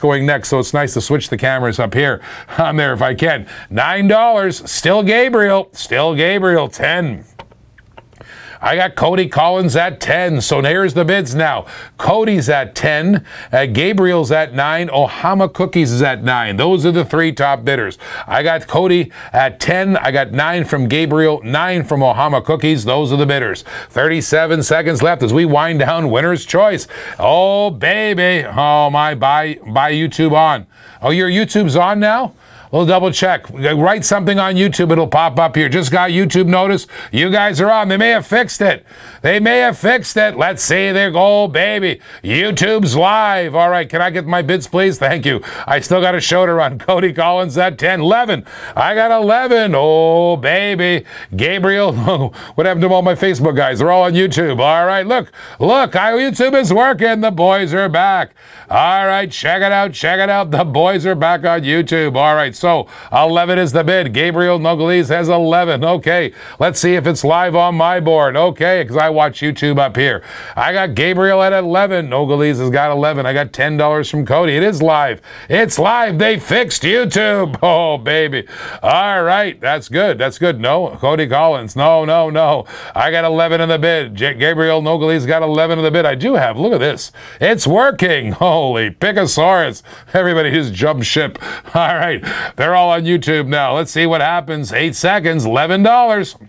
going next, so it's nice to switch the cameras up here on there if I can. $9. Still Gabriel. Still Gabriel. 10 I got Cody Collins at 10. So there's the bids now. Cody's at 10. Uh, Gabriel's at 9. Ohama Cookies is at 9. Those are the three top bidders. I got Cody at 10. I got 9 from Gabriel, 9 from Ohama Cookies. Those are the bidders. 37 seconds left as we wind down winner's choice. Oh, baby. Oh, my. Buy, buy YouTube on. Oh, your YouTube's on now? We'll double check. Write something on YouTube, it'll pop up here. Just got YouTube notice. You guys are on. They may have fixed it. They may have fixed it. Let's see their goal, baby. YouTube's live. All right, can I get my bids, please? Thank you. I still got a show to run. Cody Collins at 10. 11. I got 11. Oh, baby. Gabriel. what happened to all my Facebook guys? They're all on YouTube. All right, look. Look, YouTube is working. The boys are back. All right, check it out. Check it out. The boys are back on YouTube. All right, so 11 is the bid. Gabriel Nogales has 11. Okay, let's see if it's live on my board. Okay, because I watch YouTube up here. I got Gabriel at 11. Nogales has got 11. I got $10 from Cody. It is live. It's live. They fixed YouTube. Oh, baby. All right, that's good. That's good. No, Cody Collins. No, no, no. I got 11 in the bid. J Gabriel Nogales got 11 in the bid. I do have. Look at this. It's working. Holy Pickosaurus. Everybody just jumped ship. All right. They're all on YouTube now. Let's see what happens. Eight seconds, $11.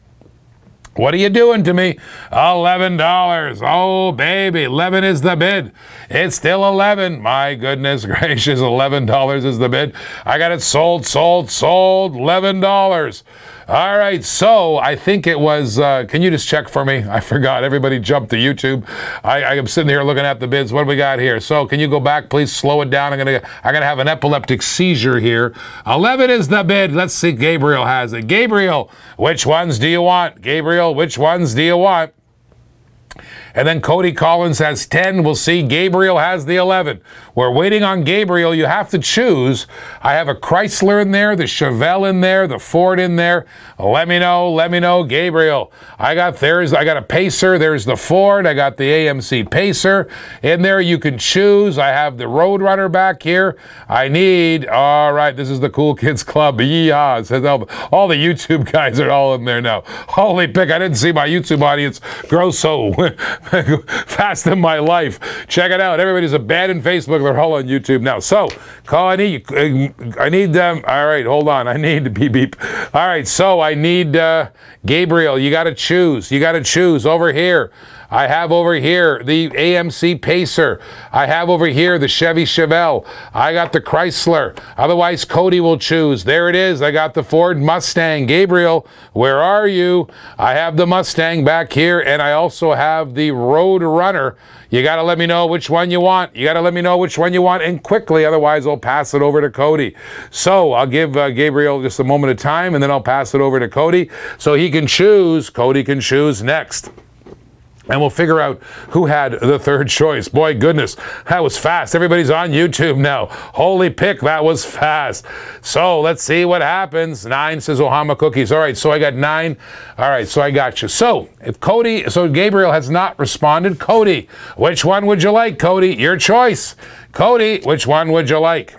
What are you doing to me? $11. Oh, baby. 11 is the bid. It's still 11. My goodness gracious. $11 is the bid. I got it sold, sold, sold. $11. All right, so I think it was. Uh, can you just check for me? I forgot. Everybody jumped to YouTube. I, I, am sitting here looking at the bids. What do we got here? So can you go back, please? Slow it down. I'm gonna. I'm gonna have an epileptic seizure here. Eleven is the bid. Let's see. Gabriel has it. Gabriel, which ones do you want? Gabriel, which ones do you want? And then Cody Collins has 10. We'll see. Gabriel has the 11. We're waiting on Gabriel. You have to choose. I have a Chrysler in there, the Chevelle in there, the Ford in there. Let me know. Let me know. Gabriel. I got there's I got a Pacer. There's the Ford. I got the AMC Pacer. In there you can choose. I have the Roadrunner back here. I need, all right, this is the Cool Kids Club. Yeah, says all, all the YouTube guys are all in there now. Holy pick, I didn't see my YouTube audience grow so fast in my life. Check it out. Everybody's abandoned Facebook. They're all on YouTube now. So, call. I need. I need them. All right, hold on. I need to beep beep. All right. So I need uh, Gabriel. You got to choose. You got to choose over here. I have over here the AMC Pacer. I have over here the Chevy Chevelle. I got the Chrysler. Otherwise, Cody will choose. There it is. I got the Ford Mustang. Gabriel, where are you? I have the Mustang back here, and I also have the Road Runner. You got to let me know which one you want. You got to let me know which one you want, and quickly. Otherwise, I'll pass it over to Cody. So I'll give uh, Gabriel just a moment of time, and then I'll pass it over to Cody so he can choose. Cody can choose next and we'll figure out who had the third choice. Boy, goodness, that was fast. Everybody's on YouTube now. Holy pick, that was fast. So let's see what happens. Nine says Ohama cookies. All right, so I got nine. All right, so I got you. So if Cody, so Gabriel has not responded. Cody, which one would you like, Cody? Your choice. Cody, which one would you like?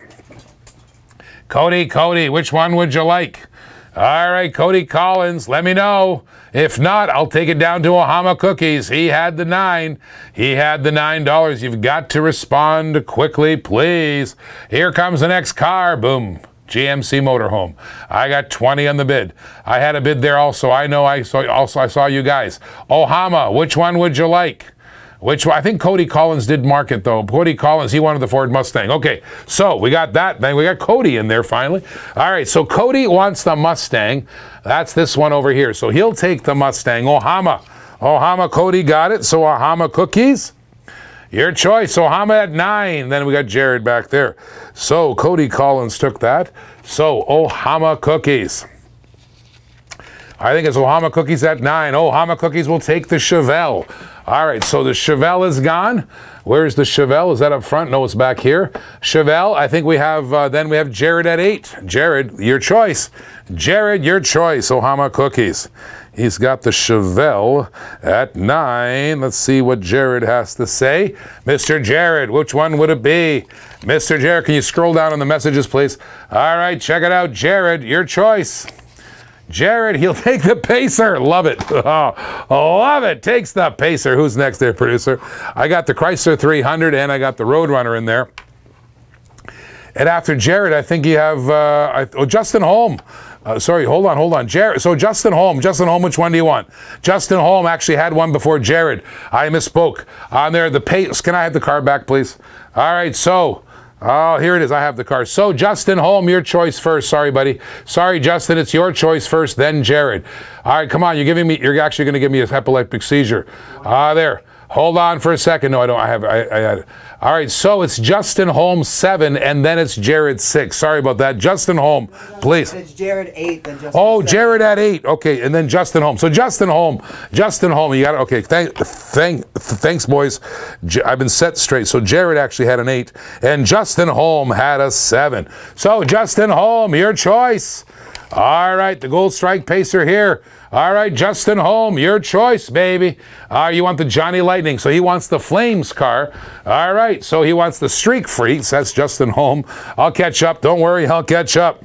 Cody, Cody, which one would you like? All right, Cody Collins, let me know. If not, I'll take it down to Ohama Cookies. He had the nine. He had the nine dollars. You've got to respond quickly, please. Here comes the next car. Boom. GMC Motorhome. I got 20 on the bid. I had a bid there also. I know I saw also I saw you guys. Ohama, which one would you like? Which I think Cody Collins did market though. Cody Collins, he wanted the Ford Mustang. Okay, so we got that. Then we got Cody in there finally. All right, so Cody wants the Mustang. That's this one over here. So he'll take the Mustang. Ohama. Ohama Cody got it. So Ohama cookies. Your choice. Ohama at nine. Then we got Jared back there. So Cody Collins took that. So Ohama cookies. I think it's Ohama Cookies at nine. Ohama Cookies will take the Chevelle. All right, so the Chevelle is gone. Where's the Chevelle? Is that up front? No, it's back here. Chevelle, I think we have, uh, then we have Jared at eight. Jared, your choice. Jared, your choice. Ohama Cookies. He's got the Chevelle at nine. Let's see what Jared has to say. Mr. Jared, which one would it be? Mr. Jared, can you scroll down on the messages, please? All right, check it out. Jared, your choice. Jared, he'll take the pacer. Love it. Oh, love it. Takes the pacer. Who's next there, producer? I got the Chrysler 300 and I got the Roadrunner in there. And after Jared, I think you have uh, oh, Justin Holm. Uh, sorry, hold on, hold on. Jared. So Justin Holm. Justin Holm, which one do you want? Justin Holm actually had one before Jared. I misspoke. On there, the pace. Can I have the car back, please? All right. So. Oh, here it is. I have the car. So, Justin Holm, your choice first. Sorry, buddy. Sorry, Justin. It's your choice first, then Jared. All right, come on. You're giving me. You're actually going to give me a epileptic seizure. Ah, uh, there. Hold on for a second. No, I don't. I have. I, I had. All right. So it's Justin Holm seven, and then it's Jared six. Sorry about that. Justin Holm, please. It's Jared eight. Then Justin oh, seven. Jared at eight. Okay, and then Justin Holm. So Justin Holm, Justin Holm. You got it. Okay. Thank, thank, thanks, boys. J- I've been set straight. So Jared actually had an eight, and Justin Holm had a seven. So Justin Holm, your choice. All right, the Gold Strike Pacer here. All right, Justin Holm, your choice, baby. Uh, you want the Johnny Lightning, so he wants the Flames car. All right, so he wants the Streak Freaks. That's Justin Holm. I'll catch up. Don't worry, I'll catch up.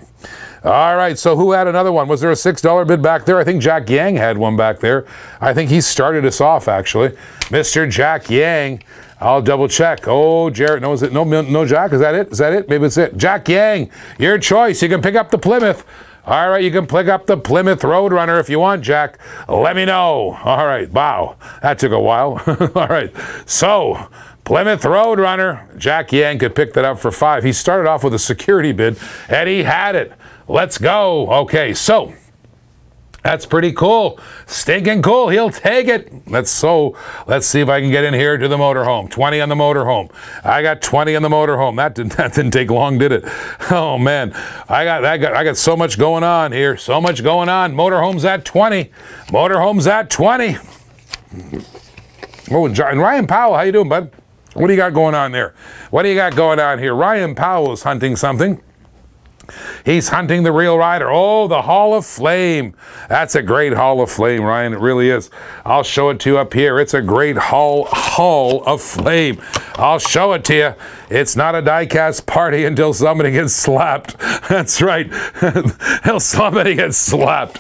All right, so who had another one? Was there a $6 bid back there? I think Jack Yang had one back there. I think he started us off, actually. Mr. Jack Yang. I'll double check. Oh, Jared, no, is it no, no Jack? Is that it? Is that it? Maybe it's it. Jack Yang, your choice. You can pick up the Plymouth. All right, you can pick up the Plymouth Roadrunner if you want, Jack. Let me know. All right, wow, that took a while. All right, so Plymouth Roadrunner, Jack Yang could pick that up for five. He started off with a security bid, and he had it. Let's go. Okay, so that's pretty cool. Stinking cool. He'll take it. Let's so let's see if I can get in here to the motorhome. 20 on the motorhome. I got 20 on the motorhome. That didn't that didn't take long, did it? Oh man. I got I got I got so much going on here. So much going on. Motorhome's at 20. Motorhome's at 20. Oh, and Ryan Powell, how you doing, bud? What do you got going on there? What do you got going on here? Ryan Powell is hunting something. He's hunting the real rider. Oh, the Hall of Flame. That's a great Hall of Flame, Ryan. It really is. I'll show it to you up here. It's a great Hall Hall of Flame. I'll show it to you. It's not a diecast party until somebody gets slapped. That's right. until somebody gets slapped.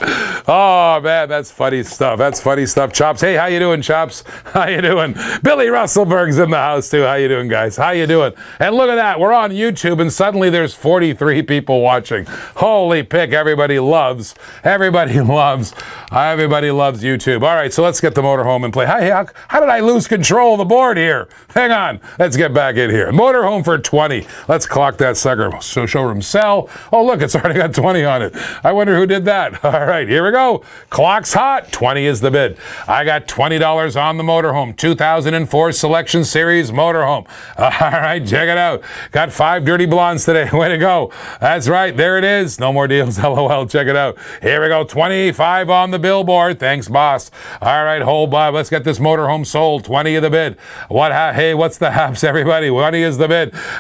Oh man, that's funny stuff. That's funny stuff. Chops. Hey, how you doing, Chops? How you doing? Billy Russellberg's in the house too. How you doing, guys? How you doing? And look at that. We're on YouTube, and suddenly there's 43 people watching. Holy pick! Everybody loves. Everybody loves. Everybody loves YouTube. All right, so let's get the motorhome and play. Hey, how, how did I lose control of the board here? Hang on. Let's get back in here. Motorhome for 20. Let's clock that sucker. So showroom sell. Oh, look, it's already got 20 on it. I wonder who did that. All right, here we go. Clock's hot. 20 is the bid. I got $20 on the motorhome. 2004 Selection Series motorhome. All right, check it out. Got five dirty blondes today. Way to go. That's right. There it is. No more deals. LOL. Check it out. Here we go. 25 on the billboard. Thanks, boss. All right, hold Bob. Let's get this motorhome sold. 20 of the bid. What? Hey, what's the haps, everybody? 20 is the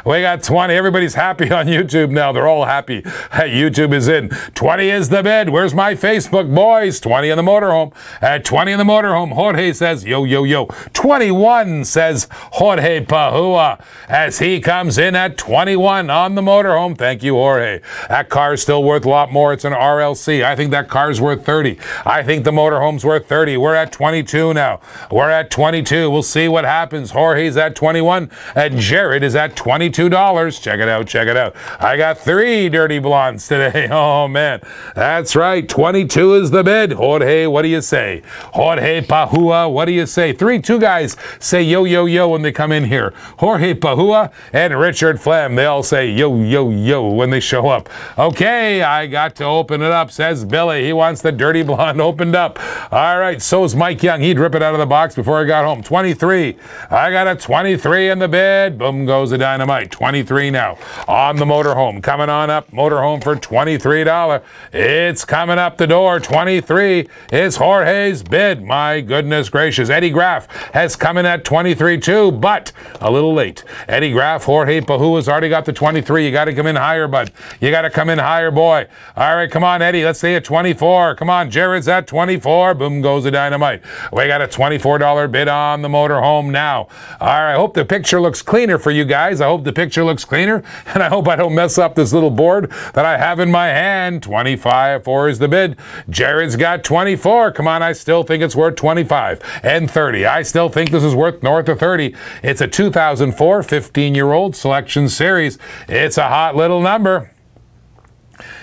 We got 20. Everybody's happy on YouTube now. They're all happy. Hey, YouTube is in. 20 is the bid. Where's my Facebook, boys? 20 in the motorhome. At 20 in the motorhome, Jorge says, yo, yo, yo. 21 says Jorge Pahua as he comes in at 21 on the motorhome. Thank you, Jorge. That car is still worth a lot more. It's an RLC. I think that car's worth 30. I think the motorhome's worth 30. We're at 22 now. We're at 22. We'll see what happens. Jorge's at 21 and Jared is at $22. Check it out. Check it out. I got three dirty blondes today. Oh, man. That's right. 22 is the bid. Jorge, what do you say? Jorge Pahua, what do you say? Three, two guys say yo, yo, yo when they come in here. Jorge Pahua and Richard Flem. They all say yo, yo, yo when they show up. Okay, I got to open it up, says Billy. He wants the dirty blonde opened up. All right, so's Mike Young. He'd rip it out of the box before I got home. 23. I got a 23 in the bid. Boom goes the dynamite. 23 now on the motorhome. Coming on up, motorhome for $23. It's coming up the door. 23 is Jorge's bid. My goodness gracious. Eddie Graff has come in at 23 too, but a little late. Eddie Graff, Jorge Pahu has already got the 23. You got to come in higher, bud. You got to come in higher, boy. All right, come on, Eddie. Let's say a 24. Come on, Jared's at 24. Boom goes the dynamite. We got a $24 bid on the motorhome now. All right, I hope the picture looks cleaner for you guys. I hope the picture looks cleaner, and I hope I don't mess up this little board that I have in my hand. 25 4 is the bid. Jared's got 24. Come on, I still think it's worth 25 and 30. I still think this is worth north of 30. It's a 2004 15 year old selection series. It's a hot little number.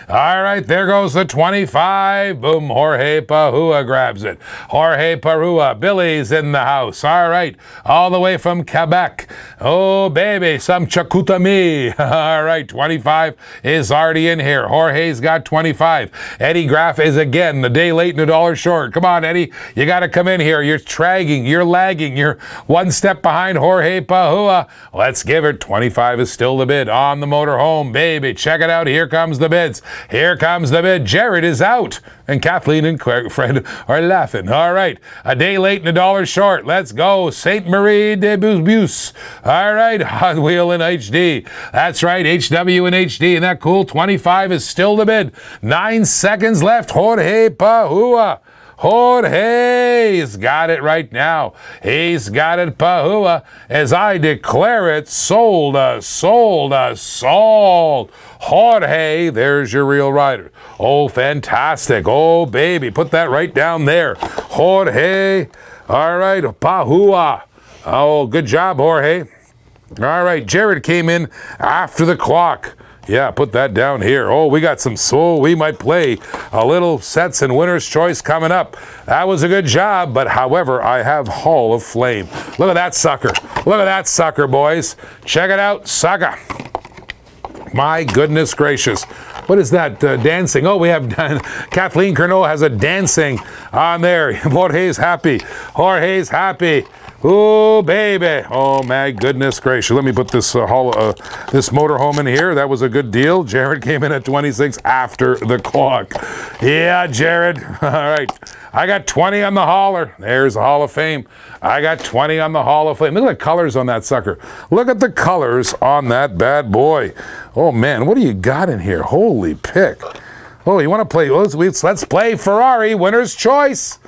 All right, there goes the 25. Boom, Jorge Pahua grabs it. Jorge Pahua, Billy's in the house. All right, all the way from Quebec. Oh, baby, some Chicoutimi. All right, 25 is already in here. Jorge's got 25. Eddie Graff is again the day late and a dollar short. Come on, Eddie, you got to come in here. You're tragging, you're lagging, you're one step behind Jorge Pahua. Let's give it 25 is still the bid on the motor home, baby. Check it out. Here comes the bids. Here comes the bid. Jared is out. And Kathleen and Fred are laughing. All right. A day late and a dollar short. Let's go. St. Marie de Buse. All right. Hot Wheel in HD. That's right. HW in HD. Isn't that cool? 25 is still the bid. Nine seconds left. Jorge Pahua. Jorge's got it right now. He's got it, Pahua, as I declare it sold us, sold us, sold. Jorge, there's your real rider. Oh, fantastic. Oh, baby, put that right down there. Jorge. All right, Pahua. Oh, good job, Jorge. All right, Jared came in after the clock. Yeah, put that down here. Oh, we got some soul. We might play a little sets and winner's choice coming up. That was a good job, but however, I have Hall of Flame. Look at that sucker. Look at that sucker, boys. Check it out, sucker. My goodness gracious. What is that uh, dancing? Oh, we have Kathleen Curnow has a dancing on there. Jorge's happy. Jorge's happy. Oh, baby. Oh, my goodness gracious. Let me put this uh, hall, uh, this motorhome in here. That was a good deal. Jared came in at 26 after the clock. Yeah, Jared. All right. I got 20 on the hauler. There's the Hall of Fame. I got 20 on the Hall of Fame. Look at the colors on that sucker. Look at the colors on that bad boy. Oh, man. What do you got in here? Holy pick. Oh, you want to play? Let's, let's play Ferrari winner's choice.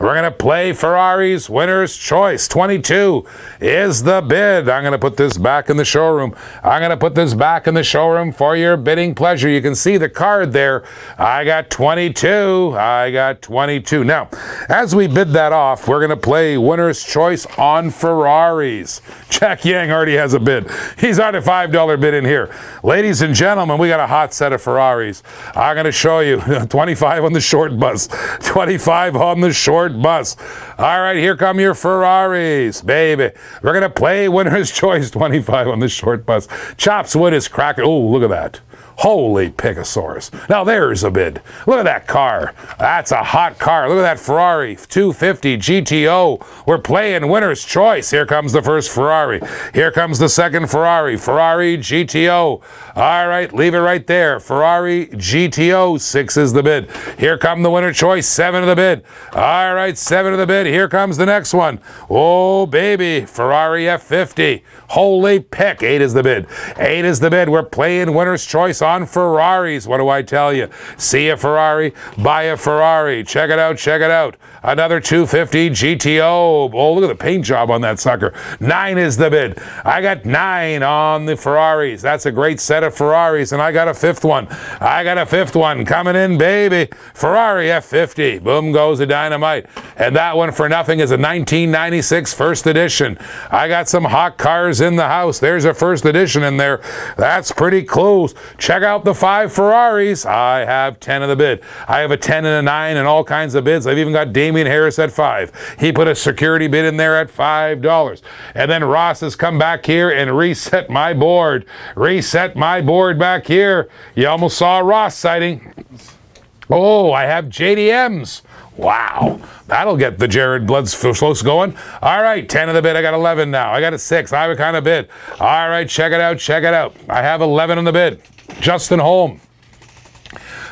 We're going to play Ferrari's winner's choice. 22 is the bid. I'm going to put this back in the showroom. I'm going to put this back in the showroom for your bidding pleasure. You can see the card there. I got 22. I got 22. Now, as we bid that off, we're going to play winner's choice on Ferraris. Jack Yang already has a bid. He's on a $5 bid in here. Ladies and gentlemen, we got a hot set of Ferraris. I'm going to show you 25 on the short bus, 25 on the short bus. All right, here come your Ferraris, baby. We're going to play winner's choice 25 on the short bus. Chops wood is cracking. Oh, look at that. Holy Picosaurus. Now there's a bid. Look at that car. That's a hot car. Look at that Ferrari 250 GTO. We're playing winner's choice. Here comes the first Ferrari. Here comes the second Ferrari. Ferrari GTO. All right, leave it right there. Ferrari GTO. Six is the bid. Here come the winner choice. Seven of the bid. All right, seven of the bid. Here comes the next one. Oh, baby. Ferrari F50. Holy pick. Eight is the bid. Eight is the bid. We're playing winner's choice on Ferraris. What do I tell you? See a Ferrari, buy a Ferrari. Check it out, check it out. Another 250 GTO. Oh, look at the paint job on that sucker. Nine is the bid. I got nine on the Ferraris. That's a great set of Ferraris, and I got a fifth one. I got a fifth one coming in, baby. Ferrari F50. Boom goes the dynamite. And that one for nothing is a 1996 first edition. I got some hot cars in the house. There's a first edition in there. That's pretty close. Check out the five Ferraris. I have 10 in the bid. I have a 10 and a 9 and all kinds of bids. I've even got Damien Harris at 5. He put a security bid in there at $5. And then Ross has come back here and reset my board. Reset my board back here. You almost saw a Ross sighting. Oh, I have JDMs. Wow, that'll get the Jared Bloods folks going. All right, 10 of the bid. I got 11 now. I got a 6. I have a kind of bid. All right, check it out. Check it out. I have 11 on the bid. Justin Holm.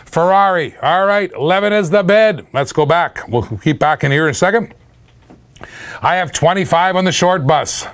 Ferrari. All right, 11 is the bid. Let's go back. We'll keep back in here in a second. I have 25 on the short bus.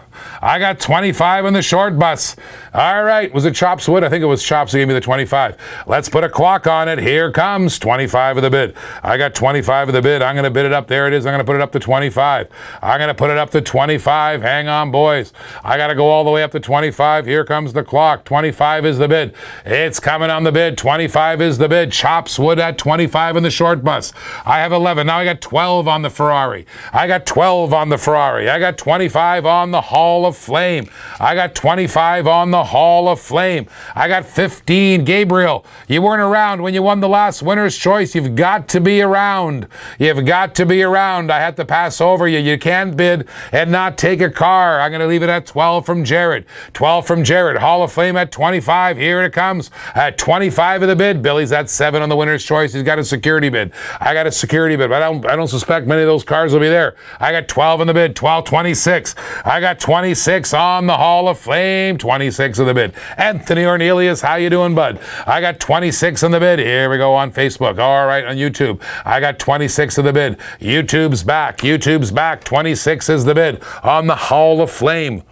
I got 25 on the short bus. All right. Was it Chops Wood? I think it was Chops who gave me the 25. Let's put a clock on it. Here comes 25 of the bid. I got 25 of the bid. I'm going to bid it up. There it is. I'm going to put it up to 25. I'm going to put it up to 25. Hang on, boys. I got to go all the way up to 25. Here comes the clock. 25 is the bid. It's coming on the bid. 25 is the bid. Chops Wood at 25 in the short bus. I have 11. Now I got 12 on the Ferrari. I got 12 on the Ferrari. I got 25 on the Hall of Flame. I got 25 on the Hall of Flame. I got 15. Gabriel, you weren't around when you won the last winner's choice. You've got to be around. You've got to be around. I had to pass over you. You can't bid and not take a car. I'm going to leave it at 12 from Jared. 12 from Jared. Hall of Flame at 25. Here it comes. At 25 of the bid. Billy's at 7 on the winner's choice. He's got a security bid. I got a security bid, but I don't, I don't suspect many of those cars will be there. I got 12 in the bid. 12, 26. I got 26 on the Hall of Flame. 26 of the bid. Anthony Ornelius, how you doing, bud? I got 26 in the bid. Here we go on Facebook. All right, on YouTube. I got 26 of the bid. YouTube's back. YouTube's back. 26 is the bid on the Hall of Flame.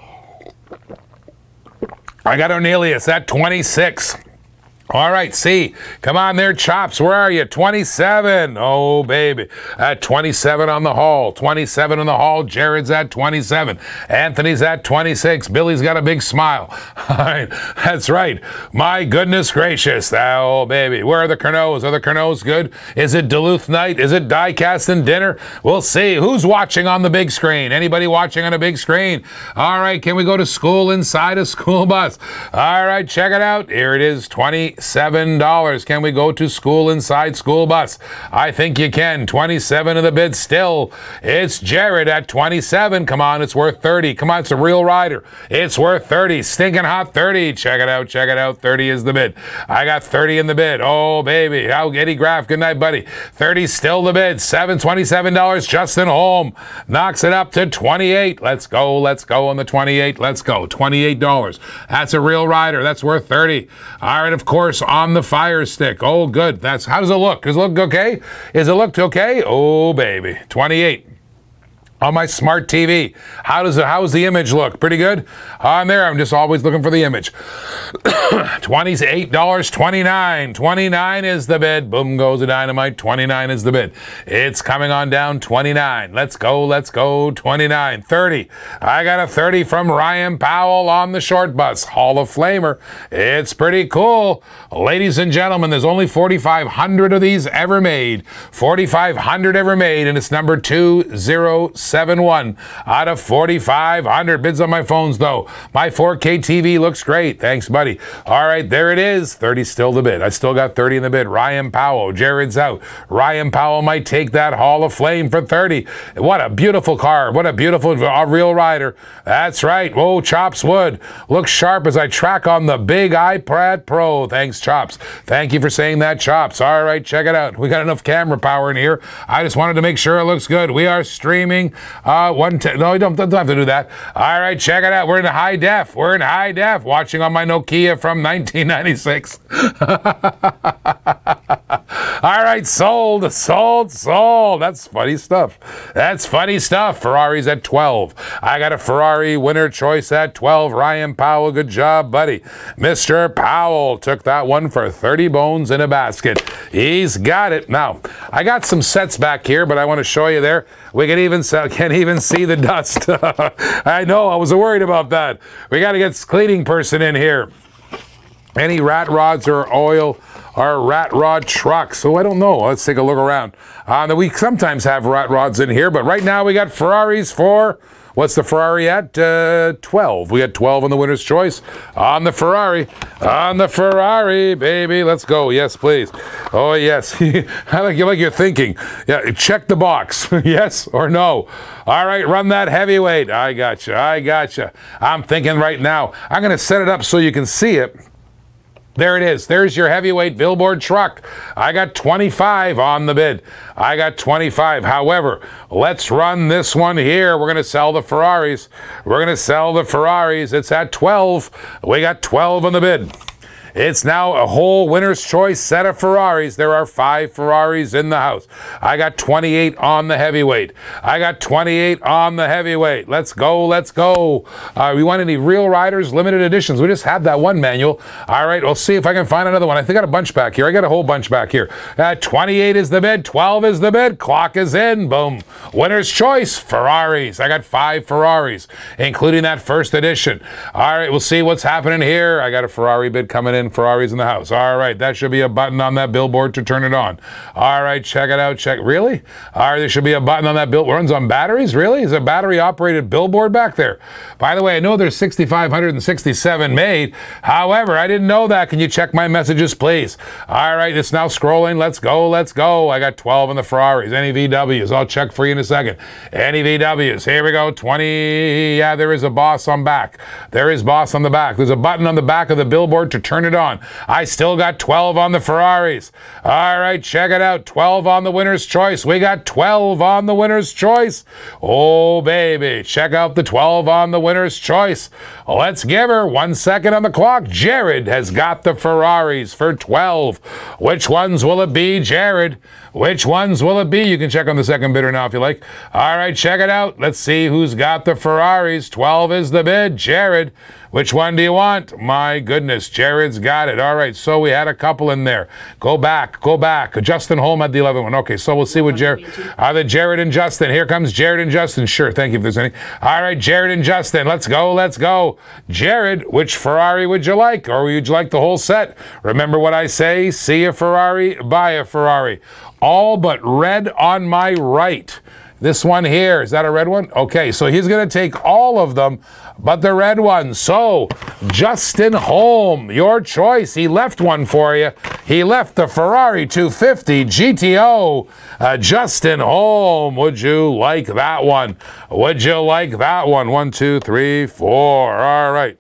I got Ornelius at 26. All right, see, come on there, Chops. Where are you? 27. Oh, baby. At 27 on the hall. 27 on the hall. Jared's at 27. Anthony's at 26. Billy's got a big smile. All right, that's right. My goodness gracious. Oh, baby. Where are the Carnots? Are the Carnots good? Is it Duluth night? Is it diecast and dinner? We'll see. Who's watching on the big screen? Anybody watching on a big screen? All right, can we go to school inside a school bus? All right, check it out. Here it is, 20. $7. Can we go to school inside school bus? I think you can. 27 of the bid still. It's Jared at 27. Come on, it's worth 30. Come on, it's a real rider. It's worth 30. Stinking hot 30. Check it out, check it out. 30 is the bid. I got 30 in the bid. Oh, baby. How Eddie Graff, good night, buddy. 30 still the bid. Seven, $27. Justin Holm knocks it up to 28. Let's go, let's go on the 28. Let's go. $28. That's a real rider. That's worth 30. All right, of course on the fire stick. Oh, good. That's how does it look? Does it look okay? Is it looked okay? Oh, baby. 28 on my smart TV. How does it, how does the image look? Pretty good? On there, I'm just always looking for the image. $28.29. 29 is the bid. Boom goes the dynamite. 29 is the bid. It's coming on down 29. Let's go, let's go. 29. 30. I got a 30 from Ryan Powell on the short bus. Hall of Flamer. It's pretty cool. Ladies and gentlemen, there's only 4,500 of these ever made. 4,500 ever made, and it's number 206. 7-1 out of 4,500 bids on my phones, though. My 4K TV looks great. Thanks, buddy. All right, there it is. 30 still the bid. I still got 30 in the bid. Ryan Powell, Jared's out. Ryan Powell might take that Hall of Flame for 30. What a beautiful car. What a beautiful uh, real rider. That's right. Whoa, Chops Wood. Looks sharp as I track on the big iPad Pro. Thanks, Chops. Thank you for saying that, Chops. All right, check it out. We got enough camera power in here. I just wanted to make sure it looks good. We are streaming uh, one no, you don't, don't have to do that. All right, check it out. We're in high def. We're in high def. Watching on my Nokia from 1996. All right, sold, sold, sold. That's funny stuff. That's funny stuff. Ferrari's at 12. I got a Ferrari winner choice at 12. Ryan Powell, good job, buddy. Mr. Powell took that one for 30 bones in a basket. He's got it. Now, I got some sets back here, but I want to show you there. We can even can't even see the dust. I know, I was worried about that. We got to get cleaning person in here. Any rat rods or oil or rat rod trucks? So I don't know. Let's take a look around. Uh, we sometimes have rat rods in here, but right now we got Ferraris for What's the Ferrari at? Uh, 12. We got 12 on the winner's choice. On the Ferrari. On the Ferrari, baby. Let's go. Yes, please. Oh, yes. I like you like you're thinking. Yeah, check the box. yes or no. All right, run that heavyweight. I got you. I got you. I'm thinking right now. I'm going to set it up so you can see it. There it is. There's your heavyweight billboard truck. I got 25 on the bid. I got 25. However, let's run this one here. We're going to sell the Ferraris. We're going to sell the Ferraris. It's at 12. We got 12 on the bid. It's now a whole winner's choice set of Ferraris. There are five Ferraris in the house. I got 28 on the heavyweight. I got 28 on the heavyweight. Let's go, let's go. Uh, we want any real riders, limited editions? We just had that one manual. All right, we'll see if I can find another one. I think I got a bunch back here. I got a whole bunch back here. Uh, 28 is the bid, 12 is the bid, clock is in. Boom. Winner's choice, Ferraris. I got five Ferraris, including that first edition. All right, we'll see what's happening here. I got a Ferrari bid coming in Ferraris in the house. All right, that should be a button on that billboard to turn it on. All right, check it out. Check. Really? All right, there should be a button on that bill. Runs on batteries? Really? Is a battery operated billboard back there? By the way, I know there's 6,567 made. However, I didn't know that. Can you check my messages, please? All right, it's now scrolling. Let's go. Let's go. I got 12 in the Ferraris. Any VWs? I'll check for you in a second. Any VWs? Here we go. 20. Yeah, there is a boss on back. There is boss on the back. There's a button on the back of the billboard to turn it on. I still got 12 on the Ferraris. All right, check it out. 12 on the winner's choice. We got 12 on the winner's choice. Oh, baby. Check out the 12 on the winner's choice. Let's give her one second on the clock. Jared has got the Ferraris for 12. Which ones will it be, Jared? Which ones will it be? You can check on the second bidder now if you like. All right, check it out. Let's see who's got the Ferraris. 12 is the bid. Jared. Which one do you want? My goodness, Jared's got it. All right, so we had a couple in there. Go back, go back. Justin Holm had the 11 one. Okay, so we'll see what Jared. Are the Jared and Justin? Here comes Jared and Justin. Sure, thank you if there's any. All right, Jared and Justin. Let's go, let's go. Jared, which Ferrari would you like? Or would you like the whole set? Remember what I say? See a Ferrari, buy a Ferrari. All but red on my right. This one here, is that a red one? Okay, so he's going to take all of them, but the red one. So, Justin Holm, your choice. He left one for you. He left the Ferrari 250 GTO. Uh, Justin Holm, would you like that one? Would you like that one? One, two, three, four. All right.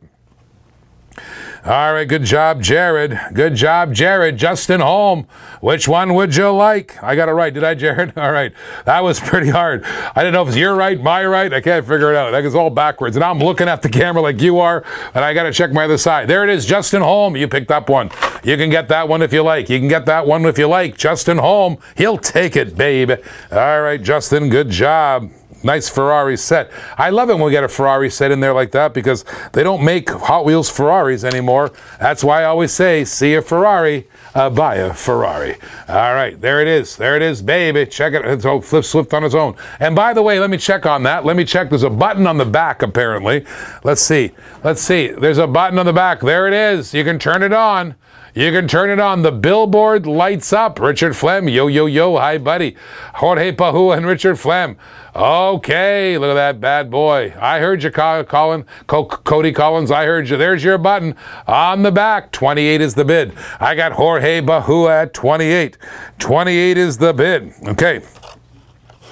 All right, good job, Jared. Good job, Jared. Justin Holm, which one would you like? I got it right, did I, Jared? All right, that was pretty hard. I didn't know if it's your right, my right. I can't figure it out. That is all backwards. And I'm looking at the camera like you are, and I got to check my other side. There it is, Justin Holm. You picked up one. You can get that one if you like. You can get that one if you like. Justin Holm, he'll take it, babe. All right, Justin, good job nice Ferrari set. I love it when we get a Ferrari set in there like that because they don't make Hot Wheels Ferraris anymore. That's why I always say, see a Ferrari, uh, buy a Ferrari. All right, there it is. There it is, baby. Check it. It's all flip slipped on its own. And by the way, let me check on that. Let me check. There's a button on the back, apparently. Let's see. Let's see. There's a button on the back. There it is. You can turn it on. You can turn it on. The billboard lights up. Richard Flem, yo, yo, yo. Hi, buddy. Jorge Pahua and Richard Flem. Okay, look at that bad boy. I heard you, Colin, Cody Collins. I heard you. There's your button on the back. 28 is the bid. I got Jorge Pahua at 28. 28 is the bid. Okay.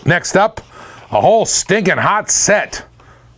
Next up, a whole stinking hot set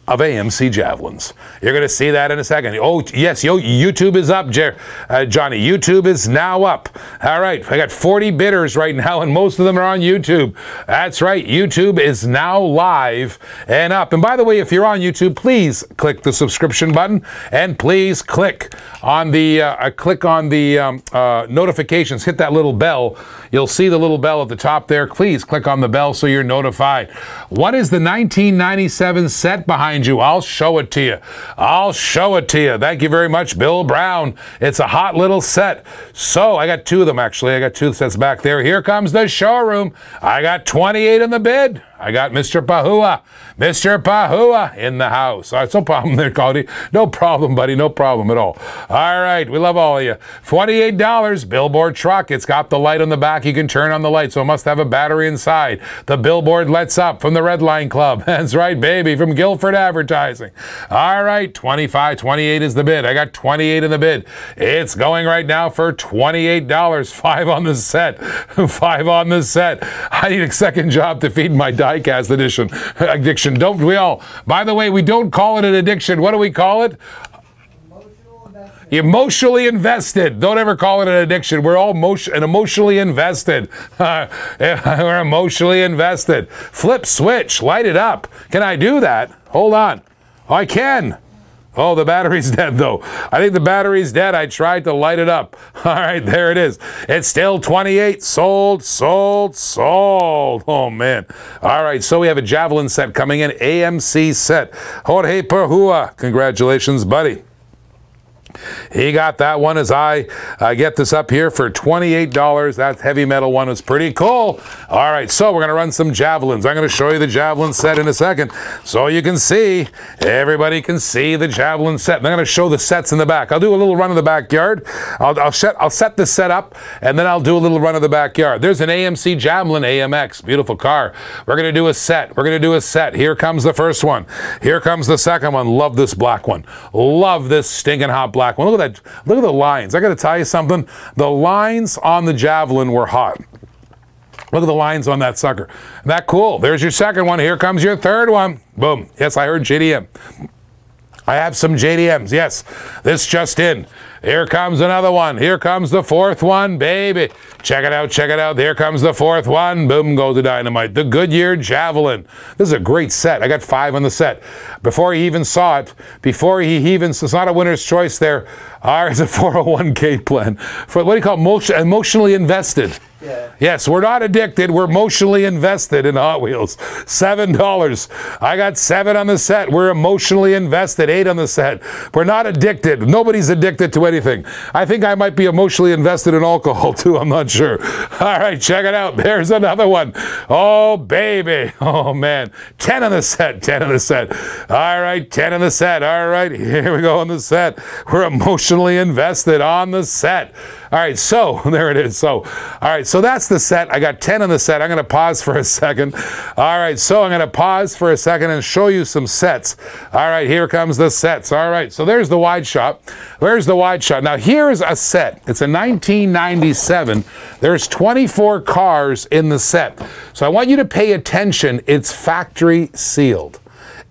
of AMC javelins. You're going to see that in a second. Oh, yes, yo, YouTube is up, Jer uh, Johnny. YouTube is now up. All right, I got 40 bidders right now, and most of them are on YouTube. That's right, YouTube is now live and up. And by the way, if you're on YouTube, please click the subscription button and please click on the uh, uh, click on the um, uh, notifications. Hit that little bell. You'll see the little bell at the top there. Please click on the bell so you're notified. What is the 1997 set behind you. I'll show it to you. I'll show it to you. Thank you very much, Bill Brown. It's a hot little set. So I got two of them actually. I got two sets back there. Here comes the showroom. I got 28 in the bid. I got Mr. Pahua. Mr. Pahua in the house. Right, no problem there, Cody. No problem, buddy. No problem at all. All right, we love all of you. $28 billboard truck. It's got the light on the back. You can turn on the light, so it must have a battery inside. The billboard lets up from the Red Line Club. That's right, baby, from Guilford Advertising. All right, 25, 28 is the bid. I got 28 in the bid. It's going right now for $28. Five on the set. Five on the set. I need a second job to feed my dog diecast edition addiction. Don't we all? By the way, we don't call it an addiction. What do we call it? emotionally invested. Don't ever call it an addiction. We're all motion and emotionally invested. we're emotionally invested. Flip switch, light it up. Can I do that? Hold on. I can. Oh, the battery's dead though. I think the battery's dead. I tried to light it up. All right, there it is. It's still 28. Sold, sold, sold. Oh, man. All right, so we have a Javelin set coming in. AMC set. Jorge Pahua. Congratulations, buddy. He got that one as I uh, get this up here for $28. That heavy metal one is pretty cool. All right, so we're going to run some javelins. I'm going to show you the javelin set in a second so you can see, everybody can see the javelin set. I'm going to show the sets in the back. I'll do a little run of the backyard. I'll, I'll, set, I'll set this set up and then I'll do a little run of the backyard. There's an AMC Javelin AMX, beautiful car. We're going to do a set. We're going to do a set. Here comes the first one. Here comes the second one. Love this black one. Love this stinking hot black one. Look at that. Look at the lines. I got to tell you something. The lines on the Javelin were hot. Look at the lines on that sucker. That cool. There's your second one. Here comes your third one. Boom. Yes, I heard JDM. I have some JDMs. Yes, this just in. Here comes another one. Here comes the fourth one, baby. Check it out, check it out. There comes the fourth one. Boom goes the dynamite. The Goodyear Javelin. This is a great set. I got five on the set. Before he even saw it, before he even, it's not a winner's choice there. Ours is a 401k plan. For what do you call it? emotionally invested. Yeah. Yes, we're not addicted. We're emotionally invested in Hot Wheels. Seven dollars. I got seven on the set. We're emotionally invested. Eight on the set. We're not addicted. Nobody's addicted to anything. I think I might be emotionally invested in alcohol too. I'm not sure. All right, check it out. There's another one. Oh baby. Oh man. Ten on the set. Ten on the set. All right, ten on the set. All right, here we go on the set. We're emotionally invested on the set. All right, so there it is. So, all right, so that's the set. I got 10 on the set. I'm going to pause for a second. All right, so I'm going to pause for a second and show you some sets. All right, here comes the sets. All right, so there's the wide shot. There's the wide shot. Now, here's a set. It's a 1997. There's 24 cars in the set. So I want you to pay attention. It's factory sealed.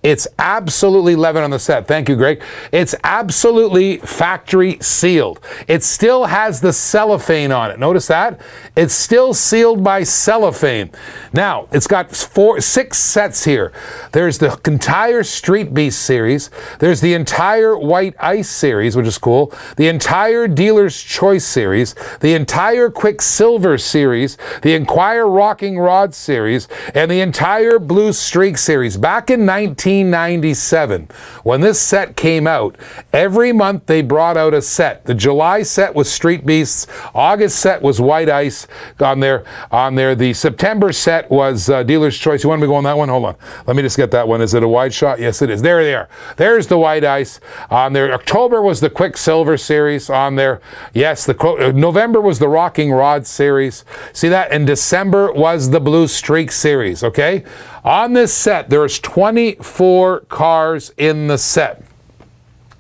It's absolutely Levin on the set. Thank you, Greg. It's absolutely factory sealed. It still has the cellophane on it. Notice that? It's still sealed by cellophane. Now, it's got four, six sets here. There's the entire Street Beast series. There's the entire White Ice series, which is cool. The entire Dealer's Choice series. The entire Quicksilver series. The Inquire Rocking Rod series. And the entire Blue Streak series. Back in 19 1997, when this set came out, every month they brought out a set. The July set was Street Beasts. August set was White Ice on there. On there, the September set was uh, Dealer's Choice. You want me to go on that one? Hold on. Let me just get that one. Is it a wide shot? Yes, it is. There they are. There's the White Ice on there. October was the Quicksilver series on there. Yes, the uh, November was the Rocking Rod series. See that? And December was the Blue Streak series. Okay. On this set, there's 24 cars in the set.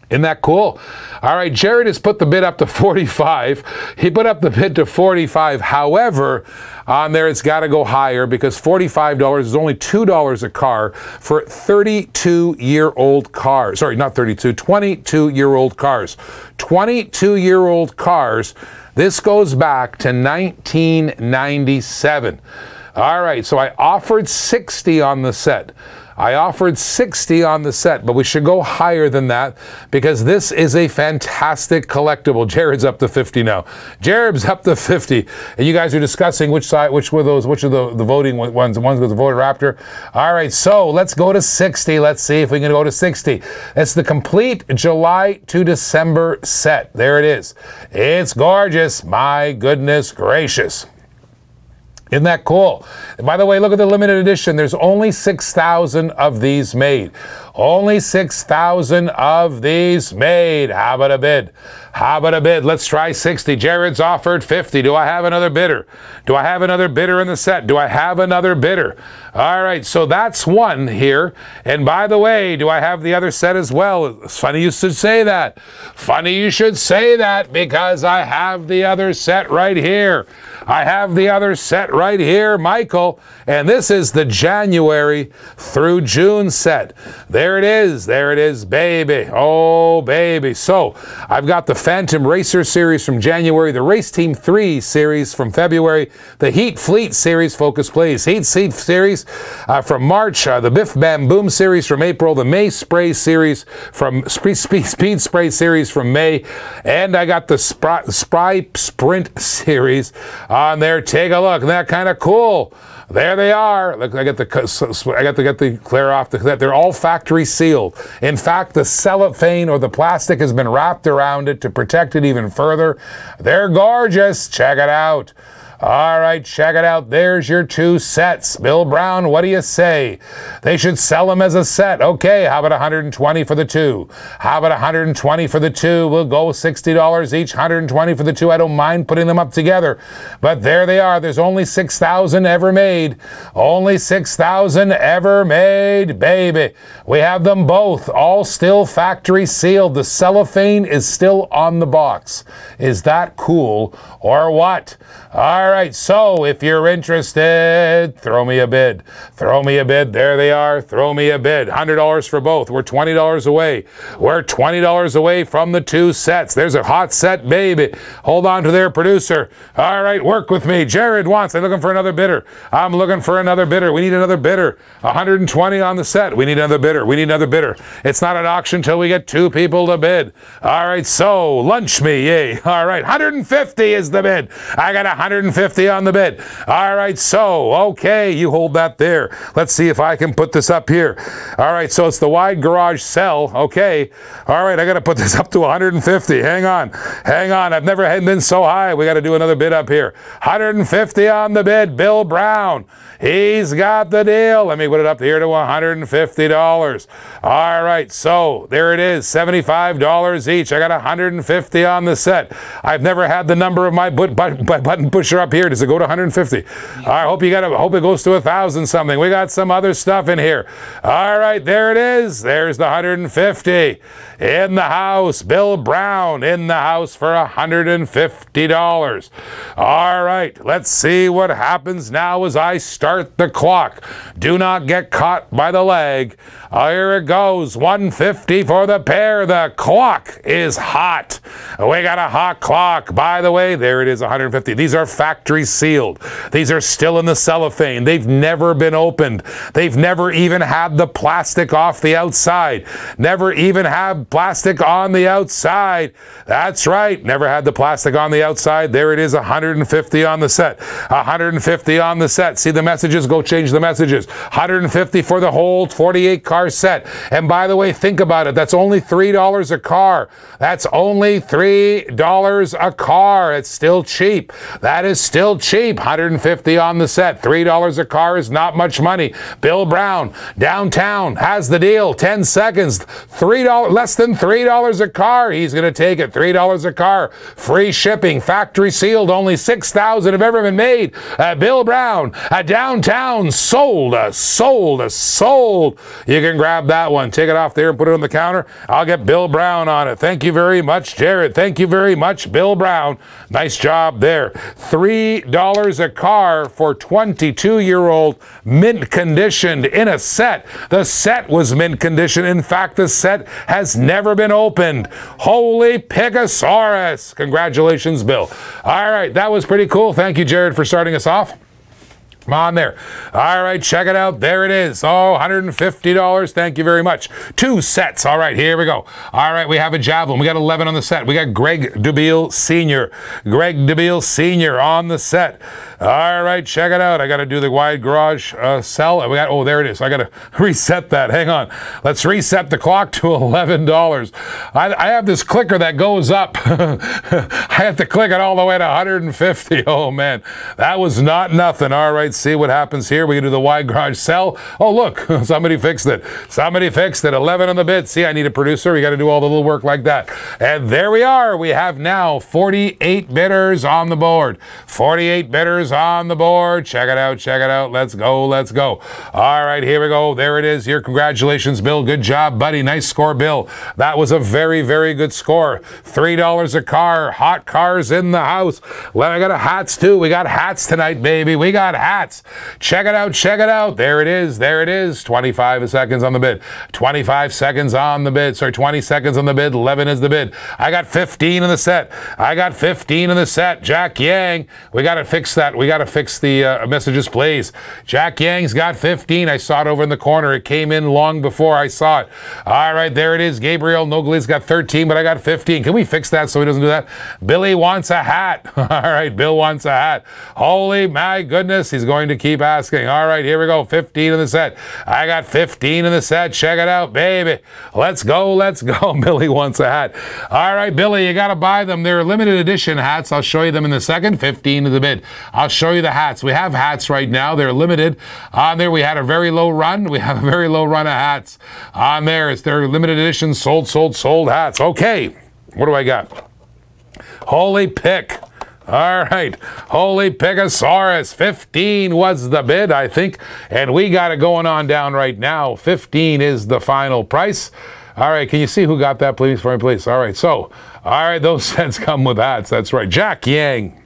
Isn't that cool? All right, Jared has put the bid up to 45. He put up the bid to 45. However, on there it's got to go higher because $45 is only $2 a car for 32-year-old cars. Sorry, not 32, 22-year-old cars. 22-year-old cars. This goes back to 1997. All right, so I offered 60 on the set. I offered 60 on the set, but we should go higher than that because this is a fantastic collectible. Jared's up to 50 now. Jared's up to 50. And you guys are discussing which side, which were those, which are the, the voting ones, the ones with the voted Raptor. All right, so let's go to 60. Let's see if we can go to 60. It's the complete July to December set. There it is. It's gorgeous. My goodness gracious. Isn't that cool? By the way, look at the limited edition. There's only 6,000 of these made. Only 6,000 of these made. How about a bid? How about a bid? Let's try 60. Jared's offered 50. Do I have another bidder? Do I have another bidder in the set? Do I have another bidder? All right, so that's one here. And by the way, do I have the other set as well? It's funny you should say that. Funny you should say that because I have the other set right here. I have the other set right here, Michael. And this is the January through June set. There it is. There it is, baby. Oh, baby. So I've got the Phantom Racer series from January, the Race Team 3 series from February, the Heat Fleet series, Focus Plays, Heat Seat series uh, from March, uh, the Biff Bam Boom series from April, the May Spray series from Speed, Speed, Speed Spray series from May, and I got the Spry, Spry Sprint series on there. Take a look. Isn't that kind of cool? There they are. Look, I got the I got to get the clear off the they're all factory sealed. In fact, the cellophane or the plastic has been wrapped around it to protect it even further. They're gorgeous. Check it out. All right, check it out. There's your two sets. Bill Brown, what do you say? They should sell them as a set. Okay, how about 120 for the two? How about 120 for the two? We'll go $60 each, 120 for the two. I don't mind putting them up together. But there they are. There's only 6,000 ever made. Only 6,000 ever made, baby. We have them both, all still factory sealed. The cellophane is still on the box. Is that cool or what? All right, so if you're interested, throw me a bid. Throw me a bid. There they are. Throw me a bid. $100 for both. We're $20 away. We're $20 away from the two sets. There's a hot set, baby. Hold on to their producer. All right, work with me. Jared wants, I'm looking for another bidder. I'm looking for another bidder. We need another bidder. 120 on the set. We need another bidder. We need another bidder. It's not an auction until we get two people to bid. All right, so lunch me, yay. All right, 150 is the bid. I got 150 on the bid. All right, so, okay, you hold that there. Let's see if I can put this up here. All right, so it's the wide garage cell. Okay. All right, I got to put this up to 150. Hang on. Hang on. I've never been so high. We got to do another bid up here. 150 on the bid. Bill Brown. He's got the deal. Let me put it up here to $150. All right, so there it is, $75 each. I got 150 on the set. I've never had the number of my button pusher up here. Does it go to 150? I hope you got. I hope it goes to a thousand something. We got some other stuff in here. All right, there it is. There's the 150 in the house. Bill Brown in the house for $150. All right, let's see what happens now as I start the clock. Do not get caught by the leg. Here it goes. 150 for the pair. The clock is hot. We got a hot clock. By the way, there it is, 150. These are factory sealed. These are still in the cellophane. They've never been opened. They've never even had the plastic off the outside. Never even have plastic on the outside. That's right. Never had the plastic on the outside. There it is, 150 on the set. 150 on the set. See the messages? Go change the messages. 150 for the whole 48 car set. And by the way, think about it. That's only $3 a car. That's only $3 a car. It's still cheap. That is still cheap. 150 on the set. $3 a car is not much money. Bill Brown, downtown, has the deal. 10 seconds. $3, less than $3 a car. He's going to take it. $3 a car. Free shipping. Factory sealed. Only 6,000 have ever been made. Uh, Bill Brown, uh, downtown, sold, uh, sold, uh, sold. You can grab that one. Take it off there and put it on the counter. I'll get Bill Brown on it. Thank you very much, Jared. Thank you very much, Bill Brown. Nice job there. $3 a car for 22 year old mint conditioned in a set. The set was mint conditioned. In fact, the set has never been opened. Holy Pigasaurus. Congratulations, Bill. All right, that was pretty cool. Thank you, Jared, for starting us off. On there. All right, check it out. There it is. Oh, $150. Thank you very much. Two sets. All right, here we go. All right, we have a javelin. We got 11 on the set. We got Greg DeBeal Sr. Greg DeBeal Sr. on the set. All right, check it out. I got to do the wide garage uh, cell. We got, oh, there it is. I got to reset that. Hang on. Let's reset the clock to $11. I, I have this clicker that goes up. I have to click it all the way to 150. Oh, man. That was not nothing. All right, see what happens here. We do the wide garage cell. Oh, look, somebody fixed it. Somebody fixed it. 11 on the bid. See, I need a producer. We got to do all the little work like that. And there we are. We have now 48 bidders on the board. 48 bidders on the board. Check it out. Check it out. Let's go. Let's go. All right, here we go. There it is. Here, congratulations, Bill. Good job, buddy. Nice score, Bill. That was a very, very good score. $3 a car. Hot cars in the house. Well, I got a hats too. We got hats tonight, baby. We got hats. Check it out. Check it out. There it is. There it is. 25 seconds on the bid. 25 seconds on the bid. Sorry, 20 seconds on the bid. 11 is the bid. I got 15 in the set. I got 15 in the set. Jack Yang. We got to fix that we got to fix the uh, messages, please. Jack Yang's got 15. I saw it over in the corner. It came in long before I saw it. All right, there it is. Gabriel Nogali's got 13, but I got 15. Can we fix that so he doesn't do that? Billy wants a hat. All right, Bill wants a hat. Holy my goodness, he's going to keep asking. All right, here we go. 15 in the set. I got 15 in the set. Check it out, baby. Let's go. Let's go. Billy wants a hat. All right, Billy, you got to buy them. They're limited edition hats. I'll show you them in the second. 15 in the bid. I'll I'll show you the hats. We have hats right now. They're limited. On there, we had a very low run. We have a very low run of hats. On there, it's their limited edition sold, sold, sold hats. Okay, what do I got? Holy pick. All right. Holy Pegasaurus. 15 was the bid, I think. And we got it going on down right now. 15 is the final price. All right. Can you see who got that, please, for me, please? All right. So, all right. Those sets come with hats. That's right. Jack Yang.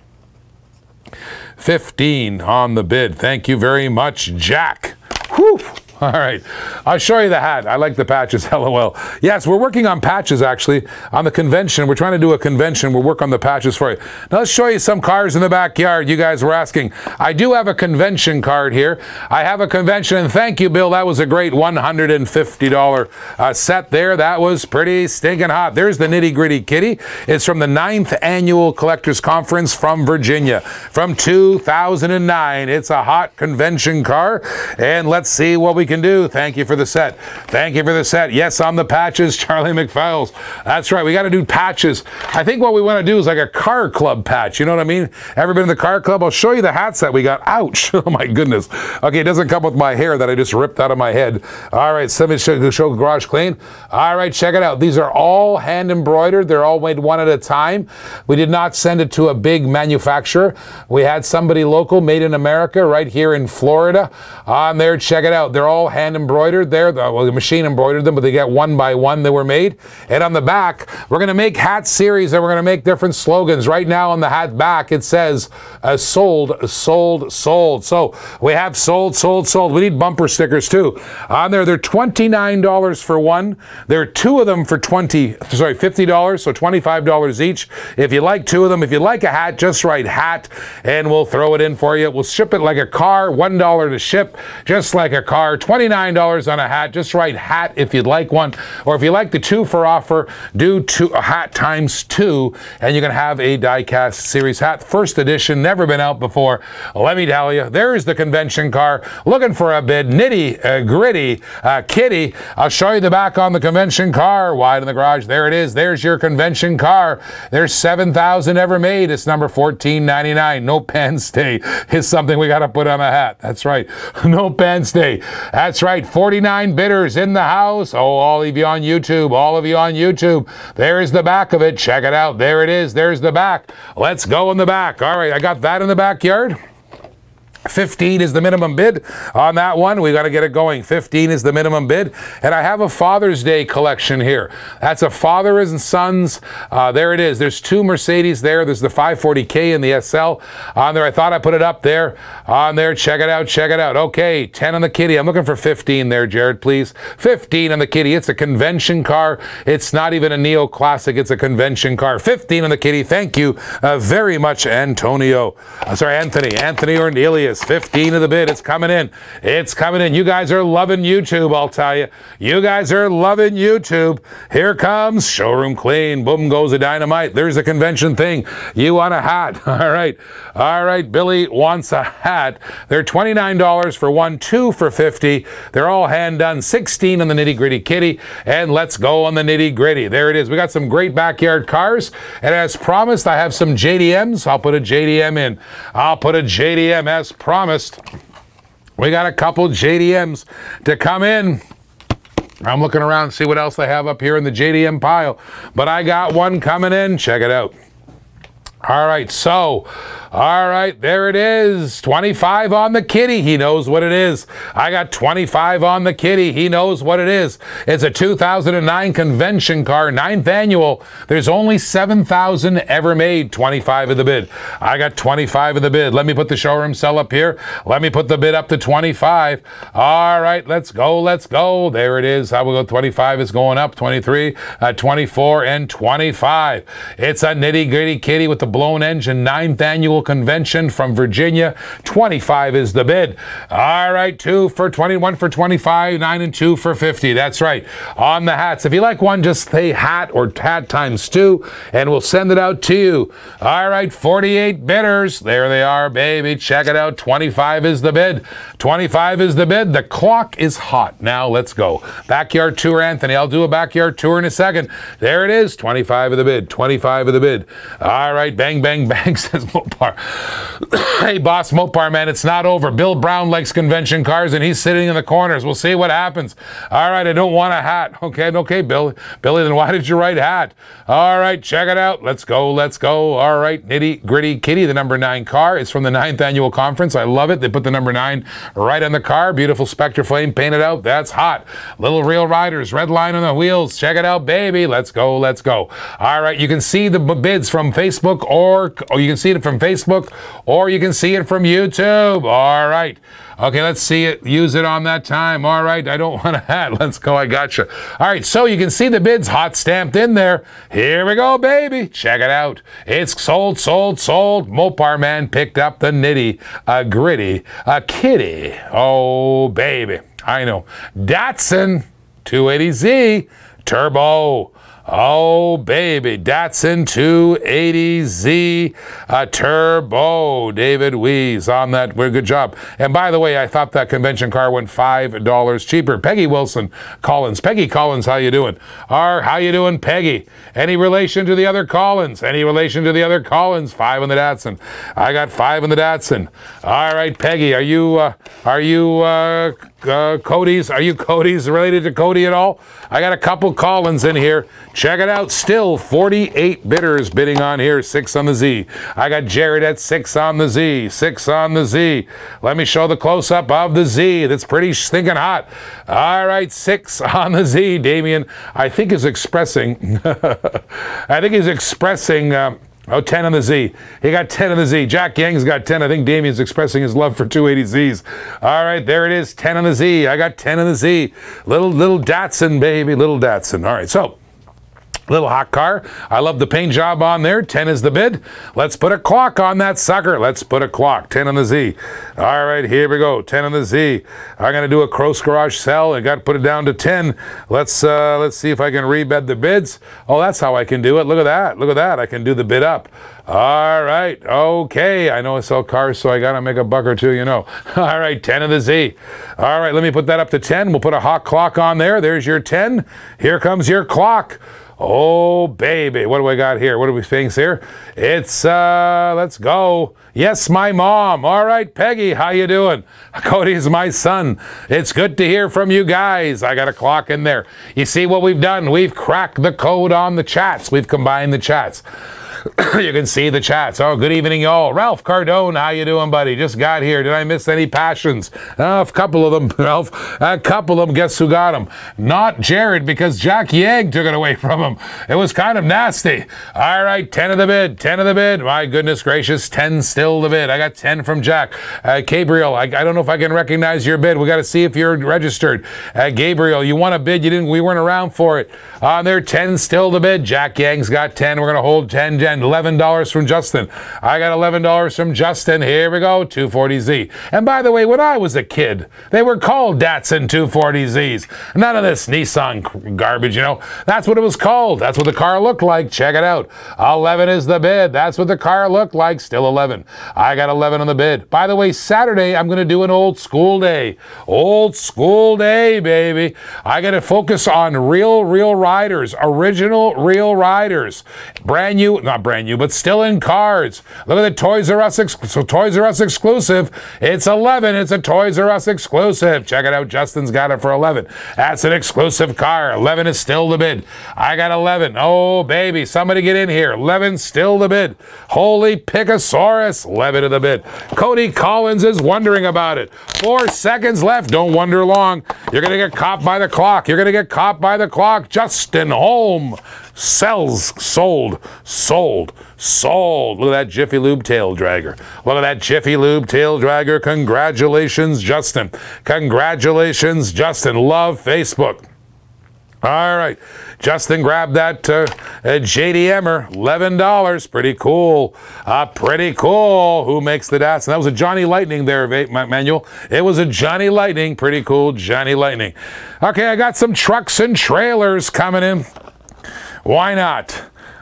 15 on the bid. Thank you very much, Jack. Whew. All right. I'll show you the hat. I like the patches, lol. Yes, we're working on patches, actually, on the convention. We're trying to do a convention. We'll work on the patches for you. Now, let's show you some cars in the backyard. You guys were asking. I do have a convention card here. I have a convention, and thank you, Bill. That was a great $150 uh, set there. That was pretty stinking hot. There's the nitty gritty kitty. It's from the 9th Annual Collectors Conference from Virginia from 2009. It's a hot convention car, and let's see what we can do. Thank you for the set. Thank you for the set. Yes, on the patches, Charlie McFowles. That's right. We got to do patches. I think what we want to do is like a car club patch. You know what I mean? Ever been in the car club? I'll show you the hats that we got. Ouch. Oh my goodness. Okay, it doesn't come with my hair that I just ripped out of my head. All right, somebody show, show garage clean. All right, check it out. These are all hand embroidered. They're all made one at a time. We did not send it to a big manufacturer. We had somebody local, made in America, right here in Florida. On there, check it out. They're all all hand embroidered there. The, well, the machine embroidered them, but they get one by one they were made. And on the back, we're going to make hat series and we're going to make different slogans. Right now on the hat back, it says uh, sold, sold, sold. So we have sold, sold, sold. We need bumper stickers too. On there, they're $29 for one. There are two of them for 20, sorry, $50, so $25 each. If you like two of them, if you like a hat, just write hat and we'll throw it in for you. We'll ship it like a car, $1 to ship, just like a car. $29 on a hat. Just write hat if you'd like one. Or if you like the two for offer, do two, a hat times two, and you can have a diecast series hat. First edition, never been out before. Let me tell you, there's the convention car. Looking for a bid, nitty, uh, gritty, uh, kitty. I'll show you the back on the convention car. Wide in the garage. There it is. There's your convention car. There's 7,000 ever made. It's number 1499. No pen stay is something we got to put on a hat. That's right. No pen stay. That's right, 49 bidders in the house. Oh, all of you on YouTube, all of you on YouTube. There's the back of it. Check it out. There it is. There's the back. Let's go in the back. All right, I got that in the backyard. 15 is the minimum bid on that one. We got to get it going. 15 is the minimum bid. And I have a Father's Day collection here. That's a father and sons. Uh, there it is. There's two Mercedes there. There's the 540K and the SL on there. I thought I put it up there. On there. Check it out. Check it out. Okay. 10 on the kitty. I'm looking for 15 there, Jared, please. 15 on the kitty. It's a convention car. It's not even a Neo Classic. It's a convention car. 15 on the kitty. Thank you uh, very much, Antonio. Uh, sorry, Anthony. Anthony Ornelia is 15 of the bid. It's coming in. It's coming in. You guys are loving YouTube, I'll tell you. You guys are loving YouTube. Here comes showroom clean. Boom goes the dynamite. There's a convention thing. You want a hat. All right. All right. Billy wants a hat. They're $29 for one, two for 50. They're all hand done. 16 on the nitty gritty kitty. And let's go on the nitty gritty. There it is. We got some great backyard cars. And as promised, I have some JDMs. I'll put a JDM in. I'll put a JDM as promised. We got a couple JDMs to come in. I'm looking around see what else they have up here in the JDM pile. But I got one coming in. Check it out. All right, so all right, there it is. 25 on the kitty. He knows what it is. I got 25 on the kitty. He knows what it is. It's a 2009 convention car, ninth annual. There's only 7,000 ever made. 25 of the bid. I got 25 of the bid. Let me put the showroom sell up here. Let me put the bid up to 25. All right, let's go. Let's go. There it is. I will go 25 is going up. 23, uh, 24, and 25. It's a nitty gritty kitty with the blown engine, ninth annual Convention from Virginia. 25 is the bid. All right, two for 21 for 25, nine and two for 50. That's right. On the hats. If you like one, just say hat or hat times two, and we'll send it out to you. All right, 48 bidders. There they are, baby. Check it out. 25 is the bid. 25 is the bid. The clock is hot. Now let's go. Backyard tour, Anthony. I'll do a backyard tour in a second. There it is. 25 of the bid. 25 of the bid. All right, bang, bang, bang, says Mopar. hey, boss Mopar, man, it's not over. Bill Brown likes convention cars, and he's sitting in the corners. We'll see what happens. All right, I don't want a hat. Okay, okay, Bill. Billy, then why did you write hat? All right, check it out. Let's go, let's go. All right, Nitty Gritty Kitty, the number nine car. is from the ninth annual conference. I love it. They put the number nine right on the car. Beautiful Spectraflame painted out. That's hot. Little Real Riders, red line on the wheels. Check it out, baby. Let's go, let's go. All right, you can see the bids from Facebook or, or you can see it from Facebook Facebook, or you can see it from YouTube. All right. Okay, let's see it. Use it on that time. All right, I don't want a hat. Let's go. I got you. All right, so you can see the bids hot stamped in there. Here we go, baby. Check it out. It's sold, sold, sold. Mopar Man picked up the nitty, a gritty, a kitty. Oh, baby. I know. Datsun 280Z Turbo. Oh, baby. Datsun 280Z a Turbo. David Wees on that. We're good job. And by the way, I thought that convention car went $5 cheaper. Peggy Wilson Collins. Peggy Collins, how you doing? R, how you doing, Peggy? Any relation to the other Collins? Any relation to the other Collins? Five in the Datsun. I got five in the Datsun. All right, Peggy, are you, uh, are you, uh, uh, Cody's. Are you Cody's related to Cody at all? I got a couple Collins in here. Check it out. Still 48 bidders bidding on here. Six on the Z. I got Jared at six on the Z. Six on the Z. Let me show the close up of the Z. That's pretty stinking hot. All right, six on the Z. Damien, I think is expressing. I think he's expressing. Uh, Oh, 10 on the Z. He got 10 on the Z. Jack Yang's got 10. I think Damien's expressing his love for 280Zs. All right, there it is. 10 on the Z. I got 10 on the Z. Little, little Datsun, baby. Little Datsun. All right, so Little hot car. I love the paint job on there. 10 is the bid. Let's put a clock on that sucker. Let's put a clock. 10 on the Z. All right, here we go. 10 on the Z. I'm going to do a Cross Garage sell. I got to put it down to 10. Let's uh, let's see if I can rebed the bids. Oh, that's how I can do it. Look at that. Look at that. I can do the bid up. All right. Okay. I know I sell cars, so I got to make a buck or two, you know. All right. 10 of the Z. All right. Let me put that up to 10. We'll put a hot clock on there. There's your 10. Here comes your clock. Oh, baby. What do we got here? What do we think here? It's, uh, let's go. Yes, my mom. All right, Peggy, how you doing? Cody's my son. It's good to hear from you guys. I got a clock in there. You see what we've done? We've cracked the code on the chats. We've combined the chats. you can see the chats. Oh, good evening, y'all. Ralph Cardone, how you doing, buddy? Just got here. Did I miss any passions? Uh, a couple of them, Ralph. A couple of them. Guess who got them? Not Jared, because Jack Yang took it away from him. It was kind of nasty. All right, 10 of the bid. 10 of the bid. My goodness gracious, 10 still the bid. I got 10 from Jack. Uh, Gabriel, I, I, don't know if I can recognize your bid. We got to see if you're registered. Uh, Gabriel, you want a bid? You didn't. We weren't around for it. On uh, there, 10 still the bid. Jack Yang's got 10. We're going to hold 10 and $11 from Justin. I got $11 from Justin. Here we go, 240Z. And by the way, when I was a kid, they were called Datsun 240Zs. None of this Nissan garbage, you know. That's what it was called. That's what the car looked like. Check it out. 11 is the bid. That's what the car looked like. Still 11. I got 11 on the bid. By the way, Saturday, I'm going to do an old school day. Old school day, baby. I got to focus on real, real riders, original real riders. Brand new, not brand new, but still in cards. Look at the Toys R Us, so Toys R Us exclusive. It's 11. It's a Toys R Us exclusive. Check it out. Justin's got it for 11. That's an exclusive car. 11 is still the bid. I got 11. Oh, baby. Somebody get in here. 11 still the bid. Holy Pickosaurus. 11 of the bid. Cody Collins is wondering about it. Four seconds left. Don't wonder long. You're going to get caught by the clock. You're going to get caught by the clock. Justin Holm sells, sold, sold, sold. Look at that Jiffy Lube tail dragger. Look at that Jiffy Lube tail dragger. Congratulations, Justin. Congratulations, Justin. Love Facebook. All right. Justin grabbed that uh, JDMer, $11. Pretty cool. Uh, pretty cool. Who makes the DAS? And that was a Johnny Lightning there, Manuel. It was a Johnny Lightning. Pretty cool, Johnny Lightning. Okay, I got some trucks and trailers coming in. Why not?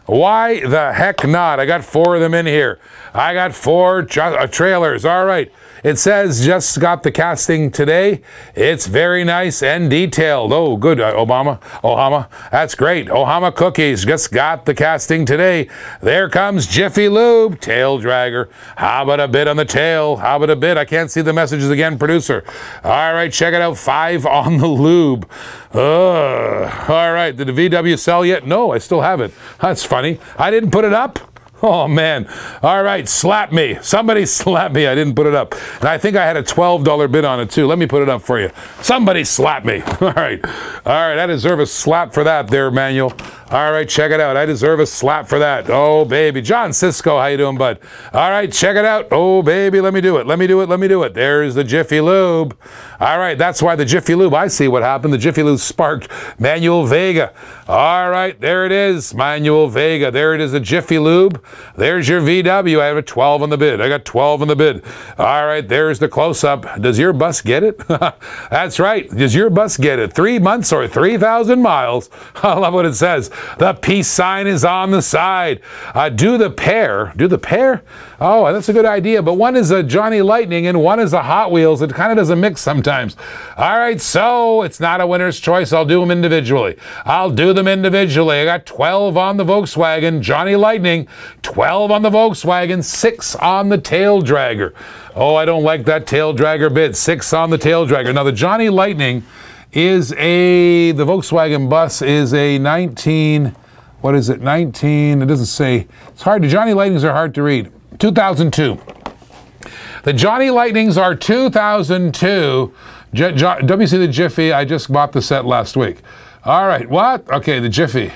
Why the heck not? I got four of them in here. I got four uh, trailers. All right. It says just got the casting today. It's very nice and detailed. Oh, good, uh, Obama. Ohama. That's great. Ohama Cookies just got the casting today. There comes Jiffy Lube, tail dragger. How about a bit on the tail? How about a bit? I can't see the messages again, producer. All right, check it out. Five on the lube. Uh, all right, did the VW sell yet? No, I still have it. That's funny. I didn't put it up. Oh man. All right, slap me. Somebody slap me. I didn't put it up. And I think I had a $12 bid on it too. Let me put it up for you. Somebody slap me. All right. All right, I deserve a slap for that there, Manuel. All right, check it out. I deserve a slap for that. Oh, baby. John Cisco, how you doing, bud? All right, check it out. Oh, baby, let me do it. Let me do it. Let me do it. There's the Jiffy Lube. All right, that's why the Jiffy Lube, I see what happened. The Jiffy Lube sparked Manuel Vega. All right, there it is, Manuel Vega. There it is, the Jiffy Lube. There's your VW. I have a 12 on the bid. I got 12 on the bid. All right, there's the close-up. Does your bus get it? that's right. Does your bus get it? Three months or 3,000 miles. I love what it says. The peace sign is on the side. Uh, do the pair. Do the pair? Oh, that's a good idea. But one is a Johnny Lightning and one is a Hot Wheels. It kind of doesn't mix sometimes. All right, so it's not a winner's choice. I'll do them individually. I'll do them individually. I got 12 on the Volkswagen, Johnny Lightning, 12 on the Volkswagen, 6 on the tail dragger. Oh, I don't like that tail dragger bit. 6 on the tail dragger. Now, the Johnny Lightning is a, the Volkswagen bus is a 19, what is it, 19, it doesn't say, it's hard to, Johnny Lightnings are hard to read. 2002. The Johnny Lightnings are 2002. J- J- WC the Jiffy, I just bought the set last week. All right, what? Okay, the Jiffy.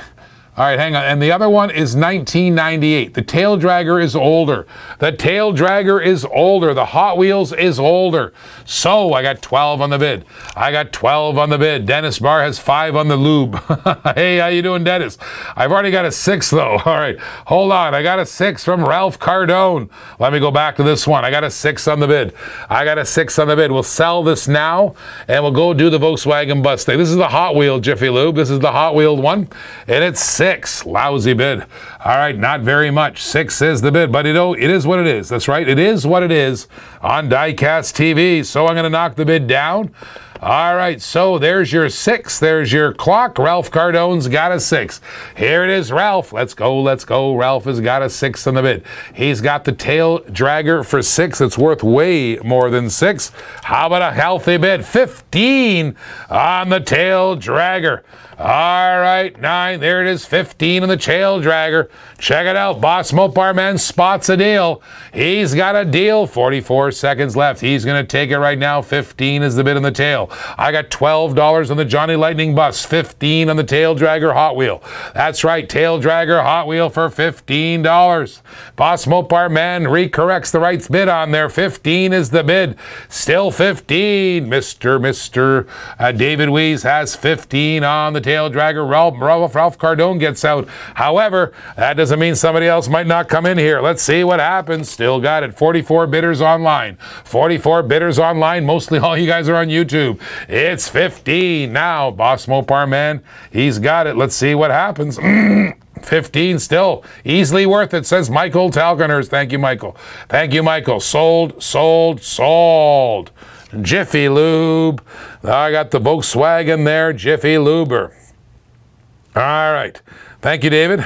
All right, hang on. And the other one is 1998. The tail dragger is older. The tail dragger is older. The Hot Wheels is older. So I got 12 on the bid. I got 12 on the bid. Dennis Barr has five on the lube. hey, how you doing, Dennis? I've already got a six though. All right, hold on. I got a six from Ralph Cardone. Let me go back to this one. I got a six on the bid. I got a six on the bid. We'll sell this now, and we'll go do the Volkswagen bus thing. This is the Hot Wheel Jiffy Lube. This is the Hot Wheeled one, and it's Six. Lousy bid. All right, not very much. Six is the bid, but you know, it is what it is. That's right. It is what it is on Diecast TV. So I'm going to knock the bid down. All right, so there's your six. There's your clock. Ralph Cardone's got a six. Here it is, Ralph. Let's go, let's go. Ralph has got a six in the bid. He's got the tail dragger for six. It's worth way more than six. How about a healthy bid? 15 on the tail dragger. All right, nine. There it is, 15 on the tail dragger. Check it out. Boss Mopar Man spots a deal. He's got a deal. 44 seconds left. He's going to take it right now. 15 is the bid on the tail. I got $12 on the Johnny Lightning bus, 15 on the tail dragger Hot Wheel. That's right, tail dragger Hot Wheel for $15. Boss Mopar Man recorrects the right bid on there. 15 is the bid. Still 15. Mr. Mr. Uh, David Wees has 15 on the tail dragger Ralph, Ralph, Ralph Cardone gets out. However, that doesn't mean somebody else might not come in here. Let's see what happens. Still got it. 44 bidders online. 44 bidders online. Mostly all you guys are on YouTube. It's 15 now. Boss Mopar man, he's got it. Let's see what happens. 15 still easily worth it, says Michael Talkeners. Thank you, Michael. Thank you, Michael. Sold, sold, sold. Jiffy Lube. I got the Volkswagen there, Jiffy Luber. All right. Thank you, David.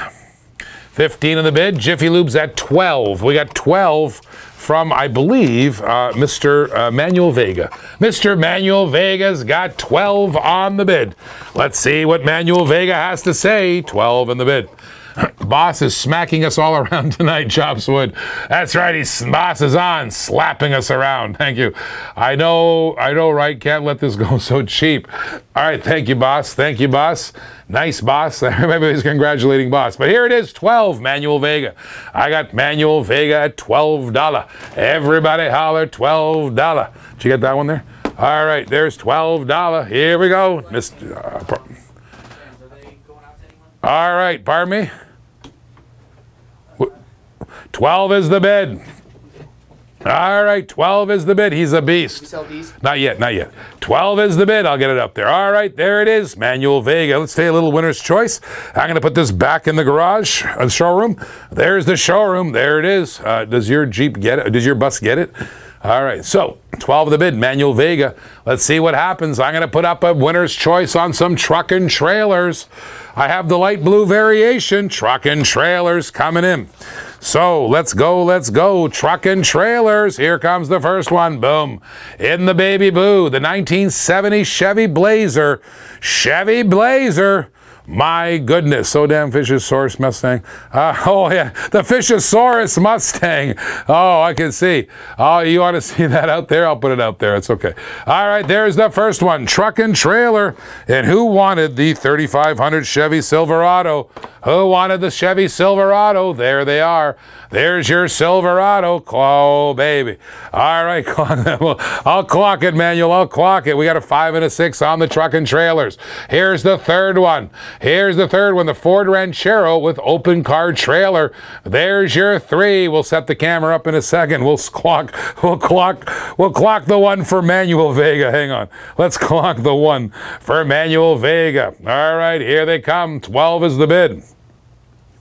15 in the bid. Jiffy Lube's at 12. We got 12 from, I believe, uh, Mr. Uh, Manuel Vega. Mr. Manuel Vega's got 12 on the bid. Let's see what Manuel Vega has to say. 12 in the bid. Boss is smacking us all around tonight, Chops Wood. That's right, he's boss is on, slapping us around. Thank you. I know, I know, right? Can't let this go so cheap. All right, thank you, boss. Thank you, boss. Nice, boss. Everybody's congratulating boss. But here it is, 12, Manuel Vega. I got Manuel Vega at $12. Everybody holler, $12. Did you get that one there? All right, there's $12. Here we go. Mr. Uh, all right, pardon me? 12 is the bid. All right, 12 is the bid. He's a beast. Not yet, not yet. 12 is the bid. I'll get it up there. All right, there it is. Manuel Vega. Let's take a little winner's choice. I'm going to put this back in the garage, uh, the showroom. There's the showroom. There it is. Uh, does your Jeep get it? Does your bus get it? All right, so 12 of the bid, Manuel Vega. Let's see what happens. I'm going to put up a winner's choice on some truck and trailers. I have the light blue variation, truck and trailers coming in. So let's go, let's go. Truck and trailers. Here comes the first one. Boom. In the baby boo, the 1970 Chevy Blazer. Chevy Blazer. My goodness, so damn Fishosaurus Mustang. Uh, oh, yeah, the Fishosaurus Mustang. Oh, I can see. Oh, you want to see that out there? I'll put it out there. It's okay. All right, there's the first one truck and trailer. And who wanted the 3500 Chevy Silverado? Who wanted the Chevy Silverado? There they are. There's your Silverado. Oh, baby. All right, I'll clock it, Manuel. I'll clock it. We got a five and a six on the truck and trailers. Here's the third one. Here's the third one, the Ford Ranchero with open car trailer. There's your three. We'll set the camera up in a second. We'll clock, we'll clock, we'll clock the one for Manuel Vega. Hang on. Let's clock the one for Manuel Vega. All right, here they come. 12 is the bid.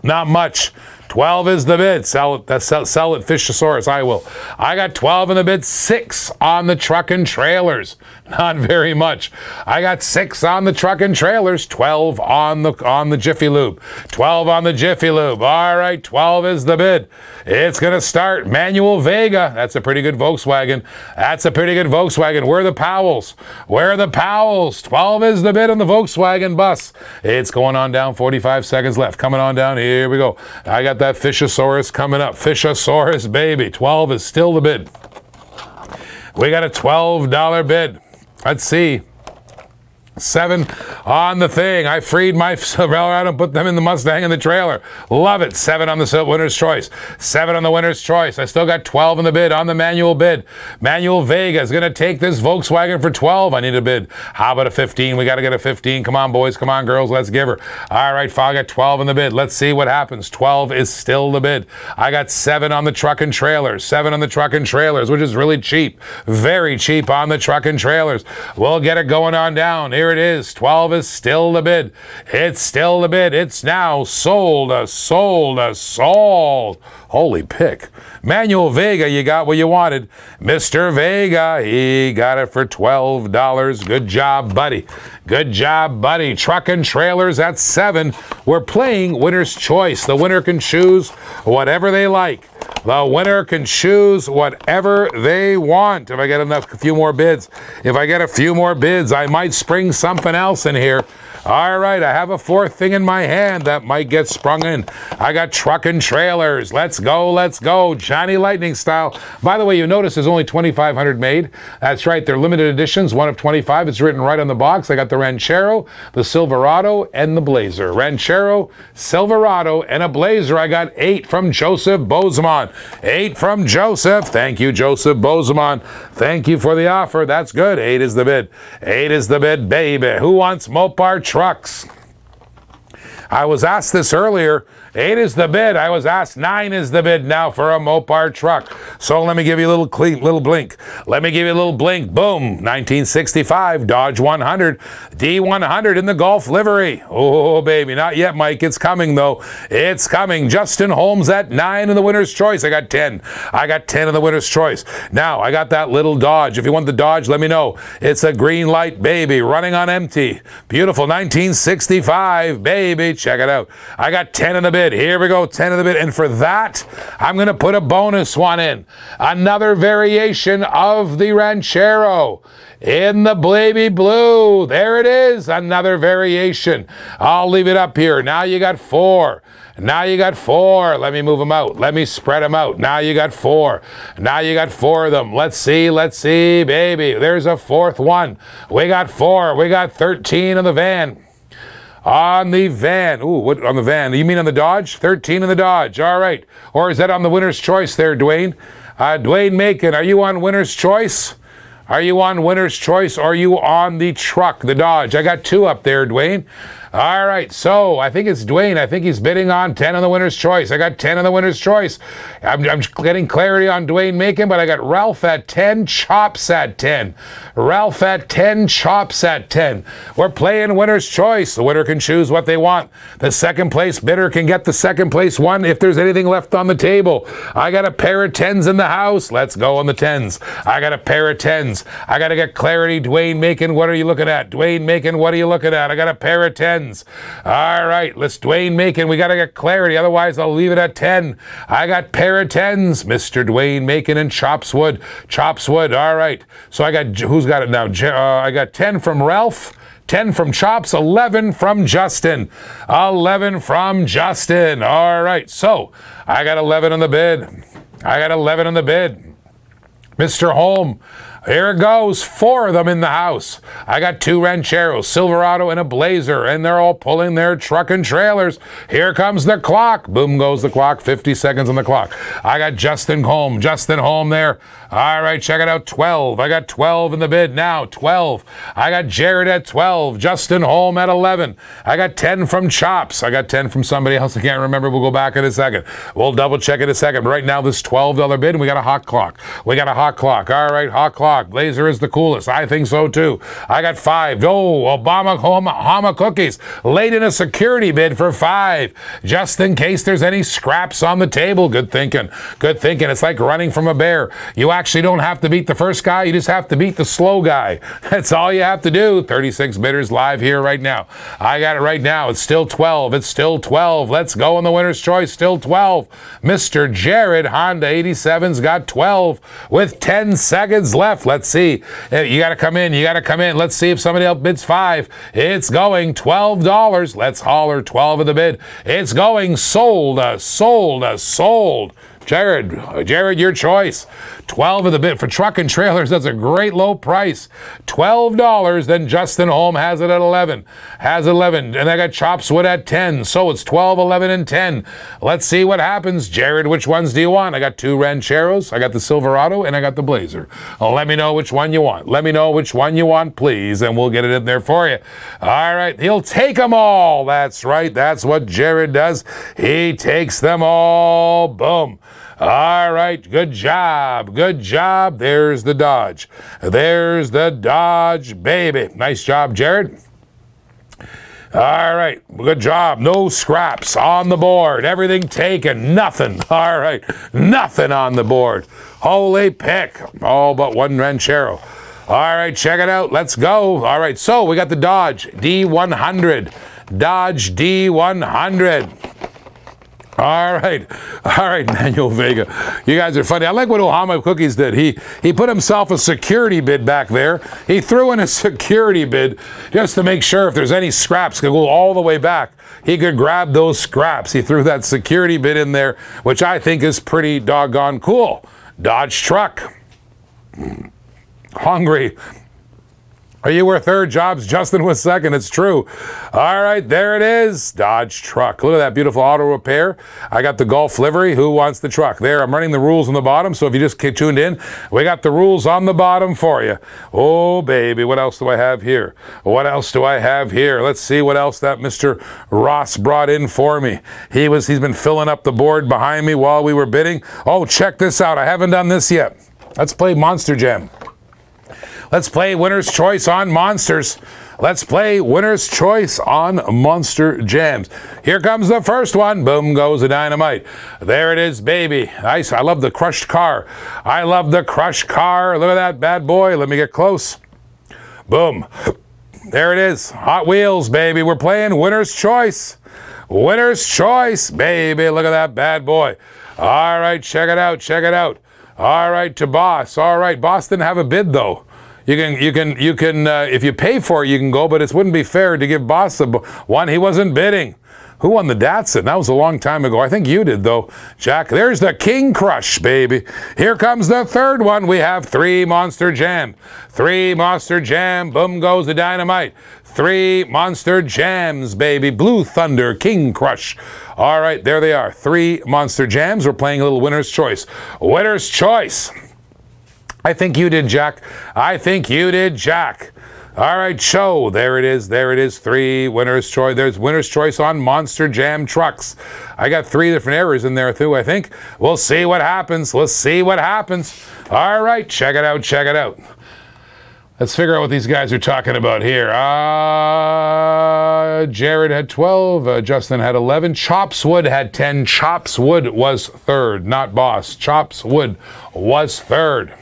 Not much. 12 is the bid. Sell it, uh, sell, sell it, Fishosaurus. I will. I got 12 in the bid, six on the truck and trailers. Not very much. I got six on the truck and trailers, 12 on the on the Jiffy Lube. 12 on the Jiffy Lube. All right, 12 is the bid. It's gonna start. Manuel Vega. That's a pretty good Volkswagen. That's a pretty good Volkswagen. Where are the Powells? Where are the Powells? 12 is the bid on the Volkswagen bus. It's going on down. 45 seconds left. Coming on down. Here we go. I got that Fishosaurus coming up. Fishosaurus, baby. 12 is still the bid. We got a $12 bid. Let's see. Seven on the thing. I freed my Silverado and put them in the Mustang in the trailer. Love it. Seven on the winner's choice. Seven on the winner's choice. I still got 12 in the bid on the manual bid. Manual Vega is going to take this Volkswagen for 12. I need a bid. How about a 15? We got to get a 15. Come on, boys. Come on, girls. Let's give her. All right, I got 12 in the bid. Let's see what happens. 12 is still the bid. I got seven on the truck and trailers. Seven on the truck and trailers, which is really cheap. Very cheap on the truck and trailers. We'll get it going on down. Here here it is. 12 is still the bid. It's still the bid. It's now sold, a sold, a sold. Holy pick. Manuel Vega, you got what you wanted. Mr. Vega, he got it for $12. Good job, buddy. Good job, buddy. Truck and trailers at 7. We're playing winner's choice. The winner can choose whatever they like. The winner can choose whatever they want. If I get enough, a few more bids, if I get a few more bids, I might spring something else in here. All right, I have a fourth thing in my hand that might get sprung in. I got truck and trailers. Let's let's go. Johnny Lightning style. By the way, you notice there's only 2,500 made. That's right, they're limited editions, one of 25. It's written right on the box. I got the Ranchero, the Silverado, and the Blazer. Ranchero, Silverado, and a Blazer. I got eight from Joseph Bozeman. Eight from Joseph. Thank you, Joseph Bozeman. Thank you for the offer. That's good. Eight is the bid. Eight is the bid, baby. Who wants Mopar trucks? I was asked this earlier. Eight is the bid. I was asked nine is the bid now for a Mopar truck. So let me give you a little clean, little blink. Let me give you a little blink. Boom. 1965 Dodge 100 D100 in the Gulf livery. Oh baby, not yet, Mike. It's coming though. It's coming. Justin Holmes at nine in the winner's choice. I got 10. I got 10 in the winner's choice. Now I got that little Dodge. If you want the Dodge, let me know. It's a green light baby running on empty. Beautiful 1965 baby. Check it out. I got 10 in the bid. Here we go, 10 of the bid. And for that, I'm going to put a bonus one in. Another variation of the Ranchero in the baby blue. There it is, another variation. I'll leave it up here. Now you got four. Now you got four. Let me move them out. Let me spread them out. Now you got four. Now you got four of them. Let's see. Let's see, baby. There's a fourth one. We got four. We got 13 in the van. On the van. Ooh, what on the van? You mean on the Dodge? 13 in the Dodge. All right. Or is that on the winner's choice there, Dwayne? Uh, Dwayne Macon, are you on winner's choice? Are you on winner's choice or are you on the truck, the Dodge? I got two up there, Dwayne. All right, so I think it's Dwayne. I think he's bidding on 10 on the winner's choice. I got 10 on the winner's choice. I'm, I'm getting clarity on Dwayne Macon, but I got Ralph at 10, Chops at 10. Ralph at 10, Chops at 10. We're playing winner's choice. The winner can choose what they want. The second place bidder can get the second place one if there's anything left on the table. I got a pair of 10s in the house. Let's go on the 10s. I got a pair of 10s. I got to get clarity. Dwayne Macon, what are you looking at? Dwayne Macon, what are you looking at? I got a pair of 10s. All right, let's Dwayne Macon. We got to get clarity. Otherwise, I'll leave it at 10. I got pair of 10s, Mr. Dwayne Macon and Chopswood. Chopswood. All right. So I got, who's got it now? Uh, I got 10 from Ralph. 10 from Chops, 11 from Justin. 11 from Justin. All right, so I got 11 on the bid. I got 11 on the bid. Mr. Holm, here it goes, four of them in the house. I got two Rancheros, Silverado, and a Blazer, and they're all pulling their truck and trailers. Here comes the clock. Boom goes the clock, 50 seconds on the clock. I got Justin Holm, Justin Holm there. All right, check it out, 12. I got 12 in the bid now, 12. I got Jared at 12, Justin Holm at 11. I got 10 from Chops. I got 10 from somebody else. I can't remember. We'll go back in a second. We'll double check in a second. Right now, this $12 bid, and we got a hot clock. We got a hot clock. All right, hot clock. Blazer is the coolest. I think so too. I got five. Oh, Obama Hama cookies. Laid in a security bid for five, just in case there's any scraps on the table. Good thinking. Good thinking. It's like running from a bear. You actually don't have to beat the first guy. You just have to beat the slow guy. That's all you have to do. 36 bidders live here right now. I got it right now. It's still 12. It's still 12. Let's go in the winner's choice. Still 12. Mr. Jared Honda 87's got 12 with 10 seconds left. Let's see. You got to come in. You got to come in. Let's see if somebody else bids five. It's going $12. Let's holler 12 of the bid. It's going sold, uh, sold, uh, sold. Jared, Jared, your choice. 12 of the bid for truck and trailers. That's a great low price. $12. Then Justin Holm has it at 11. Has 11. And I got Chopswood at 10. So it's 12, 11, and 10. Let's see what happens. Jared, which ones do you want? I got two Rancheros. I got the Silverado and I got the Blazer. let me know which one you want. Let me know which one you want, please, and we'll get it in there for you. All right. He'll take them all. That's right. That's what Jared does. He takes them all. Boom. All right, good job, good job. There's the Dodge. There's the Dodge, baby. Nice job, Jared. All right, good job. No scraps on the board. Everything taken. Nothing. All right, nothing on the board. Holy pick. All but one Ranchero. All right, check it out. Let's go. All right, so we got the Dodge D100. Dodge D100. All right, all right, Manuel Vega. You guys are funny. I like what Ohama Cookies did. He he put himself a security bid back there. He threw in a security bid just to make sure if there's any scraps could go all the way back. He could grab those scraps. He threw that security bid in there, which I think is pretty doggone cool. Dodge truck. Hmm. Hungry. You were third, Chops. Justin was second. It's true. All right, there it is. Dodge truck. Look at that beautiful auto repair. I got the Gulf livery. Who wants the truck? There, I'm running the rules on the bottom. So if you just tuned in, we got the rules on the bottom for you. Oh, baby. What else do I have here? What else do I have here? Let's see what else that Mr. Ross brought in for me. He was, he's been filling up the board behind me while we were bidding. Oh, check this out. I haven't done this yet. Let's play Monster Jam. Let's play Winner's Choice on Monsters. Let's play Winner's Choice on Monster Jams. Here comes the first one. Boom goes the dynamite. There it is, baby. Nice. I love the crushed car. I love the crushed car. Look at that bad boy. Let me get close. Boom. There it is. Hot Wheels, baby. We're playing Winner's Choice. Winner's Choice, baby. Look at that bad boy. All right, check it out. Check it out. All right, to Boss. All right, Boss didn't have a bid, though. You can, you can, you can. Uh, if you pay for it, you can go. But it wouldn't be fair to give Boss the one. He wasn't bidding. Who won the Datsun? That was a long time ago. I think you did, though, Jack. There's the King Crush, baby. Here comes the third one. We have three Monster Jam. Three Monster Jam. Boom goes the dynamite. Three Monster Jams, baby. Blue Thunder, King Crush. All right, there they are. Three Monster Jams. We're playing a little winner's choice. Winner's choice. I think you did, Jack. I think you did, Jack. All right, show. There it is. There it is. Three winner's choice. There's winner's choice on Monster Jam trucks. I got three different errors in there too. I think we'll see what happens. Let's see what happens. All right, check it out. Check it out. Let's figure out what these guys are talking about here. Uh, Jared had 12. Uh, Justin had 11. Chops Wood had 10. Chops Wood was third, not Boss. Chops Wood was third.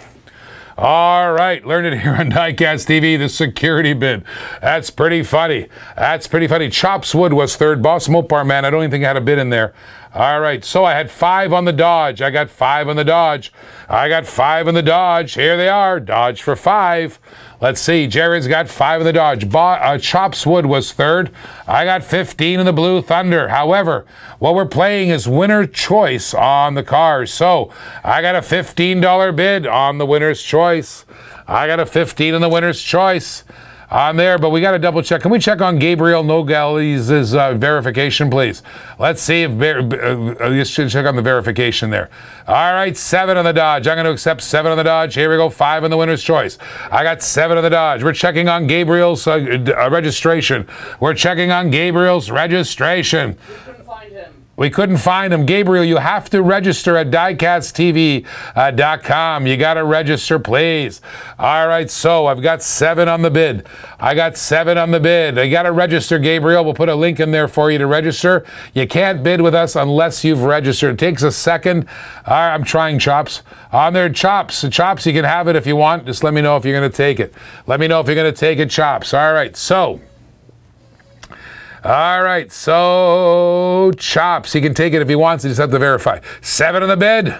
All right, learn it here on Diecast TV, the security bid. That's pretty funny. That's pretty funny. Chops Wood was third. Boss Mopar, man, I don't even think I had a bid in there. All right, so I had five on the Dodge. I got five on the Dodge. I got five on the Dodge. Here they are. Dodge for five. Let's see. Jared's got five in the Dodge. Uh, Chops Wood was third. I got 15 in the Blue Thunder. However, what we're playing is winner choice on the cars. So I got a $15 bid on the winner's choice. I got a 15 in the winner's choice on there, but we got to double check. Can we check on Gabriel Nogales' uh, verification, please? Let's see if uh, uh, should check on the verification there. All right, seven on the Dodge. I'm going to accept seven on the Dodge. Here we go, five on the winner's choice. I got seven on the Dodge. We're checking on Gabriel's uh, uh registration. We're checking on Gabriel's registration. We couldn't find him. Gabriel, you have to register at diecasttv.com. Uh, you got to register, please. All right, so I've got seven on the bid. I got seven on the bid. You got to register, Gabriel. We'll put a link in there for you to register. You can't bid with us unless you've registered. It takes a second. All right, I'm trying chops. On there, chops. Chops, you can have it if you want. Just let me know if you're going to take it. Let me know if you're going to take it, chops. All right, so. All right, so chops. He can take it if he wants. He just have to verify. Seven on the bid.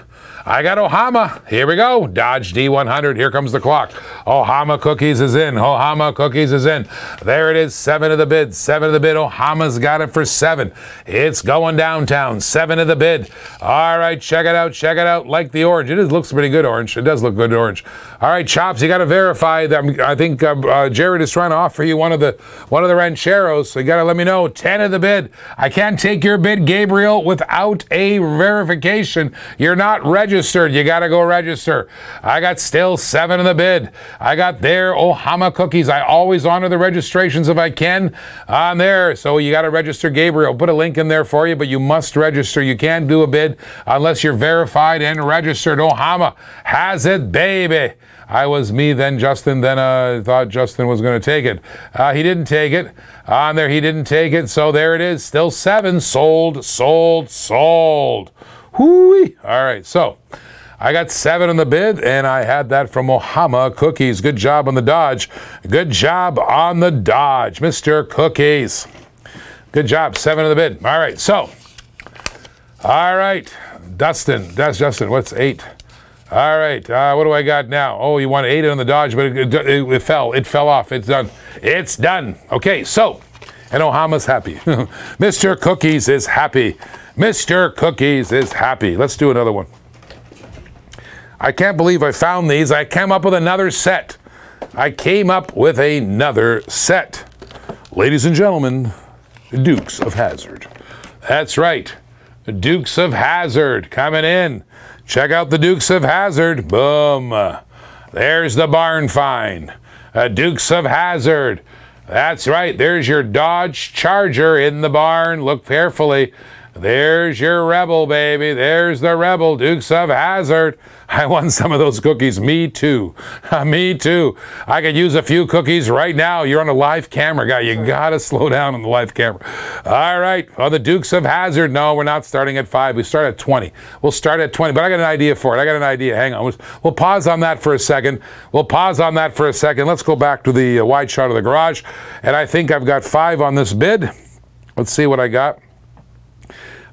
I got Ohama. Here we go. Dodge D100. Here comes the clock. Ohama Cookies is in. Ohama Cookies is in. There it is. Seven of the bid. Seven of the bid. Ohama's got it for seven. It's going downtown. Seven of the bid. All right, check it out. Check it out. Like the orange. It is, looks pretty good orange. It does look good orange. All right, Chops, you got to verify that. I think uh, uh, Jared is trying to offer you one of the one of the rancheros. So you got to let me know. Ten of the bid. I can't take your bid, Gabriel, without a verification. You're not registered registered. You got to go register. I got still seven in the bid. I got their Ohama cookies. I always honor the registrations if I can on there. So you got to register Gabriel. Put a link in there for you, but you must register. You can't do a bid unless you're verified and registered. Ohama has it, baby. I was me, then Justin, then uh, thought Justin was going to take it. Uh, he didn't take it. On there, he didn't take it. So there it is. Still seven. Sold, sold, sold. All right, so I got seven in the bid, and I had that from Ohama Cookies. Good job on the Dodge. Good job on the Dodge, Mr. Cookies. Good job, seven in the bid. All right, so, all right, Dustin, that's Justin, what's eight? All right, uh, what do I got now? Oh, you want eight on the Dodge, but it, it, it fell. It fell off. It's done. It's done. Okay, so, and Ohama's happy. Mr. Cookies is happy. Mr. Cookies is happy. Let's do another one. I can't believe I found these. I came up with another set. I came up with another set. Ladies and gentlemen, Dukes of Hazzard. That's right. Dukes of Hazzard coming in. Check out the Dukes of Hazzard. Boom. There's the barn find. Uh, Dukes of Hazzard. That's right. There's your Dodge Charger in the barn. Look carefully. There's your Rebel, baby. There's the Rebel, Dukes of Hazzard. I want some of those cookies. Me too. Me too. I could use a few cookies right now. You're on a live camera, guy. You got to slow down on the live camera. All right. Oh, the Dukes of Hazzard? No, we're not starting at 5. We start at 20. We'll start at 20, but I got an idea for it. I got an idea. Hang on. We'll pause on that for a second. We'll pause on that for a second. Let's go back to the uh, wide shot of the garage. And I think I've got 5 on this bid. Let's see what I got.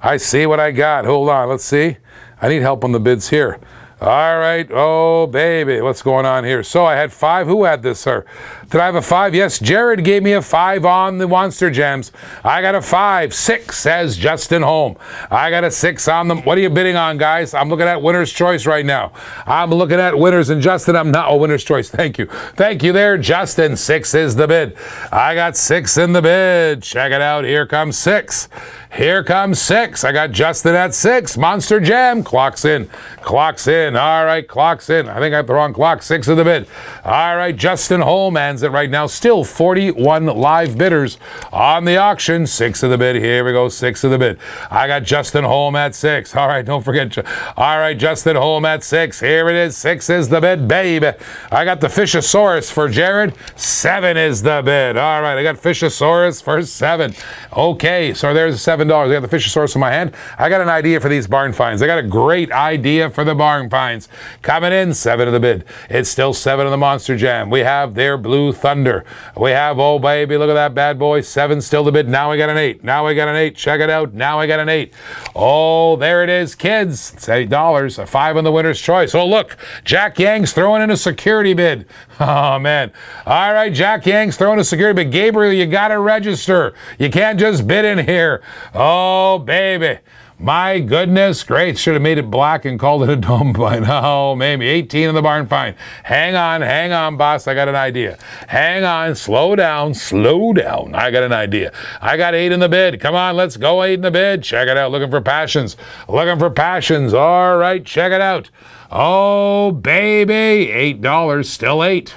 I see what I got. Hold on. Let's see. I need help on the bids here. All right. Oh, baby. What's going on here? So I had five. Who had this, sir? Did I have a five? Yes, Jared gave me a five on the Monster Jams. I got a five. Six, says Justin Holm. I got a six on them. What are you bidding on, guys? I'm looking at winner's choice right now. I'm looking at winners, and Justin, I'm not. Oh, winner's choice. Thank you. Thank you there, Justin. Six is the bid. I got six in the bid. Check it out. Here comes six. Here comes six. I got Justin at six. Monster Jam clocks in. Clocks in. All right, clocks in. I think I have the wrong clock. Six of the bid. All right, Justin Holm Holman's it right now. Still 41 live bidders on the auction. Six of the bid. Here we go. Six of the bid. I got Justin Holm at six. All right, don't forget. All right, Justin Holm at six. Here it is. Six is the bid, babe. I got the Fishosaurus for Jared. Seven is the bid. All right, I got Fishosaurus for seven. Okay, so there's seven $7. I got the Fishosaurus in my hand. I got an idea for these barn finds. I got a great idea for the barn finds. Coming in, seven of the bid. It's still seven of the Monster Jam. We have their Blue Thunder. We have, oh baby, look at that bad boy. Seven still the bid. Now we got an eight. Now we got an eight. Check it out. Now I got an eight. Oh, there it is, kids. It's eight dollars. A five on the winner's choice. Oh, look. Jack Yang's throwing in a security bid. Oh, man. All right, Jack Yang's throwing a security bid. Gabriel, you got to register. You can't just bid in here. Oh, baby. My goodness, great. Should have made it black and called it a dome find. Oh, maybe 18 in the barn Fine. Hang on, hang on, boss. I got an idea. Hang on, slow down, slow down. I got an idea. I got eight in the bid. Come on, let's go eight in the bid. Check it out. Looking for passions. Looking for passions. All right, check it out. Oh, baby. Eight dollars, still eight.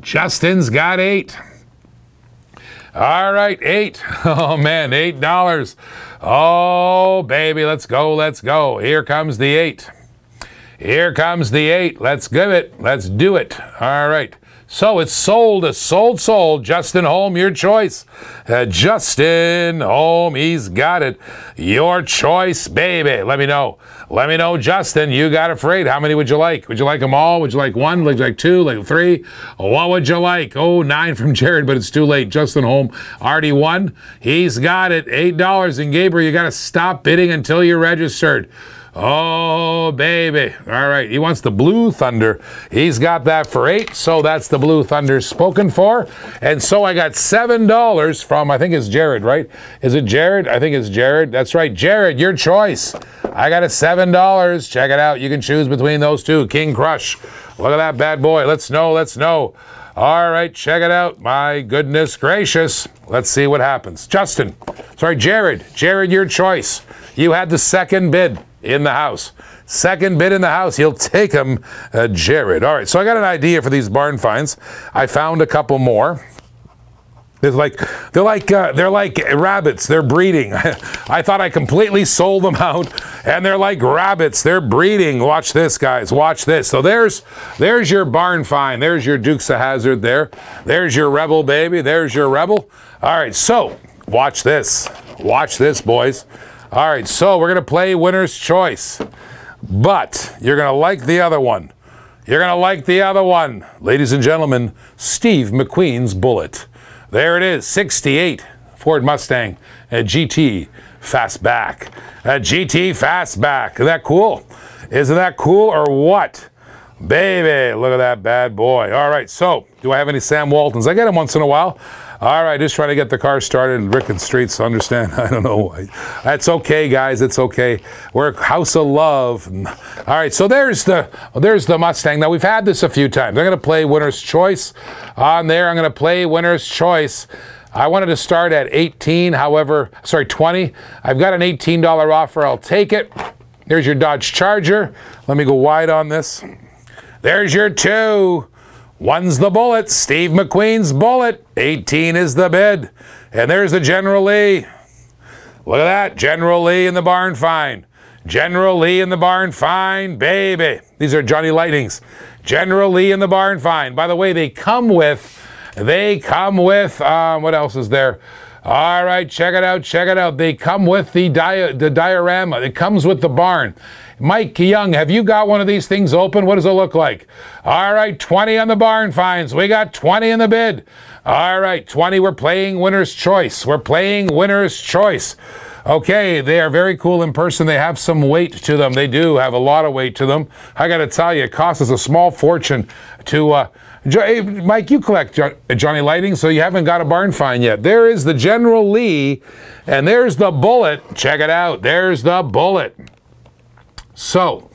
Justin's got eight. All right, eight. Oh man, eight dollars. Oh baby, let's go, let's go. Here comes the eight. Here comes the eight. Let's give it. Let's do it. All right. So it's sold, sold, sold. Justin Holm, your choice. Uh, Justin Holm, he's got it. Your choice, baby. Let me know. Let me know, Justin. You got a freight. How many would you like? Would you like them all? Would you like one? Would you like two? Like three? What would you like? Oh, nine from Jared, but it's too late. Justin Holm already won. He's got it. Eight dollars. And Gabriel, you got to stop bidding until you're registered. Oh, baby. All right. He wants the Blue Thunder. He's got that for eight. So that's the Blue Thunder spoken for. And so I got $7 from, I think it's Jared, right? Is it Jared? I think it's Jared. That's right. Jared, your choice. I got a $7. Check it out. You can choose between those two. King Crush. Look at that bad boy. Let's know. Let's know. All right, check it out. My goodness gracious. Let's see what happens. Justin, sorry, Jared. Jared, your choice. You had the second bid in the house. Second bid in the house. He'll take him, uh, Jared. All right, so I got an idea for these barn finds. I found a couple more. They're like they're like uh, they're like rabbits. They're breeding. I thought I completely sold them out, and they're like rabbits. They're breeding. Watch this, guys. Watch this. So there's there's your barn find. There's your Dukes of Hazzard. There. There's your rebel baby. There's your rebel. All right. So watch this. Watch this, boys. All right, so we're going to play winner's choice. But you're going to like the other one. You're going to like the other one. Ladies and gentlemen, Steve McQueen's Bullitt. There it is, 68 Ford Mustang a GT Fastback. A GT Fastback. Isn't that cool? Isn't that cool or what? Baby, look at that bad boy. All right, so do I have any Sam Waltons? I get them once in a while. All right, just trying to get the car started. Rick and Streets, understand? I don't know why. That's okay, guys. It's okay. We're house of love. All right, so there's the there's the Mustang. Now we've had this a few times. I'm going to play winner's choice on there. I'm going to play winner's choice. I wanted to start at 18, however, sorry, 20. I've got an $18 offer. I'll take it. There's your Dodge Charger. Let me go wide on this. There's your two. One's the Bullitt, Steve McQueen's Bullitt. 18 is the bid. And there's the General Lee. Look at that, General Lee in the barn fine. General Lee in the barn fine, baby. These are Johnny Lightnings. General Lee in the barn fine. By the way, they come with, they come with, um, what else is there? All right, check it out, check it out. They come with the, di the diorama. It comes with the barn. Mike Young, have you got one of these things open? What does it look like? All right, 20 on the barn finds. We got 20 in the bid. All right, 20. We're playing winner's choice. We're playing winner's choice. Okay, they are very cool in person. They have some weight to them. They do have a lot of weight to them. I got to tell you, it costs us a small fortune to. Uh, hey, Mike, you collect Johnny Lightning, so you haven't got a barn find yet. There is the General Lee, and there's the Bullitt. Check it out. There's the Bullitt. So,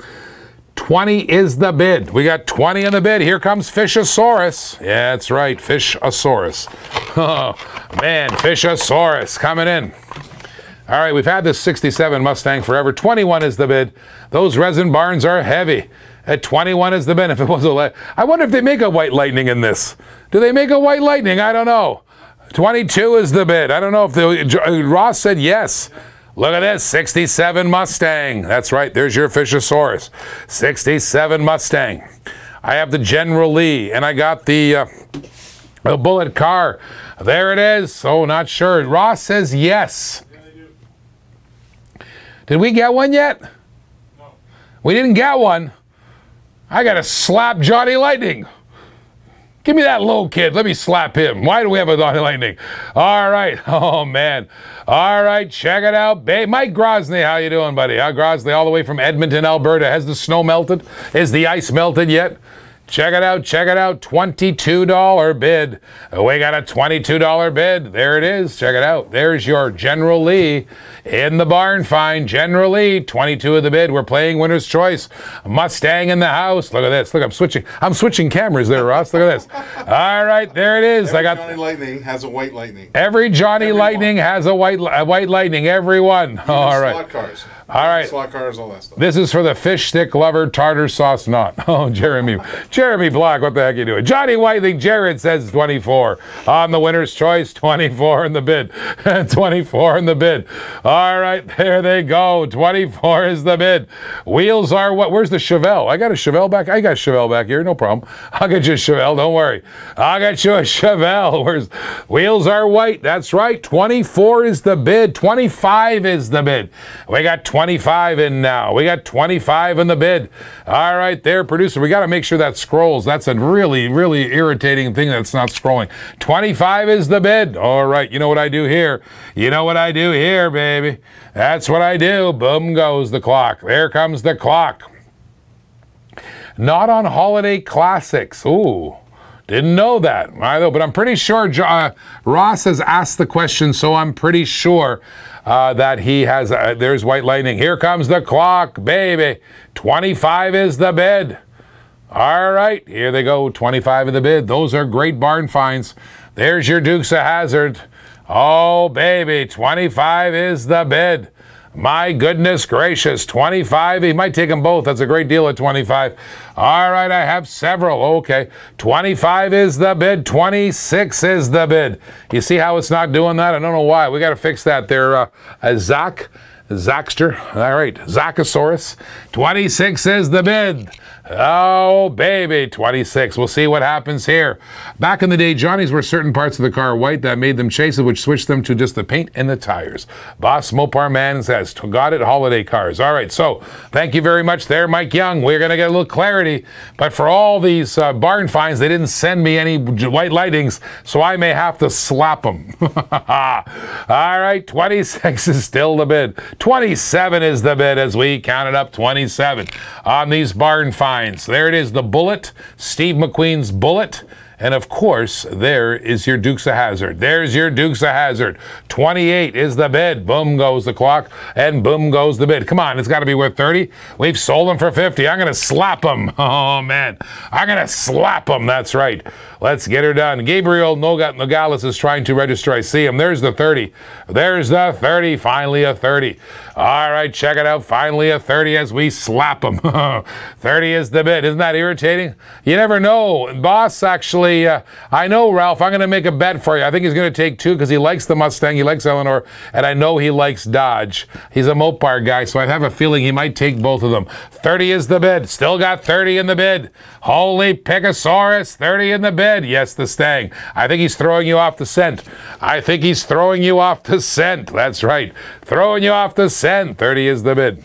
20 is the bid. We got 20 in the bid. Here comes Fishosaurus. Yeah, that's right, Fishosaurus. Oh, man, Fishosaurus coming in. All right, we've had this 67 Mustang forever. 21 is the bid. Those resin barns are heavy. At 21 is the bid. If it was a I wonder if they make a white lightning in this. Do they make a white lightning? I don't know. 22 is the bid. I don't know if the uh, Ross said yes. Look at this 67 Mustang. That's right, there's your Fishosaurus. 67 Mustang. I have the General Lee, and I got the, uh, the Bullitt car. There it is. Oh, not sure. Ross says yes. Did we get one yet? No. We didn't get one. I got to slap Johnny Lightning. Give me that low kid. Let me slap him. Why do we have a Johnny Lightning? All right. Oh, man. All right. Check it out. Babe. Mike Grosney, how you doing, buddy? How Grosney all the way from Edmonton, Alberta. Has the snow melted? Is the ice melted yet? Check it out, check it out. $22 bid. Uh, we got a $22 bid. There it is. Check it out. There's your General Lee in the barn find. General Lee, 22 of the bid. We're playing winner's choice. Mustang in the house. Look at this. Look, I'm switching. I'm switching cameras there, Ross. Look at this. All right, there it is. Every I got Johnny Lightning has a white lightning. Every Johnny Every Lightning has a white a white lightning. Every one. Even all right. cars. All right. Slot cars, all that stuff. This is for the fish stick lover, tartar sauce not. Oh, Jeremy. Jeremy Block, what the heck are you doing? Johnny Whiting, Jared says 24. On the winner's choice, 24 in the bid. 24 in the bid. All right, there they go. 24 is the bid. Wheels are what? Where's the Chevelle? I got a Chevelle back. I got Chevelle back here. No problem. I'll get you a Chevelle. Don't worry. I'll get you a Chevelle. Where's wheels are white? That's right. 24 is the bid. 25 is the bid. We got 25 in now. We got 25 in the bid. All right, there, producer. We got to make sure that scrolls. That's a really, really irritating thing that's not scrolling. 25 is the bid. All right, you know what I do here? You know what I do here, baby? That's what I do. Boom goes the clock. There comes the clock. Not on holiday classics. Ooh. Didn't know that either, but I'm pretty sure uh, Ross has asked the question, so I'm pretty sure uh, that he has. Uh, there's White Lightning. Here comes the clock, baby. 25 is the bid. All right, here they go. 25 of the bid. Those are great barn finds. There's your Dukes of Hazzard. Oh, baby, 25 is the bid. My goodness gracious, 25. He might take them both. That's a great deal at 25. All right, I have several. Okay. 25 is the bid. 26 is the bid. You see how it's not doing that? I don't know why. We got to fix that there. Uh, uh, Zach, Zaxter. All right. Zachosaurus. 26 is the bid. Oh, baby, 26. We'll see what happens here. Back in the day, Johnny's were certain parts of the car white that made them chase it, which switched them to just the paint and the tires. Boss Mopar Man says, got it, holiday cars. All right, so thank you very much there, Mike Young. We're going to get a little clarity. But for all these uh, barn finds, they didn't send me any white lightnings, so I may have to slap them. all right, 26 is still the bid. 27 is the bid as we counted up 27 on these barn finds. There it is, the Bullitt, Steve McQueen's Bullitt. And of course, there is your Dukes of Hazzard. There's your Dukes of Hazzard. 28 is the bid. Boom goes the clock, and boom goes the bid. Come on, it's got to be worth 30. We've sold them for 50. I'm going to slap them. Oh, man. I'm going to slap them. That's right. Let's get her done. Gabriel Nogales is trying to register. I see him. There's the 30. There's the 30. Finally, a 30. All right, check it out. Finally, a 30 as we slap them. 30 is the bid. Isn't that irritating? You never know. Boss, actually, uh, I know, Ralph. I'm going to make a bet for you. I think he's going to take two because he likes the Mustang. He likes Eleanor. And I know he likes Dodge. He's a Mopar guy, so I have a feeling he might take both of them. 30 is the bid. Still got 30 in the bid. Holy Picosaurus, 30 in the bid. Yes, the Stang. I think he's throwing you off the scent. I think he's throwing you off the scent. That's right. Throwing you off the scent. 30 is the bid.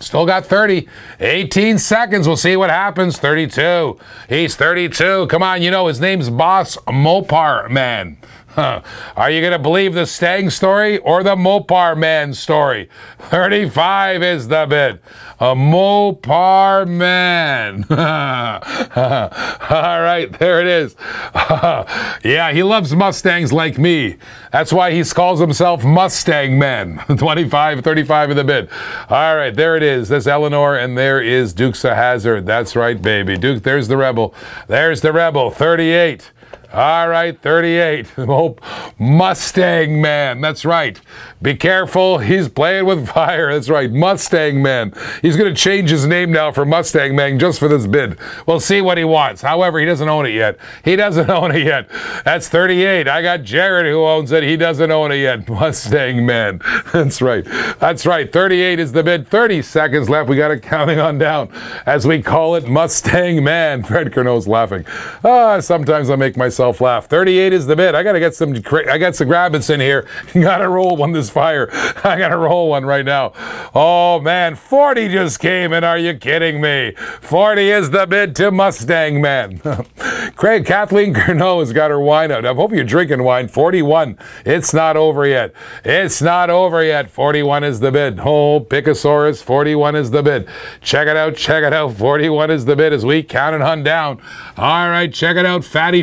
Still got 30. 18 seconds. We'll see what happens. 32. He's 32. Come on, you know his name's Boss Mopar Man. Are you going to believe the Stang story or the Mopar Man story? 35 is the bid. A Mopar Man. All right, there it is. yeah, he loves Mustangs like me. That's why he calls himself Mustang Man. 25, 35 in the bid. All right, there it is. That's Eleanor, and there is Dukes of Hazzard. That's right, baby. Duke, there's the Rebel. There's the Rebel. 38. All right, 38. Oh, Mustang Man. That's right. Be careful. He's playing with fire. That's right. Mustang Man. He's going to change his name now for Mustang Man just for this bid. We'll see what he wants. However, he doesn't own it yet. He doesn't own it yet. That's 38. I got Jared who owns it. He doesn't own it yet. Mustang Man. That's right. That's right. 38 is the bid. 30 seconds left. We got it counting on down as we call it Mustang Man. Fred Curnow's laughing. Ah, sometimes I make myself myself laugh. 38 is the bid. I got to get some, I got some rabbits in here. got to roll one this fire. I got to roll one right now. Oh man, 40 just came and are you kidding me? 40 is the bid to Mustang Man. Craig, Kathleen Curnow has got her wine out. I hope you're drinking wine. 41. It's not over yet. It's not over yet. 41 is the bid. Oh, Picasaurus, 41 is the bid. Check it out. Check it out. 41 is the bid as we count and hunt down. All right, check it out. Fatty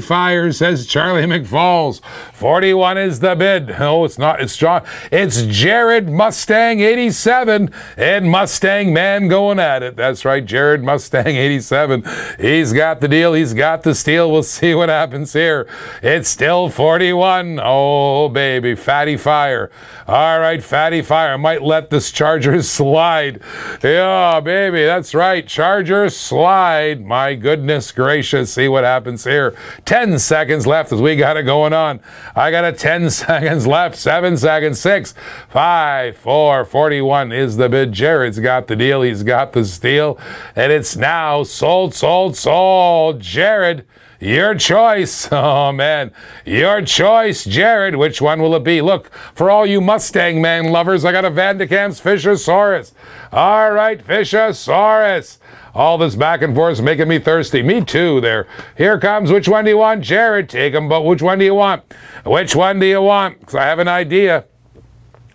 Says Charlie McFalls. 41 is the bid. Oh, it's not. It's John. It's Jared Mustang 87 and Mustang Man going at it. That's right, Jared Mustang 87. He's got the deal. He's got the steal. We'll see what happens here. It's still 41. Oh, baby. Fatty Fire. All right, Fatty Fire. I might let this Charger slide. Yeah, baby. That's right. Charger slide. My goodness gracious. See what happens here. 10 seconds left as we got it going on. I got a 10 seconds left, 7 seconds, 6, 5, 4, 41 is the bid. Jared's got the deal. He's got the steal. And it's now sold, sold, sold. Jared. Your choice. Oh, man. Your choice, Jared. Which one will it be? Look, for all you Mustang Man lovers, I got a Van de Kamp's Fishosaurus. All right, Fishosaurus. All this back and forth is making me thirsty. Me too, there. Here comes. Which one do you want, Jared? Take them, but which one do you want? Which one do you want? Because I have an idea.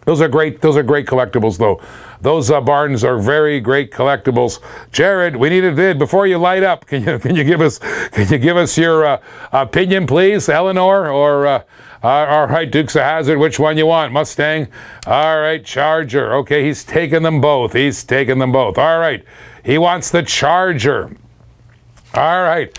Those are great. Those are great collectibles, though. Those uh, Bartons are very great collectibles. Jared, we need a vid before you light up. Can you can you give us can you give us your uh, opinion, please, Eleanor or? Uh, uh, all right, Dukes of Hazzard, which one you want? Mustang? All right, Charger. Okay, he's taking them both. He's taking them both. All right. He wants the Charger. All right.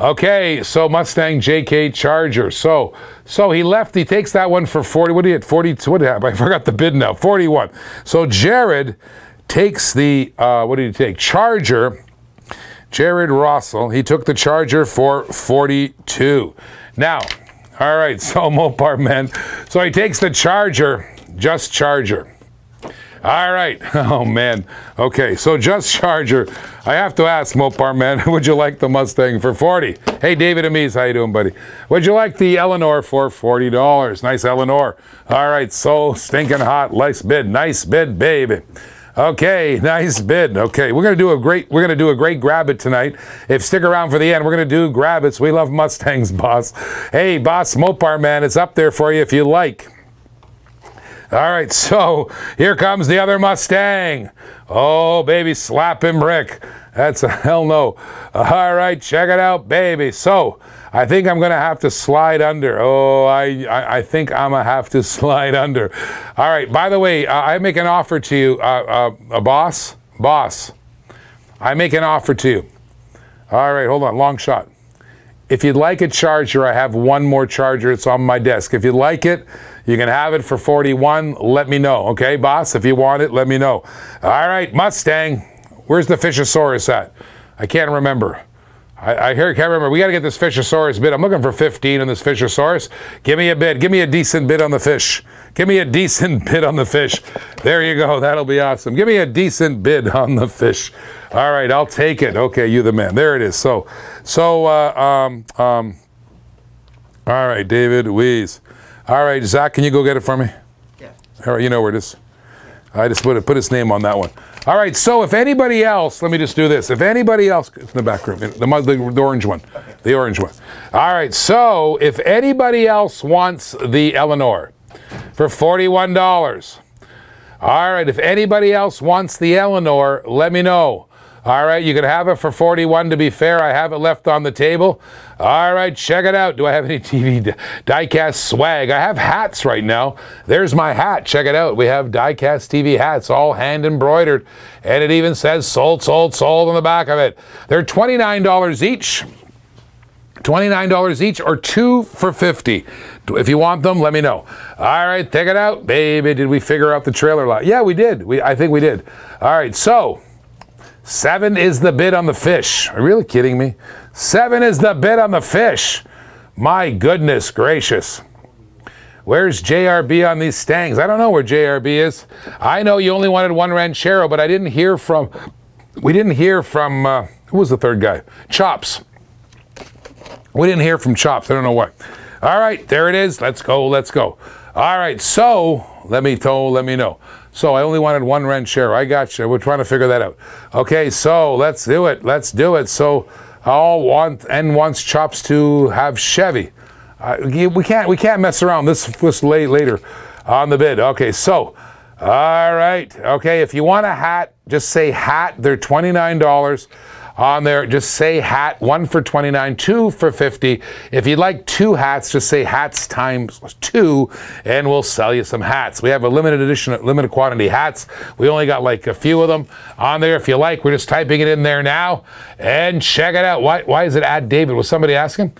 Okay, so Mustang JK Charger. So so he left, he takes that one for 40. What did he get? 40 what did I, I forgot the bid now. 41. So Jared takes the uh, what did he take? Charger. Jared Russell, he took the Charger for 42. Now, all right, so Mopar man. So he takes the Charger, just Charger. All right. Oh, man. Okay, so just Charger. I have to ask, Mopar man, would you like the Mustang for 40 Hey, David Amise, how you doing, buddy? Would you like the Eleanor for $40? Nice Eleanor. All right, so stinking hot. Nice bid. Nice bid, baby. Okay, nice bid. Okay, we're gonna do a great we're gonna do a great grab it tonight. If stick around for the end, we're gonna do grab it's. We love Mustangs, boss. Hey, boss Mopar man, it's up there for you if you like. All right, so here comes the other Mustang. Oh, baby, slap him, Rick. That's a hell no. All right, check it out, baby. So I think I'm going to have to slide under. Oh, I, I, I think I'm going to have to slide under. All right, by the way, uh, I make an offer to you, uh, uh, a boss, boss. I make an offer to you. All right, hold on, long shot. If you'd like a charger, I have one more charger. It's on my desk. If you'd like it, you can have it for 41. Let me know, okay, boss? If you want it, let me know. All right, Mustang. Where's the Fishosaurus at? I can't remember. I, I hear, can't remember. We got to get this Fishosaurus bid. I'm looking for 15 on this Fishosaurus. Give me a bid. Give me a decent bid on the fish. Give me a decent bid on the fish. There you go. That'll be awesome. Give me a decent bid on the fish. All right, I'll take it. Okay, you the man. There it is. So, so, uh, um, um, all right, David Weeze. All right, Zach, can you go get it for me? Yeah. All right, you know where it is. I just put it, put his name on that one. All right, so if anybody else, let me just do this. If anybody else, it's in the back room, the, the, the orange one, the orange one. All right, so if anybody else wants the Eleanor for $41, all right, if anybody else wants the Eleanor, let me know. All right, you can have it for 41 to be fair. I have it left on the table. All right, check it out. Do I have any TV diecast swag? I have hats right now. There's my hat. Check it out. We have diecast TV hats, all hand embroidered. And it even says sold, sold, sold on the back of it. They're $29 each. $29 each or two for 50 If you want them, let me know. All right, take it out. Baby, did we figure out the trailer lot? Yeah, we did. We, I think we did. All right, so Seven is the bid on the fish. Are you really kidding me? Seven is the bid on the fish. My goodness gracious. Where's JRB on these stangs? I don't know where JRB is. I know you only wanted one ranchero, but I didn't hear from, we didn't hear from, uh, who was the third guy? Chops. We didn't hear from Chops. I don't know what. All right, there it is. Let's go, let's go. All right, so let me tell, let me know. So I only wanted one rent share. I got you. We're trying to figure that out. Okay, so let's do it. Let's do it. So all want and wants chops to have Chevy. Uh, we can't we can't mess around. This this late later on the bid. Okay, so all right. Okay, if you want a hat, just say hat. They're twenty nine dollars on there. Just say hat, one for 29, two for 50. If you'd like two hats, just say hats times two, and we'll sell you some hats. We have a limited edition, limited quantity hats. We only got like a few of them on there. If you like, we're just typing it in there now and check it out. Why, why is it at David? Was somebody asking?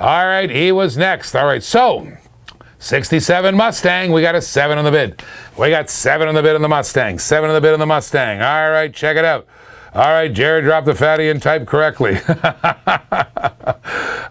All right, he was next. All right, so 67 Mustang. We got a seven on the bid. We got seven on the bid on the Mustang. Seven on the bid on the Mustang. All right, check it out. All right, Jared dropped the fatty and typed correctly.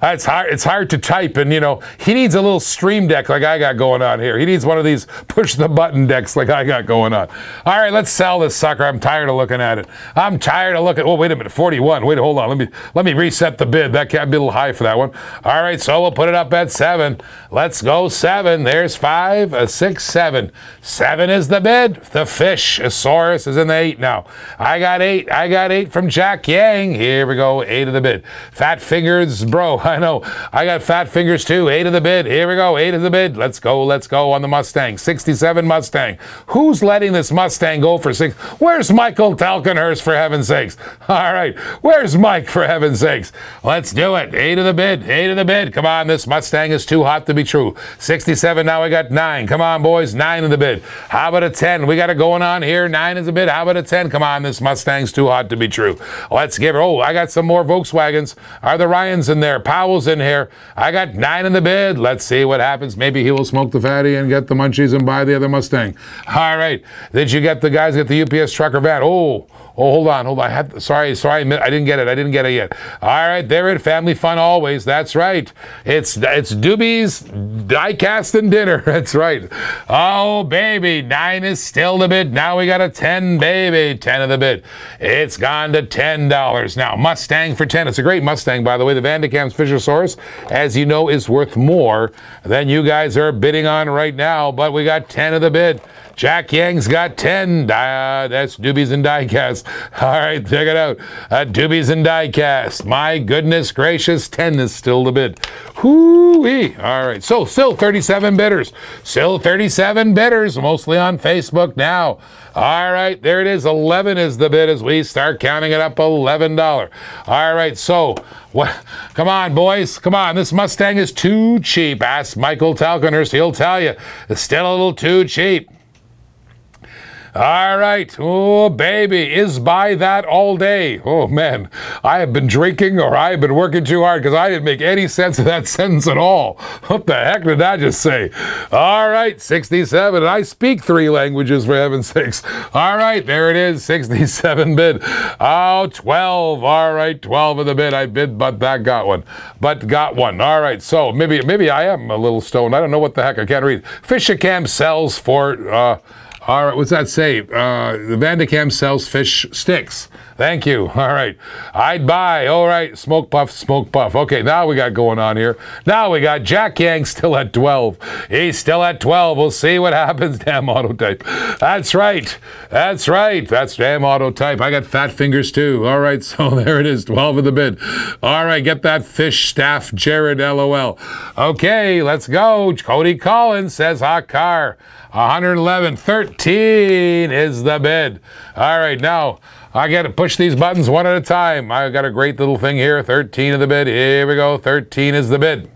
it's hard. It's hard to type, and you know he needs a little stream deck like I got going on here. He needs one of these push the button decks like I got going on. All right, let's sell this sucker. I'm tired of looking at it. I'm tired of looking. Oh, wait a minute, 41. Wait, hold on. Let me let me reset the bid. That can't be a little high for that one. All right, so we'll put it up at seven. Let's go seven. There's five, a six, seven. Seven is the bid. The fish, Asaurus, is in the eight now. I got eight. I got eight from Jack Yang. Here we go. Eight of the bid. Fat fingers, bro. I know. I got fat fingers too. Eight of the bid. Here we go. Eight of the bid. Let's go. Let's go on the Mustang. 67 Mustang. Who's letting this Mustang go for six? Where's Michael Talkenhurst for heaven's sakes? All right. Where's Mike for heaven's sakes? Let's do it. Eight of the bid. Eight of the bid. Come on. This Mustang is too hot to be true. 67. Now we got nine. Come on, boys. Nine in the bid. How about a 10? We got it going on here. Nine is a bid. How about a 10? Come on. This Mustang's too hot to be true. Let's give it. Oh, I got some more Volkswagens. Are the Ryans in there? Powell's in here. I got nine in the bid. Let's see what happens. Maybe he will smoke the fatty and get the munchies and buy the other Mustang. All right. Did you get the guys get the UPS trucker van? Oh, Oh, hold on, hold on. I had, sorry, sorry, I didn't get it. I didn't get it yet. All right, there it. Family fun always. That's right. It's it's Doobie's diecast and dinner. That's right. Oh baby, nine is still the bid. Now we got a ten, baby, ten of the bid. It's gone to ten dollars now. Mustang for ten. It's a great Mustang, by the way. The Van de Kamp's Fishosaurus, as you know, is worth more than you guys are bidding on right now. But we got ten of the bid. Jack Yang's got 10. Uh, that's Doobies and Diecast. All right, check it out. Uh, Doobies and Diecast. My goodness gracious, 10 is still the bid. Whoo-wee. All right, so still 37 bidders. Still 37 bidders, mostly on Facebook now. All right, there it is. 11 is the bid as we start counting it up. $11. All right, so what? Come on, boys. Come on. This Mustang is too cheap. Ask Michael Talkenhurst. He'll tell you. It's still a little too cheap. All right. Oh, baby, is by that all day. Oh, man. I have been drinking or I have been working too hard because I didn't make any sense of that sentence at all. What the heck did I just say? All right, 67. And I speak three languages, for heaven's sakes. All right, there it is, 67 bid. Oh, 12. All right, 12 of the bid. I bid, but that got one. But got one. All right, so maybe maybe I am a little stoned. I don't know what the heck. I can't read. Fishicam sells for... Uh, all right, what's that say? Uh, the Van de Kamp sells fish sticks. Thank you. All right. I'd buy. All right. Smoke puff, smoke puff. Okay, now we got going on here. Now we got Jack Yang still at 12. He's still at 12. We'll see what happens. Damn auto type. That's right. That's right. That's damn auto type. I got fat fingers too. All right. So there it is. 12 of the bid. All right. Get that fish staff, Jared LOL. Okay, let's go. Cody Collins says hot car. 111. 13 is the bid. All right. Now, I got to push these buttons one at a time. I got a great little thing here. 13 of the bid. Here we go. 13 is the bid.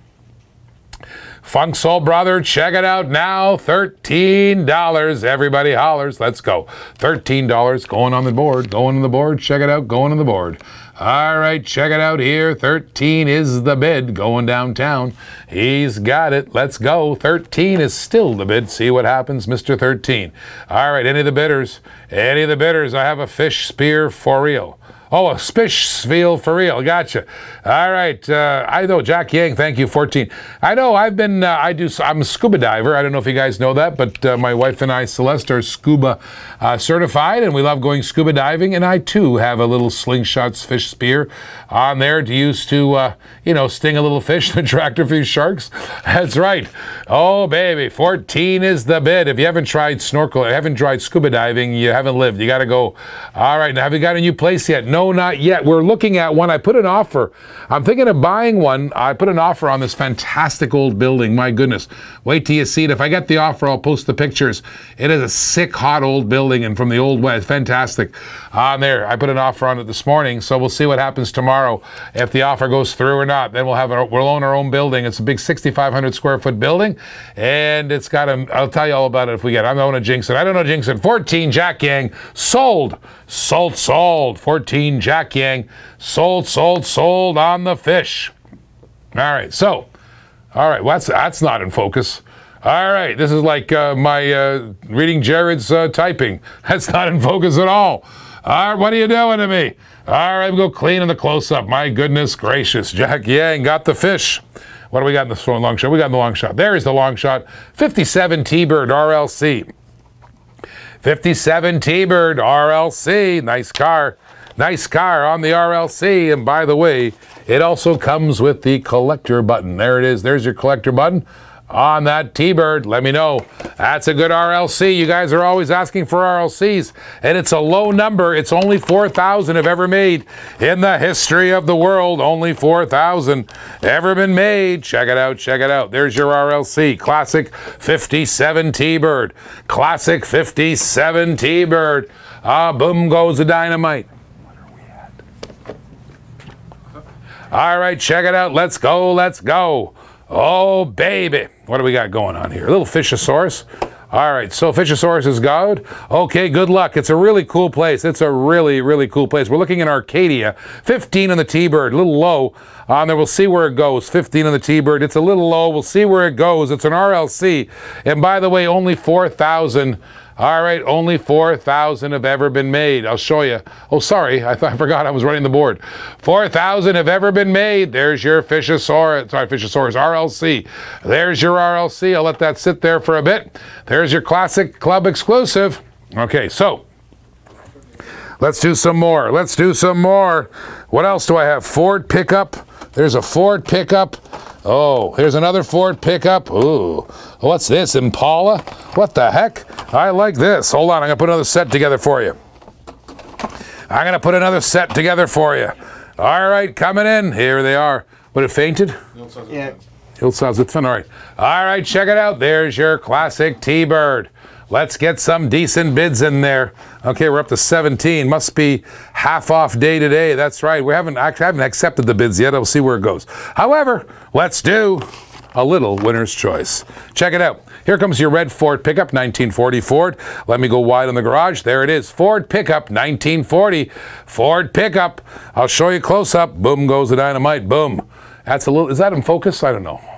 Funk Soul Brother, check it out now. $13. Everybody hollers. Let's go. $13 going on the board. Going on the board. Check it out. Going on the board. All right, check it out here. 13 is the bid going downtown. He's got it. Let's go. 13 is still the bid. See what happens, Mr. 13. All right, any of the bidders? Any of the bidders? I have a fish spear for real. Oh, a spiel for real. Gotcha. All right. Uh, I know Jack Yang. Thank you. 14. I know. I've been. Uh, I do. I'm a scuba diver. I don't know if you guys know that, but uh, my wife and I, Celeste, are scuba uh, certified, and we love going scuba diving. And I too have a little slingshot fish spear on there to use to, uh, you know, sting a little fish and attract a few sharks. That's right. Oh baby, 14 is the bid. If you haven't tried snorkel, haven't tried scuba diving, you haven't lived. You got to go. All right. Now, have you got a new place yet? No. No, not yet. We're looking at one. I put an offer. I'm thinking of buying one. I put an offer on this fantastic old building. My goodness. Wait till you see it. If I get the offer, I'll post the pictures. It is a sick, hot old building and from the old west. Fantastic. On there. I put an offer on it this morning, so we'll see what happens tomorrow. If the offer goes through or not, then we'll have a, we'll own our own building. It's a big 6,500 square foot building, and it's got a. I'll tell you all about it if we get. It. I'm going to jinx it. I don't know jinx it. 14 Jack Yang sold. Sold, sold. 14 Jack Yang. Sold, sold, sold on the fish. All right, so, all right, well, that's, that's not in focus. All right, this is like uh, my uh, reading Jared's uh, typing. That's not in focus at all. All right, what are you doing to me? All right, we go clean in the close up. My goodness gracious. Jack Yang got the fish. What do we got in the long shot? We got in the long shot. There's the long shot. 57 T-Bird RLC. 57 T-Bird RLC. Nice car. Nice car on the RLC. And by the way, it also comes with the collector button. There it is. There's your collector button on that T-Bird. Let me know. That's a good RLC. You guys are always asking for RLCs, and it's a low number. It's only 4,000 have ever made in the history of the world. Only 4,000 ever been made. Check it out. Check it out. There's your RLC. Classic 57 T-Bird. Classic 57 T-Bird. Ah, boom goes the dynamite. All right, check it out. Let's go. Let's go. Oh, baby. What do we got going on here? A little Fishosaurus. All right, so Fishosaurus is good. Okay, good luck. It's a really cool place. It's a really, really cool place. We're looking in Arcadia. 15 on the T-Bird, a little low uh, on there. We'll see where it goes. 15 on the T-Bird. It's a little low. We'll see where it goes. It's an RLC. And by the way, only 4,000 all right, only 4,000 have ever been made. I'll show you. Oh, sorry, I, thought, I forgot I was running the board. 4,000 have ever been made. There's your Fishosaurus, sorry, Fishosaurus RLC. There's your RLC. I'll let that sit there for a bit. There's your classic club exclusive. Okay, so let's do some more. Let's do some more. What else do I have? Ford pickup. There's a Ford pickup. Oh, here's another Ford pickup. Ooh, what's this? Impala? What the heck? I like this. Hold on, I'm gonna put another set together for you. I'm gonna put another set together for you. All right, coming in. Here they are. But it fainted. No, it sounds Yeah. good. It sounds. All right. All right, check it out. There's your classic T-Bird. Let's get some decent bids in there. Okay, we're up to 17. Must be half off day today. That's right. We haven't I haven't accepted the bids yet. I'll see where it goes. However, let's do a little winner's choice. Check it out. Here comes your red Ford pickup, 1940 Ford. Let me go wide on the garage. There it is. Ford pickup, 1940. Ford pickup. I'll show you close up. Boom goes the dynamite. Boom. That's a little. Is that in focus? I don't know.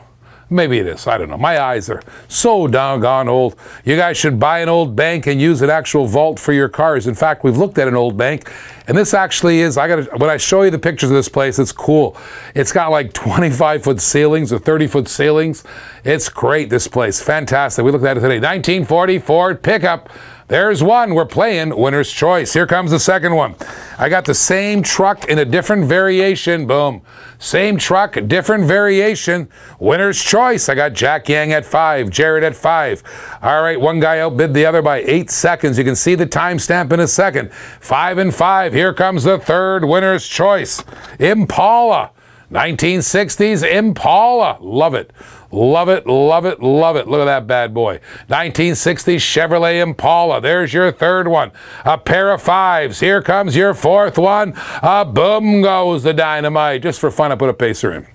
Maybe it is. I don't know. My eyes are so doggone old. You guys should buy an old bank and use an actual vault for your cars. In fact, we've looked at an old bank, and this actually is. I got. When I show you the pictures of this place, it's cool. It's got like 25 foot ceilings or 30 foot ceilings. It's great. This place, fantastic. We looked at it today. 1940 Ford pickup. There's one. We're playing winner's choice. Here comes the second one. I got the same truck in a different variation. Boom. Same truck, different variation. Winner's choice. I got Jack Yang at five, Jared at five. All right, one guy outbid the other by eight seconds. You can see the timestamp in a second. Five and five. Here comes the third winner's choice. Impala. 1960s Impala. Love it. Love it, love it, love it. Look at that bad boy. 1960 Chevrolet Impala. There's your third one. A pair of fives. Here comes your fourth one. A boom goes the dynamite. Just for fun, I put a pacer in.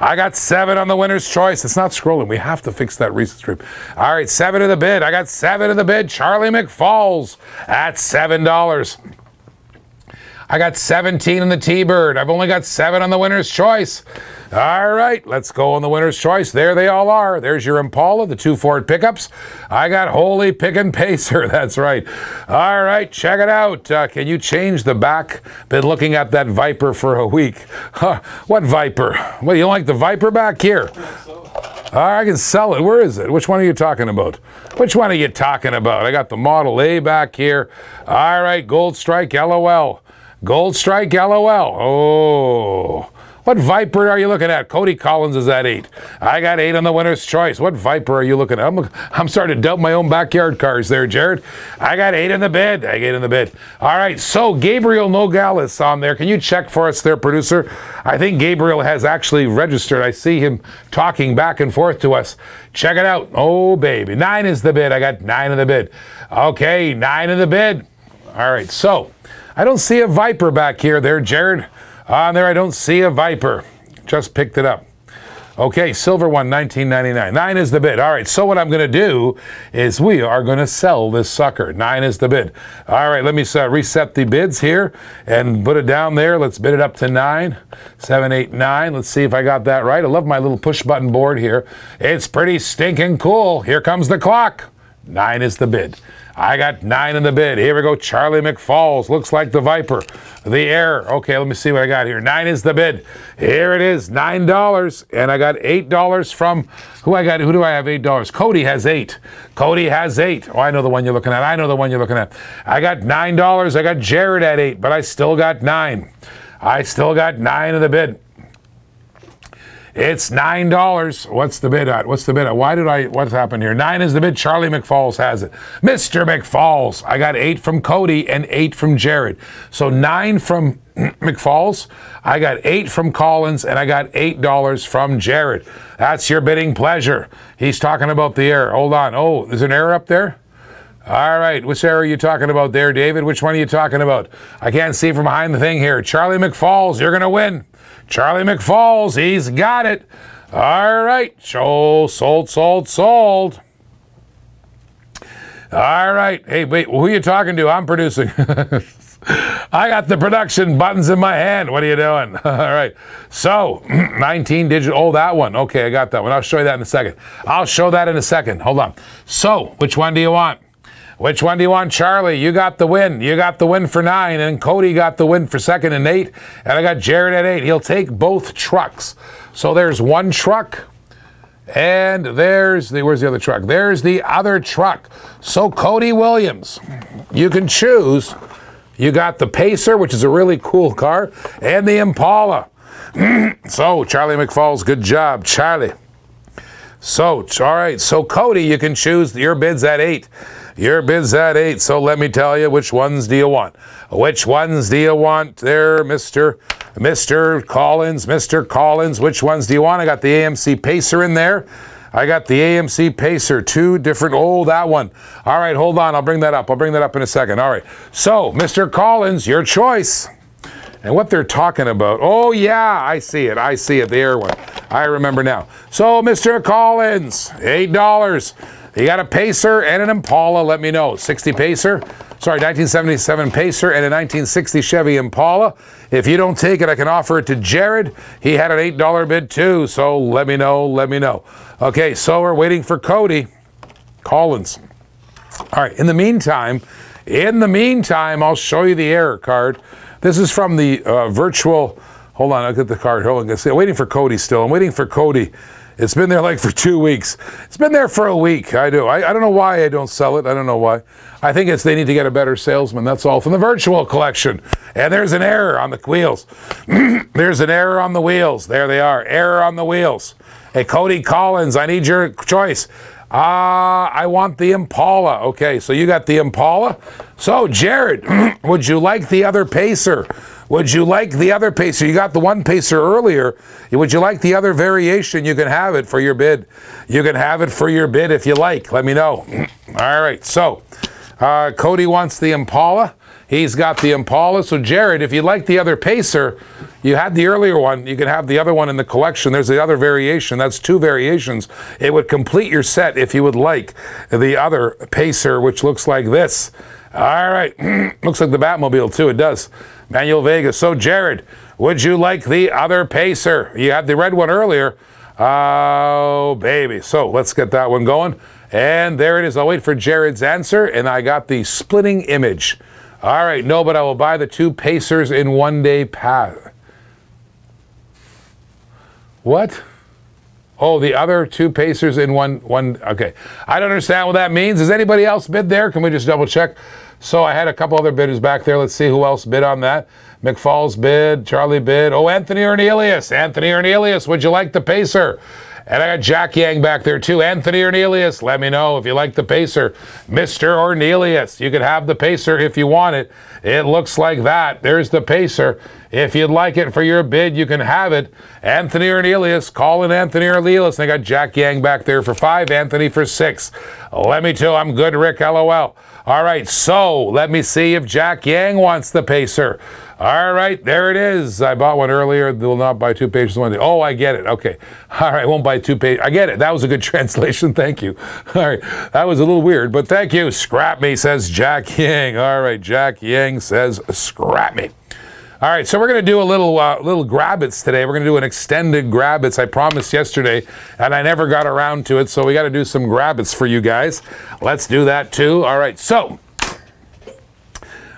I got seven on the winner's choice. It's not scrolling. We have to fix that recent stream. All right, seven to the bid. I got seven to the bid. Charlie McFalls at $7. I got 17 in the T-Bird. I've only got seven on the winner's choice. All right, let's go on the winner's choice. There they all are. There's your Impala, the two Ford pickups. I got Holy Pick and Pacer. That's right. All right, check it out. Uh, can you change the back? Been looking at that Viper for a week. Huh, what Viper? Well, you don't like the Viper back here? I can sell it. Where is it? Which one are you talking about? Which one are you talking about? I got the Model A back here. All right, Gold Strike LOL. Gold Strike LOL. Oh. What Viper are you looking at? Cody Collins is at eight. I got eight on the winner's choice. What Viper are you looking at? I'm, I'm starting to doubt my own backyard cars there, Jared. I got eight in the bid. I got eight in the bid. All right, so Gabriel Nogales on there. Can you check for us there, producer? I think Gabriel has actually registered. I see him talking back and forth to us. Check it out. Oh, baby. Nine is the bid. I got nine in the bid. Okay, nine in the bid. All right, so I don't see a Viper back here there, Jared. On there, I don't see a Viper. Just picked it up. Okay, silver one, 1999. Nine is the bid. All right, so what I'm going to do is we are going to sell this sucker. Nine is the bid. All right, let me uh, reset the bids here and put it down there. Let's bid it up to nine, seven, eight, nine. Let's see if I got that right. I love my little push button board here. It's pretty stinking cool. Here comes the clock. Nine is the bid. I got nine in the bid. Here we go. Charlie McFalls. Looks like the Viper. The Air. Okay, let me see what I got here. Nine is the bid. Here it is. Nine dollars. And I got eight dollars from who I got. Who do I have eight dollars? Cody has eight. Cody has eight. Oh, I know the one you're looking at. I know the one you're looking at. I got nine dollars. I got Jared at eight, but I still got nine. I still got nine in the bid. It's nine dollars. What's the bid at? What's the bid at? Why did I? What's happened here? Nine is the bid. Charlie McFalls has it. Mr. McFalls. I got eight from Cody and eight from Jared. So nine from McFalls. I got eight from Collins and I got eight dollars from Jared. That's your bidding pleasure. He's talking about the air. Hold on. Oh, there's an error up there. All right, which area are you talking about there, David? Which one are you talking about? I can't see from behind the thing here. Charlie McFalls, you're going to win. Charlie McFalls, he's got it. All right, show sold, sold, sold. All right, hey, wait, who are you talking to? I'm producing. I got the production buttons in my hand. What are you doing? All right. So, 19 digital. Oh, that one. Okay, I got that one. I'll show you that in a second. I'll show that in a second. Hold on. So, which one do you want? Which one do you want, Charlie? You got the win. You got the win for nine, and Cody got the win for second and eight, and I got Jared at eight. He'll take both trucks. So there's one truck, and there's the where's the other truck? There's the other truck. So Cody Williams, you can choose. You got the Pacer, which is a really cool car, and the Impala. so Charlie McFalls, good job, Charlie. So, all right. So, Cody, you can choose your bids at eight. Your bid's at eight. So, let me tell you, which ones do you want? Which ones do you want there, Mr. Mr. Collins? Mr. Collins, which ones do you want? I got the AMC Pacer in there. I got the AMC Pacer, two different, oh, that one. All right, hold on. I'll bring that up. I'll bring that up in a second. All right. So, Mr. Collins, your choice. And what they're talking about, oh, yeah, I see it. I see it. The air one. I remember now. So, Mr. Collins, $8. You got a Pacer and an Impala, let me know. 60 Pacer, sorry, 1977 Pacer and a 1960 Chevy Impala. If you don't take it, I can offer it to Jared. He had an $8 bid too, so let me know, let me know. Okay, so we're waiting for Cody Collins. All right, in the meantime, in the meantime, I'll show you the error card. This is from the uh, virtual Hold on, I'll get the card. Hold on. I'm waiting for Cody still. I'm waiting for Cody. It's been there like for two weeks. It's been there for a week. I do. I, I don't know why I don't sell it. I don't know why. I think it's they need to get a better salesman. That's all from the virtual collection. And there's an error on the wheels. there's an error on the wheels. There they are. Error on the wheels. Hey, Cody Collins, I need your choice. Ah, uh, I want the Impala. Okay, so you got the Impala. So, Jared, would you like the other Pacer? Would you like the other pacer? You got the one pacer earlier. Would you like the other variation? You can have it for your bid. You can have it for your bid if you like. Let me know. All right. So, uh, Cody wants the Impala. He's got the Impala. So, Jared, if you like the other pacer, you had the earlier one. You can have the other one in the collection. There's the other variation. That's two variations. It would complete your set if you would like the other pacer, which looks like this. All right. looks like the Batmobile, too. It does. Manuel Vegas. So, Jared, would you like the other pacer? You had the red one earlier. Oh, baby. So, let's get that one going. And there it is. I'll wait for Jared's answer. And I got the splitting image. All right. No, but I will buy the two pacers in one day pass. What? Oh, the other two Pacers in one one. Okay, I don't understand what that means. Does anybody else bid there? Can we just double check? So I had a couple other bidders back there. Let's see who else bid on that. McFalls bid, Charlie bid. Oh, Anthony Ornelius. Anthony Ornelius, would you like the Pacer? And I got Jack Yang back there too. Anthony Ornelius, let me know if you like the Pacer. Mr. Ornelius, you could have the Pacer if you want it. It looks like that. There's the Pacer. If you'd like it for your bid, you can have it. Anthony Ornelius, call in Anthony Ornelius. And I got Jack Yang back there for five, Anthony for six. Let me too. I'm good, Rick. LOL. All right, so let me see if Jack Yang wants the Pacer. All right, there it is. I bought one earlier. Will not buy two pages one day. Oh, I get it. Okay. All right, won't buy two pages. I get it. That was a good translation. Thank you. All right, that was a little weird, but thank you. Scrap me, says Jack Yang. All right, Jack Yang says scrap me. All right, so we're going to do a little uh, little grabbits today. We're going to do an extended grabbits. I promised yesterday, and I never got around to it, so we got to do some grabbits for you guys. Let's do that too. All right, so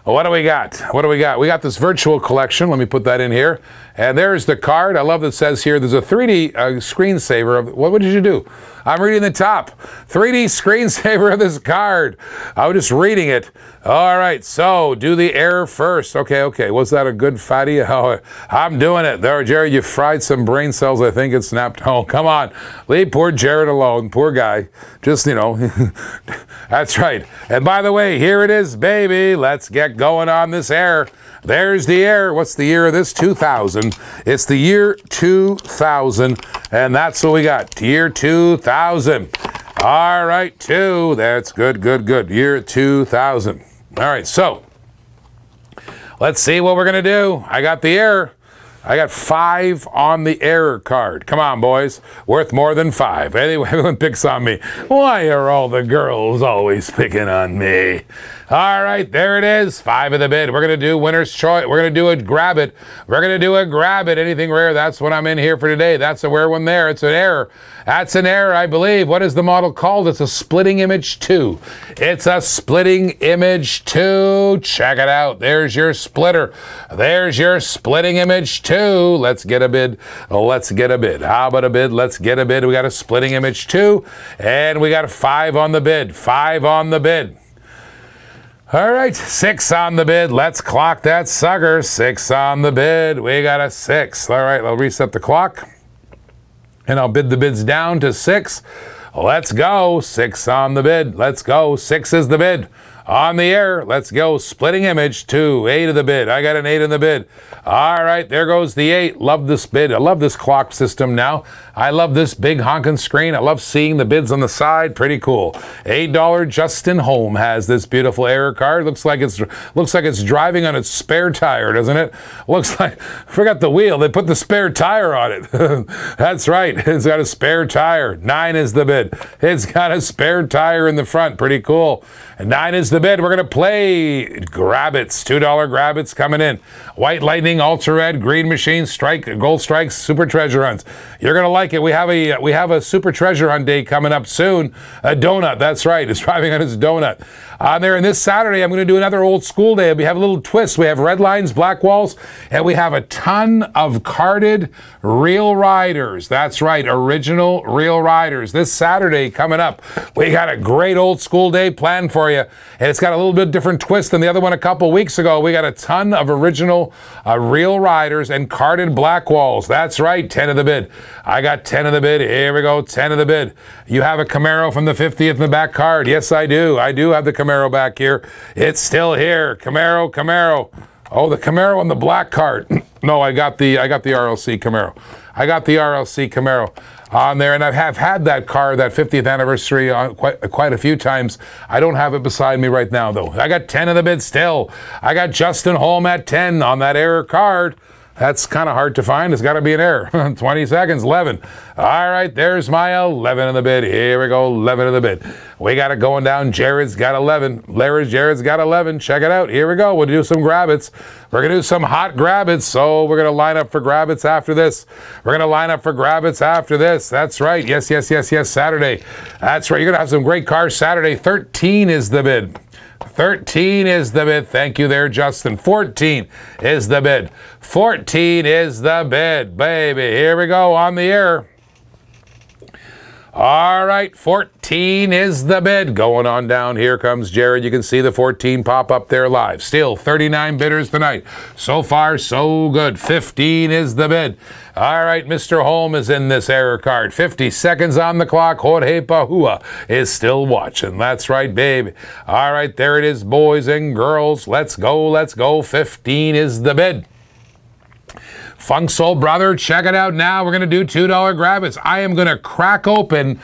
what do we got? What do we got? We got this virtual collection. Let me put that in here. And there's the card. I love that says here there's a 3D uh, screensaver of what, did you do? I'm reading the top. 3D screensaver of this card. I was just reading it. All right, so do the air first. Okay, okay. Was that a good fatty? Oh, I'm doing it. There, Jared, you fried some brain cells. I think it snapped. Oh, come on. Leave poor Jared alone. Poor guy. Just, you know, that's right. And by the way, here it is, baby. Let's get going on this air. There's the air. What's the year of this? 2000. It's the year 2000, and that's what we got. Year 2000. All right, two. That's good, good, good. Year 2000. All right, so let's see what we're going to do. I got the air. I got five on the error card. Come on, boys. Worth more than five. Anyway, everyone picks on me. Why are all the girls always picking on me? All right, there it is. Five of the bid. We're going to do winner's choice. We're going to do a grab it. We're going to do a grab it. Anything rare, that's what I'm in here for today. That's a rare one there. It's an error. That's an error, I believe. What is the model called? It's a splitting image 2. It's a splitting image 2. Check it out. There's your splitter. There's your splitting image 2. Let's get a bid. Let's get a bid. How about a bid? Let's get a bid. We got a splitting image 2. And we got a 5 on the bid. 5 on the bid. All right, six on the bid. Let's clock that sucker. Six on the bid. We got a six. All right, I'll reset the clock. And I'll bid the bids down to six. Let's go. Six on the bid. Let's go. Six is the bid on the air. Let's go. Splitting image two, eight of the bid. I got an eight in the bid. All right, there goes the eight. Love this bid. I love this clock system now. I love this big honking screen. I love seeing the bids on the side. Pretty cool. Eight dollar Justin Holm has this beautiful error card. Looks like it's looks like it's driving on its spare tire, doesn't it? Looks like forgot the wheel. They put the spare tire on it. That's right. It's got a spare tire. Nine is the bid. It's got a spare tire in the front. Pretty cool. Nine is the bid. We're gonna play Grabbits. Two dollar Grabbits coming in. White Lightning, Ultra Red, Green Machine, Strike, Gold Strikes, Super Treasure Hunts. You're gonna like it. We have a we have a Super Treasure Hunt day coming up soon. A donut. That's right. It's driving on his donut. On there, and this Saturday, I'm going to do another old school day. We have a little twist. We have red lines, black walls, and we have a ton of carded real riders. That's right, original real riders. This Saturday coming up, we got a great old school day planned for you, and it's got a little bit different twist than the other one a couple weeks ago. We got a ton of original uh, real riders and carded black walls. That's right, 10 of the bid. I got 10 of the bid. Here we go, 10 of the bid. You have a Camaro from the 50th in the back card. Yes, I do. I do have the Camaro back here. It's still here. Camaro, Camaro. Oh, the Camaro on the black card. no, I got the I got the RLC Camaro. I got the RLC Camaro on there, and I have had that car, that 50th anniversary, on quite quite a few times. I don't have it beside me right now, though. I got 10 of the bid still. I got Justin Holm at 10 on that error card. That's kind of hard to find. It's got to be an error. 20 seconds, 11. All right, there's my 11 in the bid. Here we go, 11 in the bid. We got it going down. Jared's got 11. Larry, Jared's got 11. Check it out. Here we go. We'll do some grabbits. We're going to do some hot grabbits. So we're going to line up for grabbits after this. We're going to line up for grabbits after this. That's right. Yes, yes, yes, yes. Saturday. That's right. You're going to have some great cars Saturday. 13 is the bid. 13 is the bid. Thank you there, Justin. 14 is the bid. 14 is the bid, baby. Here we go on the air. All right, 14 is the bid. Going on down. Here comes Jared. You can see the 14 pop up there live. Still 39 bidders tonight. So far, so good. 15 is the bid. All right, Mr. Holm is in this error card. 50 seconds on the clock. Jorge Pahua is still watching. That's right, baby. All right, there it is, boys and girls. Let's go, let's go. 15 is the bid. Funk Soul Brother, check it out now. We're going to do $2 grabbits. I am going to crack open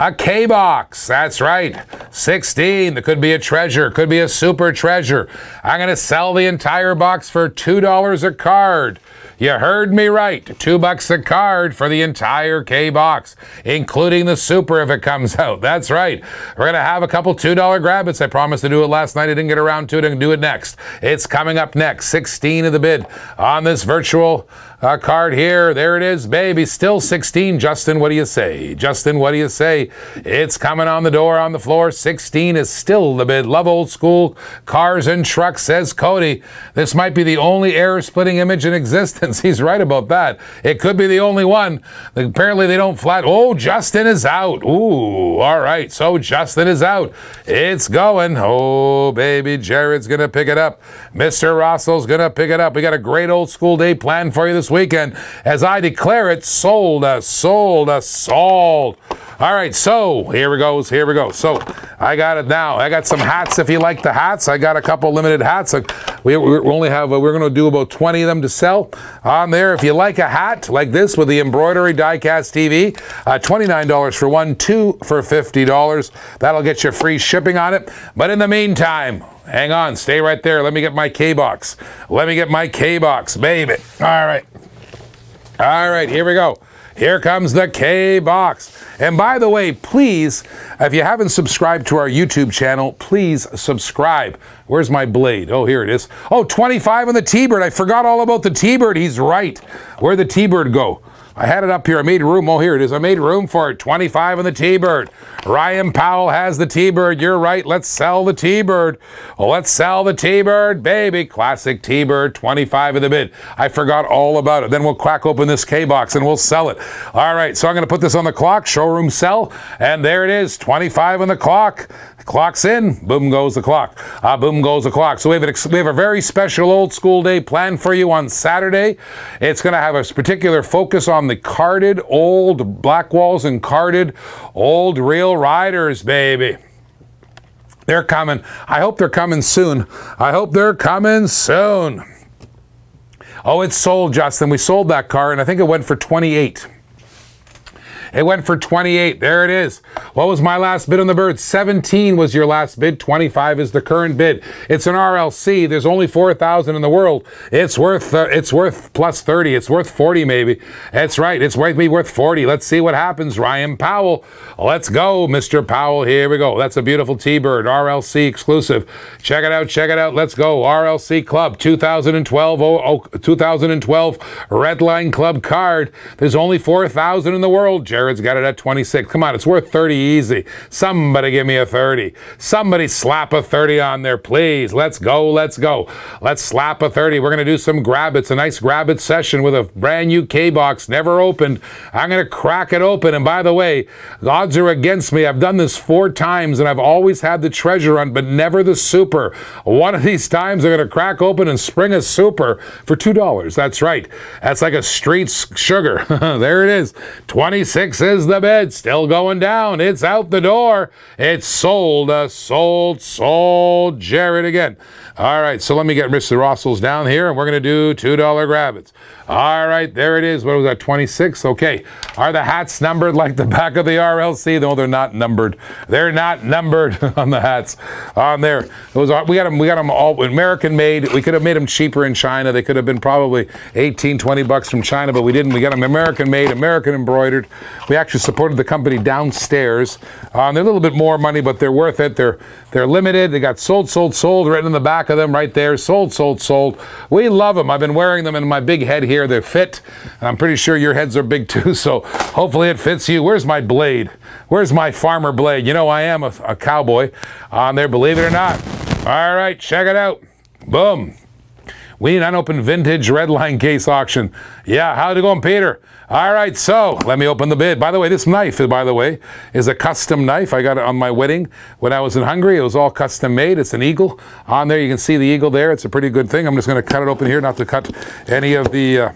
a K box. That's right. 16. There could be a treasure, could be a super treasure. I'm going to sell the entire box for $2 a card. You heard me right. Two bucks a card for the entire K box, including the super if it comes out. That's right. We're going to have a couple $2 grabbits. I promised to do it last night. I didn't get around to it. I can do it next. It's coming up next. 16 of the bid on this virtual uh, card here. There it is, baby. Still 16. Justin, what do you say? Justin, what do you say? It's coming on the door on the floor. 16 is still the bid. Love old school cars and trucks, says Cody. This might be the only error splitting image in existence. He's right about that. It could be the only one. Apparently, they don't flat. Oh, Justin is out. Ooh, all right. So Justin is out. It's going. Oh, baby. Jared's going to pick it up. Mr. Russell's going to pick it up. We got a great old school day planned for you this weekend as I declare it sold, a sold, a sold. All right, so here we goes, here we go. So I got it now. I got some hats if you like the hats. I got a couple limited hats. We, we only have, uh, we're going to do about 20 of them to sell on there. If you like a hat like this with the embroidery diecast TV, uh, $29 for one, two for $50. That'll get you free shipping on it. But in the meantime, hang on, stay right there. Let me get my K box. Let me get my K box, baby. All right. All right, here we go. Here comes the K box. And by the way, please, if you haven't subscribed to our YouTube channel, please subscribe. Where's my blade? Oh, here it is. Oh, 25 on the T-Bird. I forgot all about the T-Bird. He's right. Where'd the T-Bird go? I had it up here. I made room. Oh, here it is. I made room for it. 25 on the T-Bird. Ryan Powell has the T-Bird. You're right. Let's sell the T-Bird. let's sell the T-Bird, baby. Classic T-Bird. 25 of the bid. I forgot all about it. Then we'll crack open this K-Box and we'll sell it. All right. So I'm going to put this on the clock. Showroom sell. And there it is. 25 on the clock. Clock's in, boom goes the clock. Ah, boom goes the clock. So we have, an, we have a very special old school day planned for you on Saturday. It's going to have a particular focus on the carded old black walls and carded old real riders, baby. They're coming. I hope they're coming soon. I hope they're coming soon. Oh, it's sold, Justin. We sold that car, and I think it went for 28. It went for 28. There it is. What was my last bid on the bird? 17 was your last bid. 25 is the current bid. It's an RLC. There's only 4,000 in the world. It's worth uh, it's worth plus 30. It's worth 40 maybe. That's right. It's worth me worth 40. Let's see what happens. Ryan Powell. Let's go, Mr. Powell. Here we go. That's a beautiful T-bird. RLC exclusive. Check it out. Check it out. Let's go. RLC Club 2012 oh, oh, 2012 Redline Club card. There's only 4,000 in the world. Jerry Jared's got it at 26. Come on, it's worth 30 easy. Somebody give me a 30. Somebody slap a 30 on there, please. Let's go, let's go. Let's slap a 30. We're going to do some grab It's a nice grab it session with a brand new K box, never opened. I'm going to crack it open. And by the way, odds are against me. I've done this four times and I've always had the treasure hunt, but never the super. One of these times I'm going to crack open and spring a super for $2. That's right. That's like a street sugar. there it is. 26 is the bid. Still going down. It's out the door. It's sold. Uh, sold. Sold. Jared again. All right, so let me get Mr. Rossels down here, and we're going to do $2 grab All right, there it is. What was that, 26? Okay. Are the hats numbered like the back of the RLC? No, they're not numbered. They're not numbered on the hats on there. Those are, we got them, we got them all American made. We could have made them cheaper in China. They could have been probably 18, 20 bucks from China, but we didn't. We got them American made, American embroidered. We actually supported the company downstairs. Uh, they're a little bit more money, but they're worth it. They're, they're limited. They got sold, sold, sold written in the back of them right there. Sold, sold, sold. We love them. I've been wearing them in my big head here. They fit. I'm pretty sure your heads are big too, so hopefully it fits you. Where's my blade? Where's my farmer blade? You know, I am a, a cowboy on there, believe it or not. All right, check it out. Boom. We need unopened vintage redline case auction. Yeah, how's it going, Peter? All right, so let me open the bid. By the way, this knife, by the way, is a custom knife. I got it on my wedding when I was in Hungary. It was all custom made. It's an eagle on there. You can see the eagle there. It's a pretty good thing. I'm just going to cut it open here, not to cut any of the uh,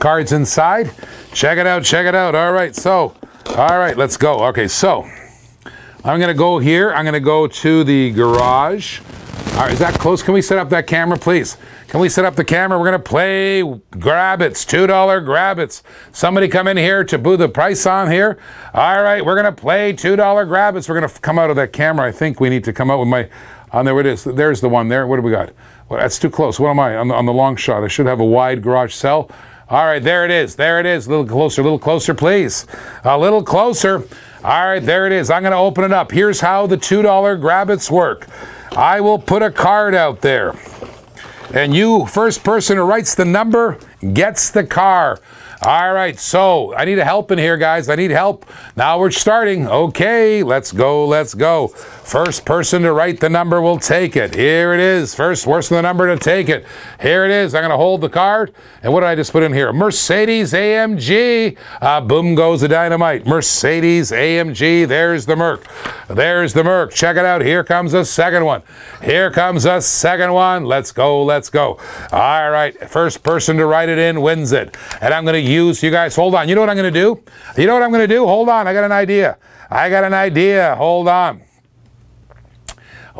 cards inside. Check it out. Check it out. All right, so, all right, let's go. Okay, so I'm going to go here. I'm going to go to the garage. All right, is that close? Can we set up that camera, please? Can we set up the camera? We're going to play Grabbits, $2 Grabbits. Somebody come in here to boo the price on here. All right, we're going to play $2 Grabbits. We're going to come out of that camera. I think we need to come out with my, on there it is. There's the one there. What do we got? Well, that's too close. What am I? On the, on the long shot. I should have a wide garage cell. All right, there it is. There it is. A little closer, a little closer, please. A little closer. All right, there it is. I'm going to open it up. Here's how the $2 Grabbits work. I will put a card out there. And you, first person who writes the number, gets the car. All right, so I need a help in here, guys. I need help. Now we're starting. Okay, let's go, let's go. First person to write the number will take it. Here it is. First person the number to take it. Here it is. I'm going to hold the card. And what did I just put in here? Mercedes AMG. Uh, boom goes the dynamite. Mercedes AMG. There's the Merc. There's the Merc. Check it out. Here comes a second one. Here comes a second one. Let's go. Let's go. All right. First person to write it in wins it. And I'm going to use you guys. Hold on. You know what I'm going to do? You know what I'm going to do? Hold on. I got an idea. I got an idea. Hold on.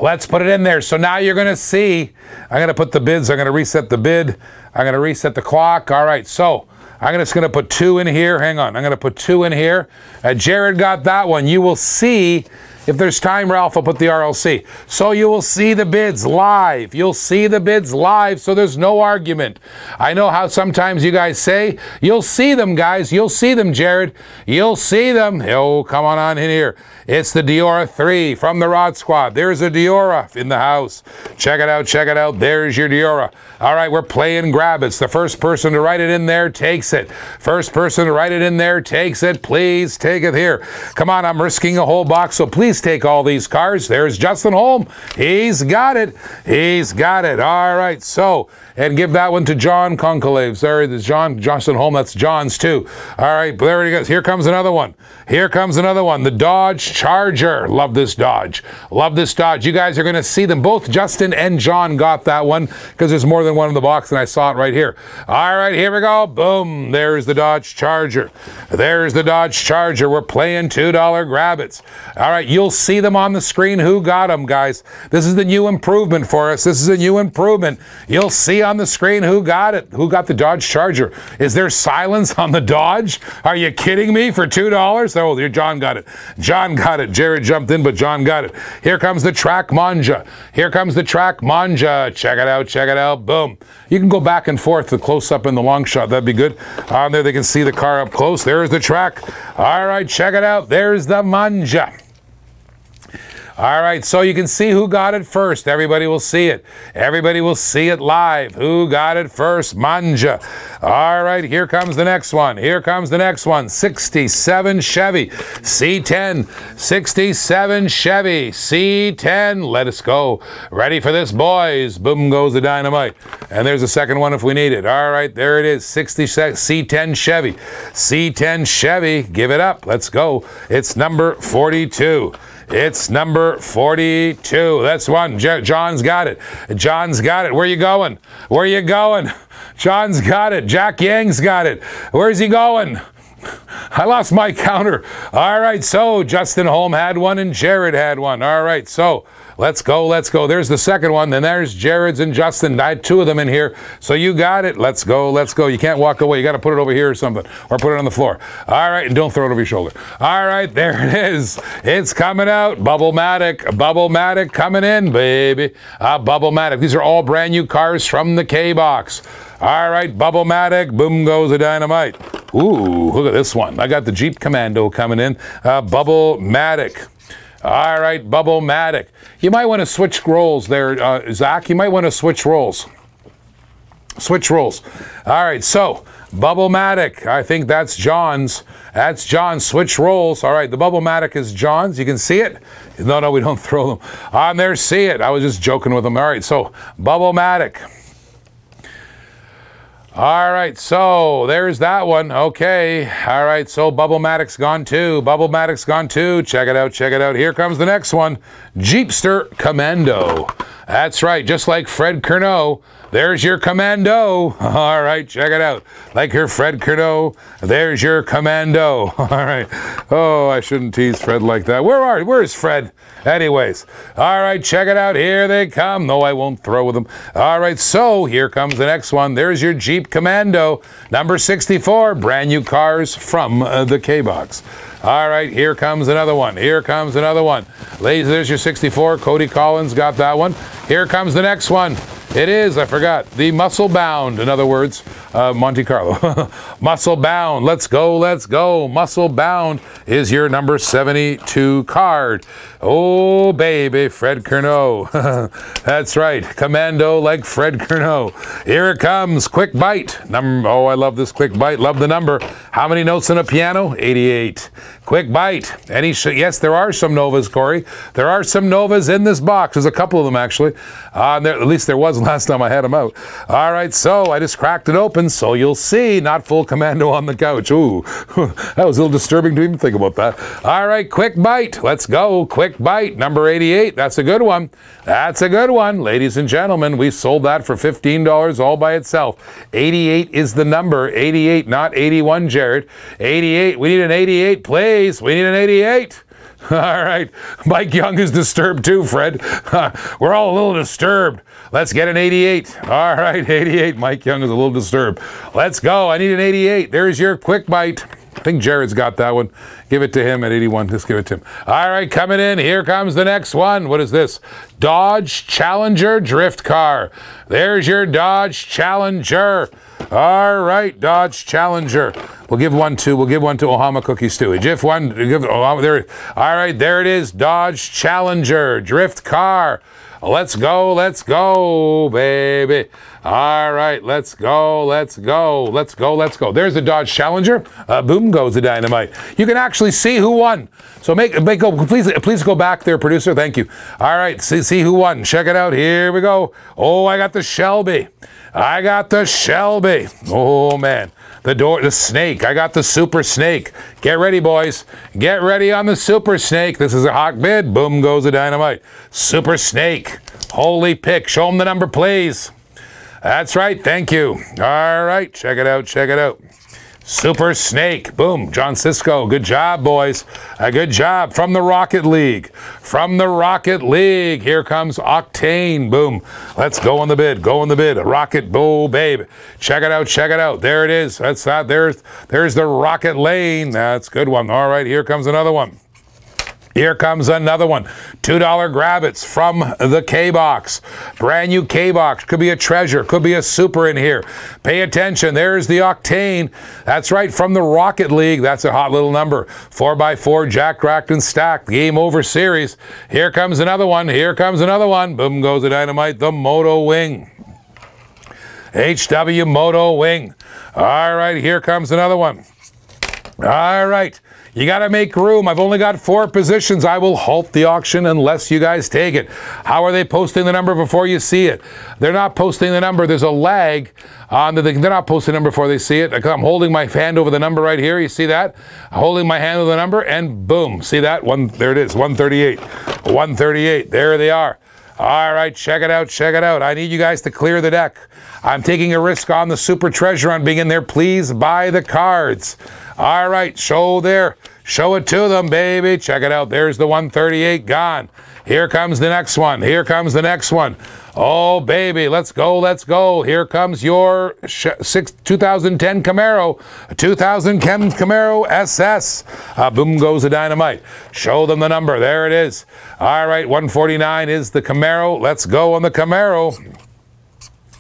Let's put it in there. So now you're going to see, I'm going to put the bids, I'm going to reset the bid, I'm going to reset the clock. All right, so I'm just going to put two in here. Hang on, I'm going to put two in here. Uh, Jared got that one. You will see if there's time, Ralph, I'll put the RLC. So you will see the bids live. You'll see the bids live, so there's no argument. I know how sometimes you guys say, you'll see them, guys. You'll see them, Jared. You'll see them. Oh, come on on in here. It's the Deora 3 from the Rod Squad. There's a Deora in the house. Check it out, check it out. There's your Deora. All right, we're playing grab. It's the first person to write it in there takes it. First person to write it in there takes it. Please take it here. Come on, I'm risking a whole box, so please please take all these cars. There's Justin Holm. He's got it. He's got it. All right. So, and give that one to John Conclave. Sorry, there's John Justin Holm. That's John's too. All right. There he goes. Here comes another one. Here comes another one. The Dodge Charger. Love this Dodge. Love this Dodge. You guys are going to see them. Both Justin and John got that one because there's more than one in the box, and I saw it right here. All right. Here we go. Boom. There's the Dodge Charger. There's the Dodge Charger. We're playing $2 grab it's. All right, you'll see them on the screen. Who got them, guys? This is the new improvement for us. This is a new improvement. You'll see on the screen who got it. Who got the Dodge Charger? Is there silence on the Dodge? Are you kidding me for $2? Oh, John got it. John got it. Jared jumped in, but John got it. Here comes the Track Manja. Here comes the Track Manja. Check it out. Check it out. Boom. You can go back and forth, the close up and the long shot. That'd be good. On there, they can see the car up close. There's the track. All right, check it out. There's the Manja. All right, so you can see who got it first. Everybody will see it. Everybody will see it live. Who got it first? Manja. All right, here comes the next one. Here comes the next one. 67 Chevy C10. 67 Chevy C10. Let us go. Ready for this, boys. Boom goes the dynamite. And there's a second one if we need it. All right, there it is. 60 C10 Chevy. C10 Chevy. Give it up. Let's go. It's number 42. It's number 42. That's one. J- John's got it. John's got it. Where you going? Where you going? John's got it. Jack Yang's got it. Where's he going? I lost my counter. All right, so Justin Holm had one and Jared had one. All right, so Let's go, let's go. There's the second one. Then there's Jared's and Justin. I had two of them in here. So you got it. Let's go, let's go. You can't walk away. You got to put it over here or something, or put it on the floor. All right, and don't throw it over your shoulder. All right, there it is. It's coming out. Bubble-matic, Bubble-matic coming in, baby. Uh, Bubble-matic. These are all brand new cars from the K-Box. All right, Bubble-matic, boom goes the dynamite. Ooh, look at this one. I got the Jeep Commando coming in. Uh, Bubble-matic. All right, Bubble-matic. You might want to switch roles there, uh, Zach. You might want to switch roles. Switch roles. All right, so Bubble-matic. I think that's John's. That's John's. Switch roles. All right, the Bubble-matic is John's. You can see it. No, no, we don't throw them on there. See it. I was just joking with them. All right, so Bubble-matic. All right, so there's that one. Okay. All right, so Bubble-matic's gone too. Bubble-matic's gone too. Check it out, check it out. Here comes the next one Jeepster Commando. That's right, just like Fred Curnow. There's your commando. All right, check it out. Like your Fred Curnow, there's your commando. All right. Oh, I shouldn't tease Fred like that. Where are where's Fred? Anyways, all right, check it out. Here they come. No, I won't throw with them. All right, so here comes the next one. There's your Jeep Commando, number 64, brand new cars from uh, the K-Box. All right, here comes another one. Here comes another one. Ladies, there's your 64. Cody Collins got that one. Here comes the next one. It is, I forgot, the muscle bound. In other words, uh, Monte Carlo. muscle bound. Let's go, let's go. Muscle bound is your number 72 card. Oh, baby, Fred Curnow. That's right. Commando like Fred Curnow. Here it comes. Quick bite. Number, oh, I love this quick bite. Love the number. How many notes in a piano? 88. Quick bite. Any yes, there are some Novas, Corey. There are some Novas in this box. There's a couple of them, actually. Uh, there, at least there was last time I had them out. All right, so I just cracked it open, so you'll see. Not full commando on the couch. Ooh, that was a little disturbing to even think about that. All right, quick bite. Let's go. Quick bite. Number 88. That's a good one. That's a good one. Ladies and gentlemen, we sold that for $15 all by itself. 88 is the number. 88, not 81, Jared. 88. We need an 88, please. We need an 88. All right. Mike Young is disturbed too, Fred. We're all a little disturbed. Let's get an 88. All right, 88. Mike Young is a little disturbed. Let's go. I need an 88. There's your quick bite. I think Jared's got that one. Give it to him at 81. Just give it to him. All right, coming in. Here comes the next one. What is this? Dodge Challenger drift car. There's your Dodge Challenger. All right, Dodge Challenger. We'll give one to we'll give one to Ohama Cookie Stewie. If one give Ohama there. All right, there it is. Dodge Challenger drift car. Let's go, let's go, baby. All right, let's go, let's go, let's go, let's go. There's the Dodge Challenger. Uh, boom goes the dynamite. You can actually see who won. So make, make go, please, please go back there, producer. Thank you. All right, see, see who won. Check it out. Here we go. Oh, I got the Shelby. I got the Shelby. Oh man, the door, the snake. I got the Super Snake. Get ready, boys. Get ready on the Super Snake. This is a hot bid. Boom goes the dynamite. Super Snake. Holy pick. Show them the number, please. That's right. Thank you. All right. Check it out. Check it out. Super Snake. Boom. John Cisco. Good job, boys. A good job from the Rocket League. From the Rocket League. Here comes Octane. Boom. Let's go on the bid. Go on the bid. A rocket Bull, babe. Check it out. Check it out. There it is. That's that. There's there's the Rocket Lane. That's good one. All right. Here comes another one. Here comes another one. $2 Grab-Its from the K-Box. Brand new K-Box. Could be a treasure. Could be a super in here. Pay attention. There's the Octane. That's right, from the Rocket League. That's a hot little number. 4x4 Jack and stack. Game Over Series. Here comes another one. Here comes another one. Boom goes the dynamite. The Moto Wing. HW Moto Wing. All right, here comes another one. All right. You got to make room. I've only got four positions. I will halt the auction unless you guys take it. How are they posting the number before you see it? They're not posting the number. There's a lag on the, they're not posting the number before they see it. I'm holding my hand over the number right here. You see that? Holding my hand over the number and boom. See that? One, there it is. 138. 138. There they are. All right, check it out, check it out. I need you guys to clear the deck. I'm taking a risk on the Super Treasure on being in there. Please buy the cards. All right, show there. Show it to them, baby. Check it out. There's the 138 gone. Here comes the next one. Here comes the next one. Oh, baby, let's go, let's go. Here comes your six, 2010 Camaro, 2000 Chem Camaro SS. Uh, boom goes the dynamite. Show them the number. There it is. All right, 149 is the Camaro. Let's go on the Camaro.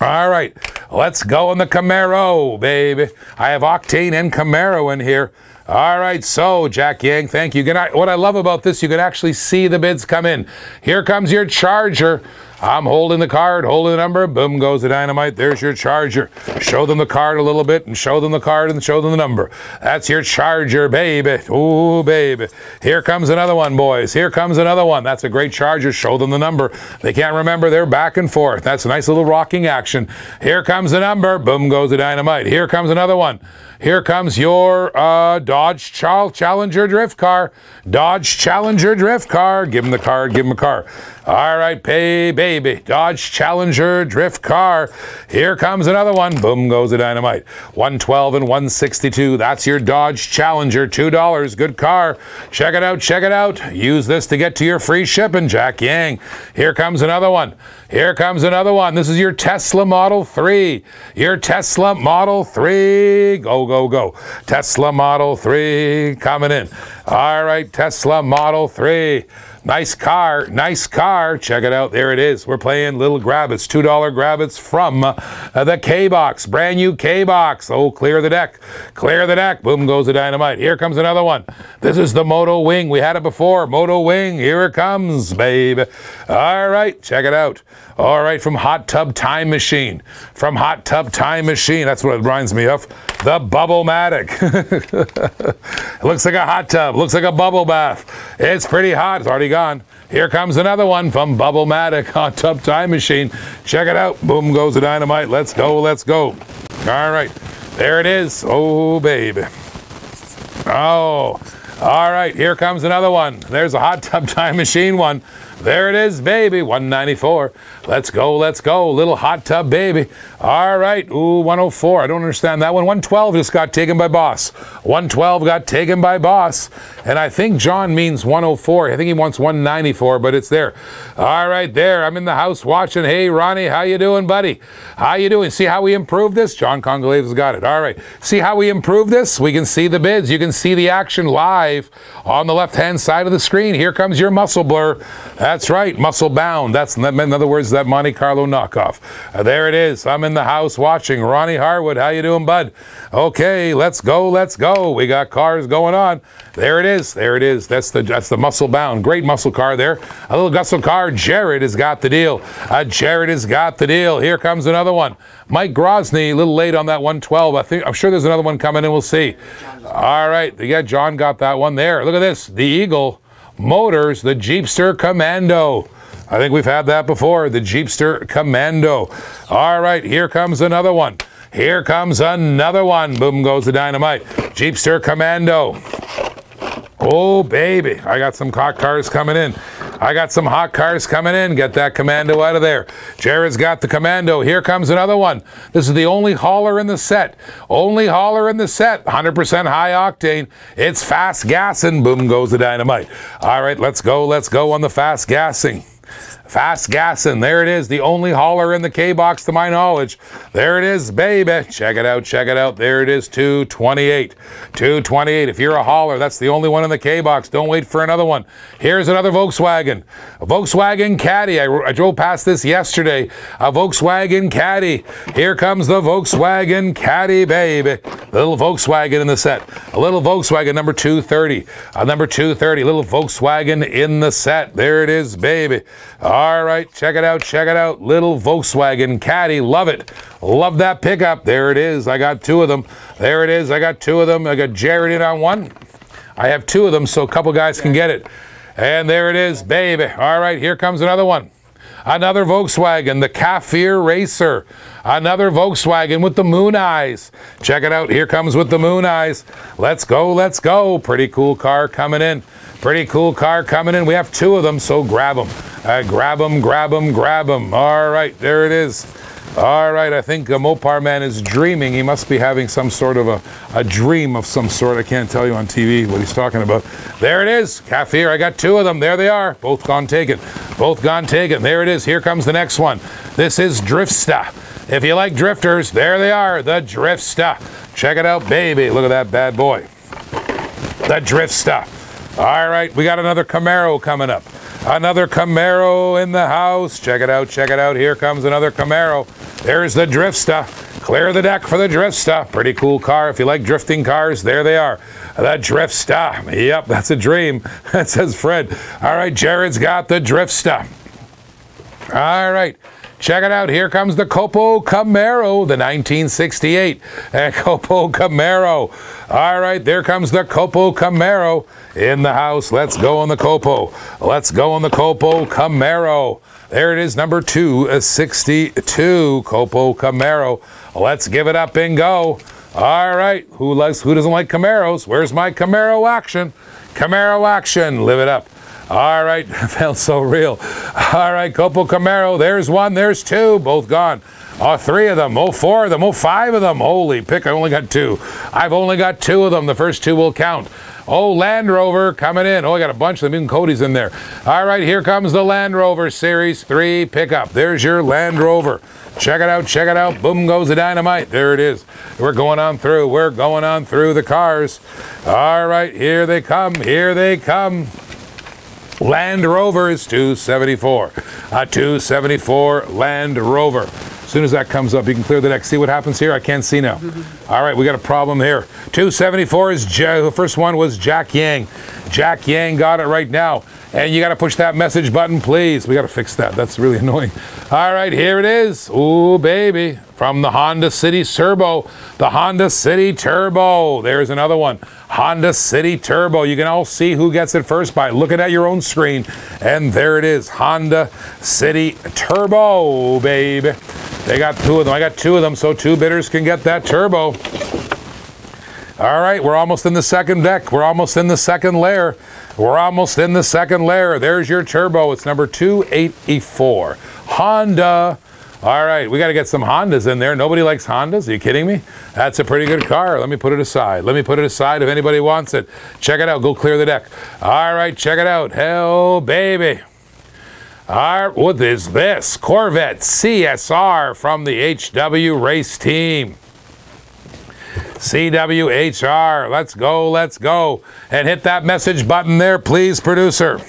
All right, let's go in the Camaro, baby. I have Octane and Camaro in here. All right, so Jack Yang, thank you. What I love about this, you can actually see the bids come in. Here comes your charger. I'm holding the card, holding the number, boom goes the dynamite. There's your charger. Show them the card a little bit and show them the card and show them the number. That's your charger, baby. Ooh, baby. Here comes another one, boys. Here comes another one. That's a great charger. Show them the number. They can't remember. They're back and forth. That's a nice little rocking action. Here comes the number. Boom goes the dynamite. Here comes another one. Here comes your uh, Dodge Challenger drift car. Dodge Challenger drift car. Give him the card. Give him a car. All right, pay baby. Dodge Challenger drift car. Here comes another one. Boom goes the dynamite. 112 and 162. That's your Dodge Challenger. $2. Good car. Check it out. Check it out. Use this to get to your free shipping. Jack Yang. Here comes another one. Here comes another one. This is your Tesla Model 3. Your Tesla Model 3. Go, go, go. Tesla Model 3 coming in. All right, Tesla Model 3. Nice car, nice car. Check it out. There it is. We're playing little Grab-Its, $2 Grab-Its from uh, the K-Box, brand new K-Box. Oh, clear the deck, clear the deck. Boom goes the dynamite. Here comes another one. This is the Moto Wing. We had it before. Moto Wing, here it comes, babe. All right, check it out. All right, from Hot Tub Time Machine. From Hot Tub Time Machine. That's what it reminds me of. The Bubble-Matic. Looks like a hot tub. Looks like a bubble bath. It's pretty hot. It's already gone. Here comes another one from Bubble-Matic Hot Tub Time Machine. Check it out. Boom goes the dynamite. Let's go. Let's go. All right. There it is. Oh, baby. Oh. All right. Here comes another one. There's a Hot Tub Time Machine one. There it is, baby, 194. Let's go, let's go. Little hot tub, baby. All right, ooh, 104. I don't understand that one. 112 just got taken by Boss. 112 got taken by Boss. And I think John means 104. I think he wants 194, but it's there. All right, there. I'm in the house watching. Hey, Ronnie, how you doing, buddy? How you doing? See how we improved this? John Congolave's got it. All right. See how we improved this? We can see the bids. You can see the action live on the left-hand side of the screen. Here comes your muscle blur. That's right, muscle bound. That's in other words that Monte Carlo knockoff. Uh, there it is. I'm in the house watching. Ronnie Harwood, how you doing, bud? Okay, let's go, let's go. We got cars going on. There it is. There it is. That's the that's the muscle bound. Great muscle car there. A little muscle car. Jared has got the deal. Uh, Jared has got the deal. Here comes another one. Mike Grosny, a little late on that 112. I think I'm sure there's another one coming in. We'll see. All right. Yeah, John got that one there. Look at this. The Eagle Motors, the Jeepster Commando. I think we've had that before, the Jeepster Commando. All right, here comes another one. Here comes another one. Boom goes the dynamite. Jeepster Commando. Oh, baby. I got some hot cars coming in. I got some hot cars coming in. Get that Commando out of there. Jared's got the Commando. Here comes another one. This is the only hauler in the set. Only hauler in the set. 100% high octane. It's fast gassing. Boom goes the dynamite. All right, let's go. Let's go on the fast gassing. Fast gassing. There it is. The only hauler in the K box to my knowledge. There it is, baby. Check it out. Check it out. There it is. 228. 228. If you're a hauler, that's the only one in the K box. Don't wait for another one. Here's another Volkswagen. A Volkswagen Caddy. I, I drove past this yesterday. A Volkswagen Caddy. Here comes the Volkswagen Caddy, baby. Little Volkswagen in the set. A little Volkswagen number 230. A number 230. Little Volkswagen in the set. There it is, baby. Right, check it out, check it out. Little Volkswagen Caddy, love it. Love that pickup. There it is. I got two of them. There it is. I got two of them. I got Jared in on one. I have two of them, so a couple guys can get it. And there it is, baby. All right, here comes another one. Another Volkswagen, the Kafer Racer. Another Volkswagen with the moon eyes. Check it out. Here comes with the moon eyes. Let's go, let's go. Pretty cool car coming in. Pretty cool car coming in. We have two of them, so grab them. Uh, grab them, grab them, grab them. All right, there it is. All right, I think uh, Mopar Man is dreaming. He must be having some sort of a, a dream of some sort. I can't tell you on TV what he's talking about. There it is, Kafer. I got two of them. There they are. Both gone taken. Both gone taken. There it is. Here comes the next one. This is Driftsta. If you like drifters, there they are, the Driftsta. Check it out, baby. Look at that bad boy. The Driftsta. All right, we got another Camaro coming up. Another Camaro in the house. Check it out, check it out. Here comes another Camaro. There's the Driftsta. Clear the deck for the Driftsta. Pretty cool car. If you like drifting cars, there they are. The Driftsta. Yep, that's a dream. That says Fred. All right, Jared's got the Driftsta. All right. Check it out. Here comes the Copo Camaro, the 1968 uh, Copo Camaro. All right, there comes the Copo Camaro in the house. Let's go on the Copo. Let's go on the Copo Camaro. There it is, number 262 uh, Copo Camaro. Let's give it up and go. All right, who likes who doesn't like Camaros? Where's my Camaro action? Camaro action, live it up. All right, felt so real. All right, Copo Camaro, there's one, there's two, both gone. Oh, three of them, oh, four of them, oh, five of them. Holy pick, I only got two. I've only got two of them. The first two will count. Oh, Land Rover coming in. Oh, I got a bunch of them. Even Cody's in there. All right, here comes the Land Rover Series 3 pickup. There's your Land Rover. Check it out, check it out. Boom goes the dynamite. There it is. We're going on through. We're going on through the cars. All right, here they come. Here they come. Land Rover is 274. A 274 Land Rover. As soon as that comes up, you can clear the deck. See what happens here? I can't see now. All right, we got a problem here. 274 is the first one was Jack Yang. Jack Yang got it right now. And you got to push that message button, please. We got to fix that. That's really annoying. All right, here it is. Ooh, baby. From the Honda City Turbo. The Honda City Turbo. There's another one. Honda City Turbo. You can all see who gets it first by looking at your own screen. And there it is. Honda City Turbo, baby. They got two of them. I got two of them, so two bidders can get that turbo. All right, we're almost in the second deck. We're almost in the second layer. We're almost in the second layer. There's your turbo. It's number 284. Honda. All right, we got to get some Hondas in there. Nobody likes Hondas. Are you kidding me? That's a pretty good car. Let me put it aside. Let me put it aside if anybody wants it. Check it out. Go clear the deck. All right, check it out. Hell, baby. All right, what is this? Corvette CSR from the HW race team. CWHR. Let's go, let's go. And hit that message button there, please, producer.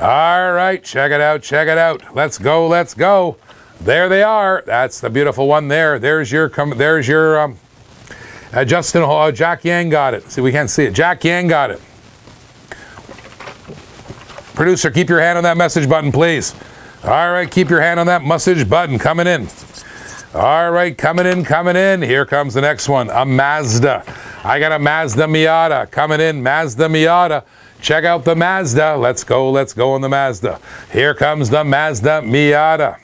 All right, check it out, check it out. Let's go, let's go. There they are. That's the beautiful one there. There's your, there's your, um, uh, Justin, uh, Jack Yang got it. See, we can't see it. Jack Yang got it. Producer, keep your hand on that message button, please. All right, keep your hand on that message button coming in. All right, coming in, coming in. Here comes the next one, a Mazda. I got a Mazda Miata coming in, Mazda Miata. Check out the Mazda. Let's go, let's go on the Mazda. Here comes the Mazda Miata.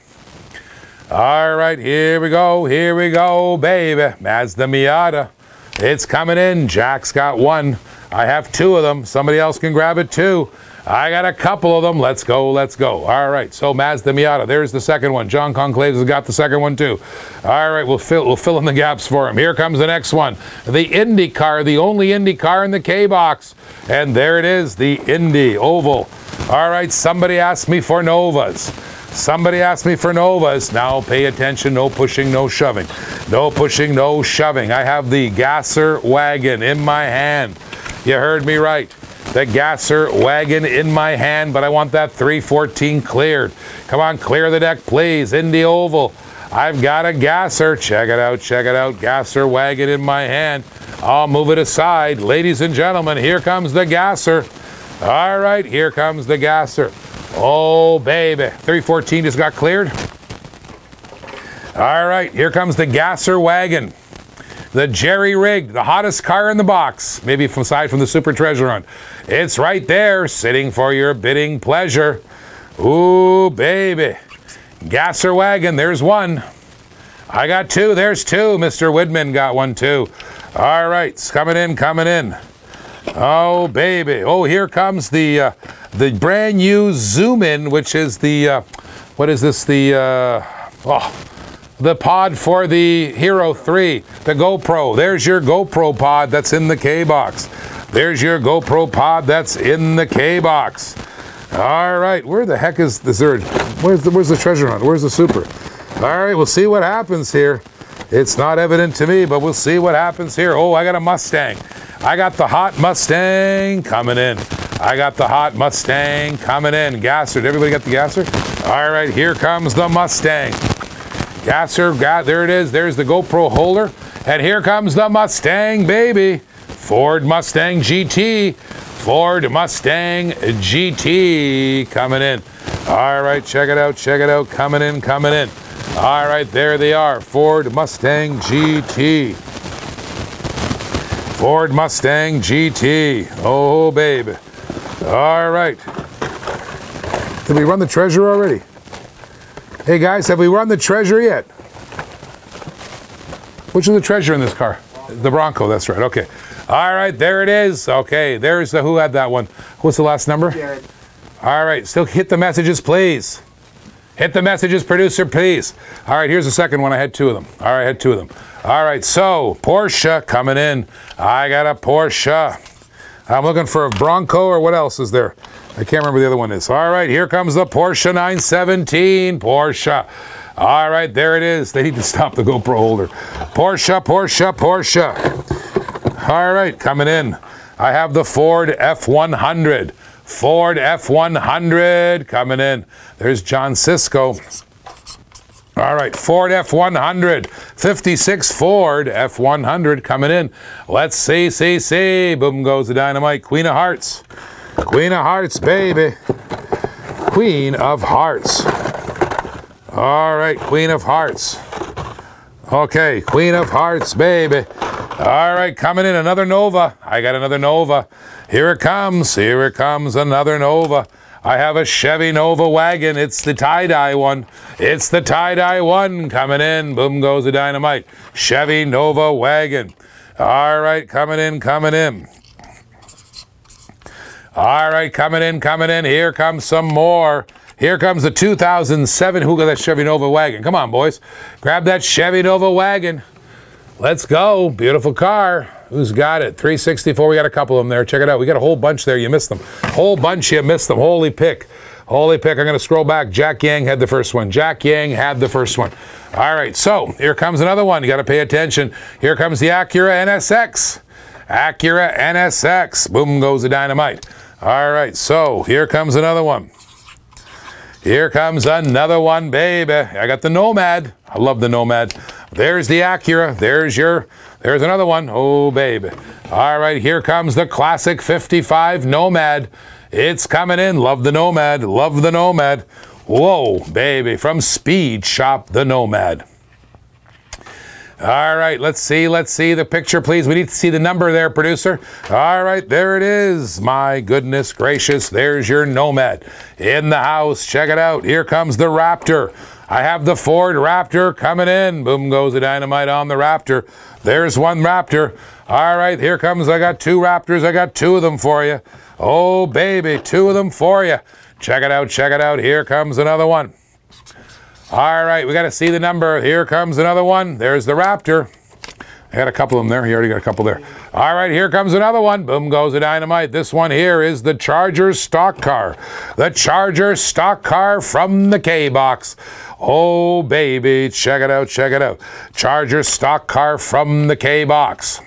All right, here we go, here we go, baby. Mazda Miata. It's coming in. Jack's got one. I have two of them. Somebody else can grab it too. I got a couple of them. Let's go, let's go. All right, so Mazda Miata. There's the second one. John Conclaves has got the second one too. All right, we'll fill we'll fill in the gaps for him. Here comes the next one. The Indy car, the only Indy car in the K box. And there it is, the Indy Oval. All right, somebody asked me for Novas. Somebody asked me for Novas. Now pay attention. No pushing, no shoving. No pushing, no shoving. I have the Gasser wagon in my hand. You heard me right. The Gasser wagon in my hand, but I want that 314 cleared. Come on, clear the deck, please. in the Oval. I've got a Gasser. Check it out, check it out. Gasser wagon in my hand. I'll move it aside. Ladies and gentlemen, here comes the Gasser. All right, here comes the Gasser. Oh, baby. 314 just got cleared. All right, here comes the Gasser wagon. The Jerry Rig, the hottest car in the box, maybe from side from the Super Treasure Hunt. It's right there, sitting for your bidding pleasure. Ooh, baby. Gasser wagon, there's one. I got two, there's two. Mr. Widman got one too. All right, it's coming in, coming in. Oh, baby. Oh, here comes the uh, the brand new Zoom In, which is the, uh, what is this? The, uh, oh, the pod for the Hero 3, the GoPro. There's your GoPro pod that's in the K box. There's your GoPro pod that's in the K box. All right, where the heck is, is there? Where's the, where's the treasure hunt? Where's the super? All right, we'll see what happens here. It's not evident to me, but we'll see what happens here. Oh, I got a Mustang. I got the hot Mustang coming in. I got the hot Mustang coming in. Gasser. Did everybody get the gasser? All right, here comes the Mustang. Gasser, got, there it is. There's the GoPro holder. And here comes the Mustang, baby. Ford Mustang GT. Ford Mustang GT coming in. All right, check it out, check it out. Coming in, coming in. All right, there they are. Ford Mustang GT. Ford Mustang GT. Oh, baby. All right. Did we run the treasure already? Hey, guys, have we run the treasure yet? Which is the treasure in this car? The Bronco, that's right. Okay. All right, there it is. Okay, there's the who had that one. What's the last number? Jared. All right, still hit the messages, please. Hit the messages, producer, please. All right, here's the second one. I had two of them. All right, I had two of them. All right, so Porsche coming in. I got a Porsche. I'm looking for a Bronco or what else is there? I can't remember the other one is. All right, here comes the Porsche 917 Porsche. All right, there it is. They need to stop the GoPro holder. Porsche, Porsche, Porsche. All right, coming in. I have the Ford F100. Ford F100 coming in. There's John Cisco. All right, Ford F100, 56 Ford F100 coming in. Let's see, see, see. Boom goes the dynamite. Queen of Hearts. Queen of Hearts, baby. Queen of Hearts. All right, Queen of Hearts. Okay, Queen of Hearts, baby. All right, coming in another Nova. I got another Nova. Here it comes. Here it comes another Nova. I have a Chevy Nova wagon. It's the tie-dye one. It's the tie-dye one coming in. Boom goes the dynamite. Chevy Nova wagon. All right, coming in, coming in. All right, coming in, coming in. Here comes some more. Here comes the 2007. Who got that Chevy Nova wagon? Come on, boys. Grab that Chevy Nova wagon. Let's go. Beautiful car. Who's got it? 364. We got a couple of them there. Check it out. We got a whole bunch there. You missed them. Whole bunch. You missed them. Holy pick. Holy pick. I'm going to scroll back. Jack Yang had the first one. Jack Yang had the first one. All right. So here comes another one. You got to pay attention. Here comes the Acura NSX. Acura NSX. Boom goes the dynamite. All right. So here comes another one. Here comes another one, baby. I got the Nomad. I love the Nomad. There's the Acura. There's your, there's another one. Oh, baby. All right, here comes the classic 55 Nomad. It's coming in. Love the Nomad. Love the Nomad. Whoa, baby. From Speed Shop, the Nomad. All right, let's see. Let's see the picture, please. We need to see the number there, producer. All right, there it is. My goodness gracious. There's your Nomad in the house. Check it out. Here comes the Raptor. I have the Ford Raptor coming in. Boom goes the dynamite on the Raptor. There's one Raptor. All right, here comes. I got two Raptors. I got two of them for you. Oh, baby, two of them for you. Check it out. Check it out. Here comes another one. All right, we got to see the number. Here comes another one. There's the Raptor. I got a couple of them there. He already got a couple there. All right, here comes another one. Boom goes the dynamite. This one here is the Charger stock car. The Charger stock car from the K-Box. Oh, baby. Check it out. Check it out. Charger stock car from the K-Box.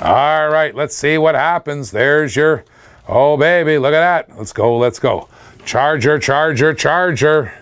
All right, let's see what happens. There's your, oh, baby. Look at that. Let's go. Let's go. Charger, Charger, Charger.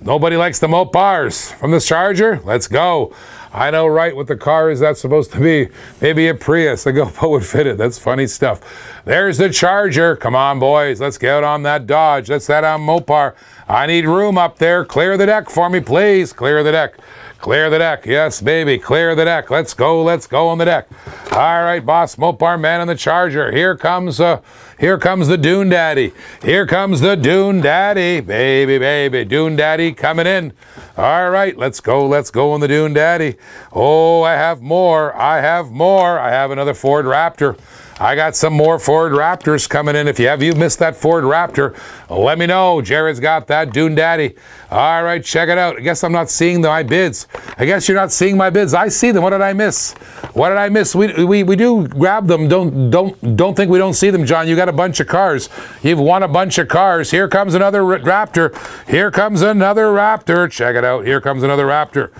Nobody likes the Mopars from this Charger. Let's go. I know right what the car is that's supposed to be. Maybe a Prius. The GoPro would fit it. That's funny stuff. There's the Charger. Come on, boys. Let's get on that Dodge. That's that on Mopar. I need room up there. Clear the deck for me, please. Clear the deck. Clear the deck. Yes, baby. Clear the deck. Let's go. Let's go on the deck. All right, boss. Mopar man on the Charger. Here comes uh here comes the Dune Daddy. Here comes the Dune Daddy. Baby, baby. Dune Daddy coming in. All right, let's go. Let's go on the Dune Daddy. Oh, I have more. I have more. I have another Ford Raptor. I got some more Ford Raptors coming in. If you have you missed that Ford Raptor, let me know. Jared's got that Dune Daddy. All right, check it out. I guess I'm not seeing my bids. I guess you're not seeing my bids. I see them. What did I miss? What did I miss? We, we, we do grab them. Don't don't don't think we don't see them, John. You got a bunch of cars. You've won a bunch of cars. Here comes another Raptor. Here comes another Raptor. Check it out. Here comes another Raptor.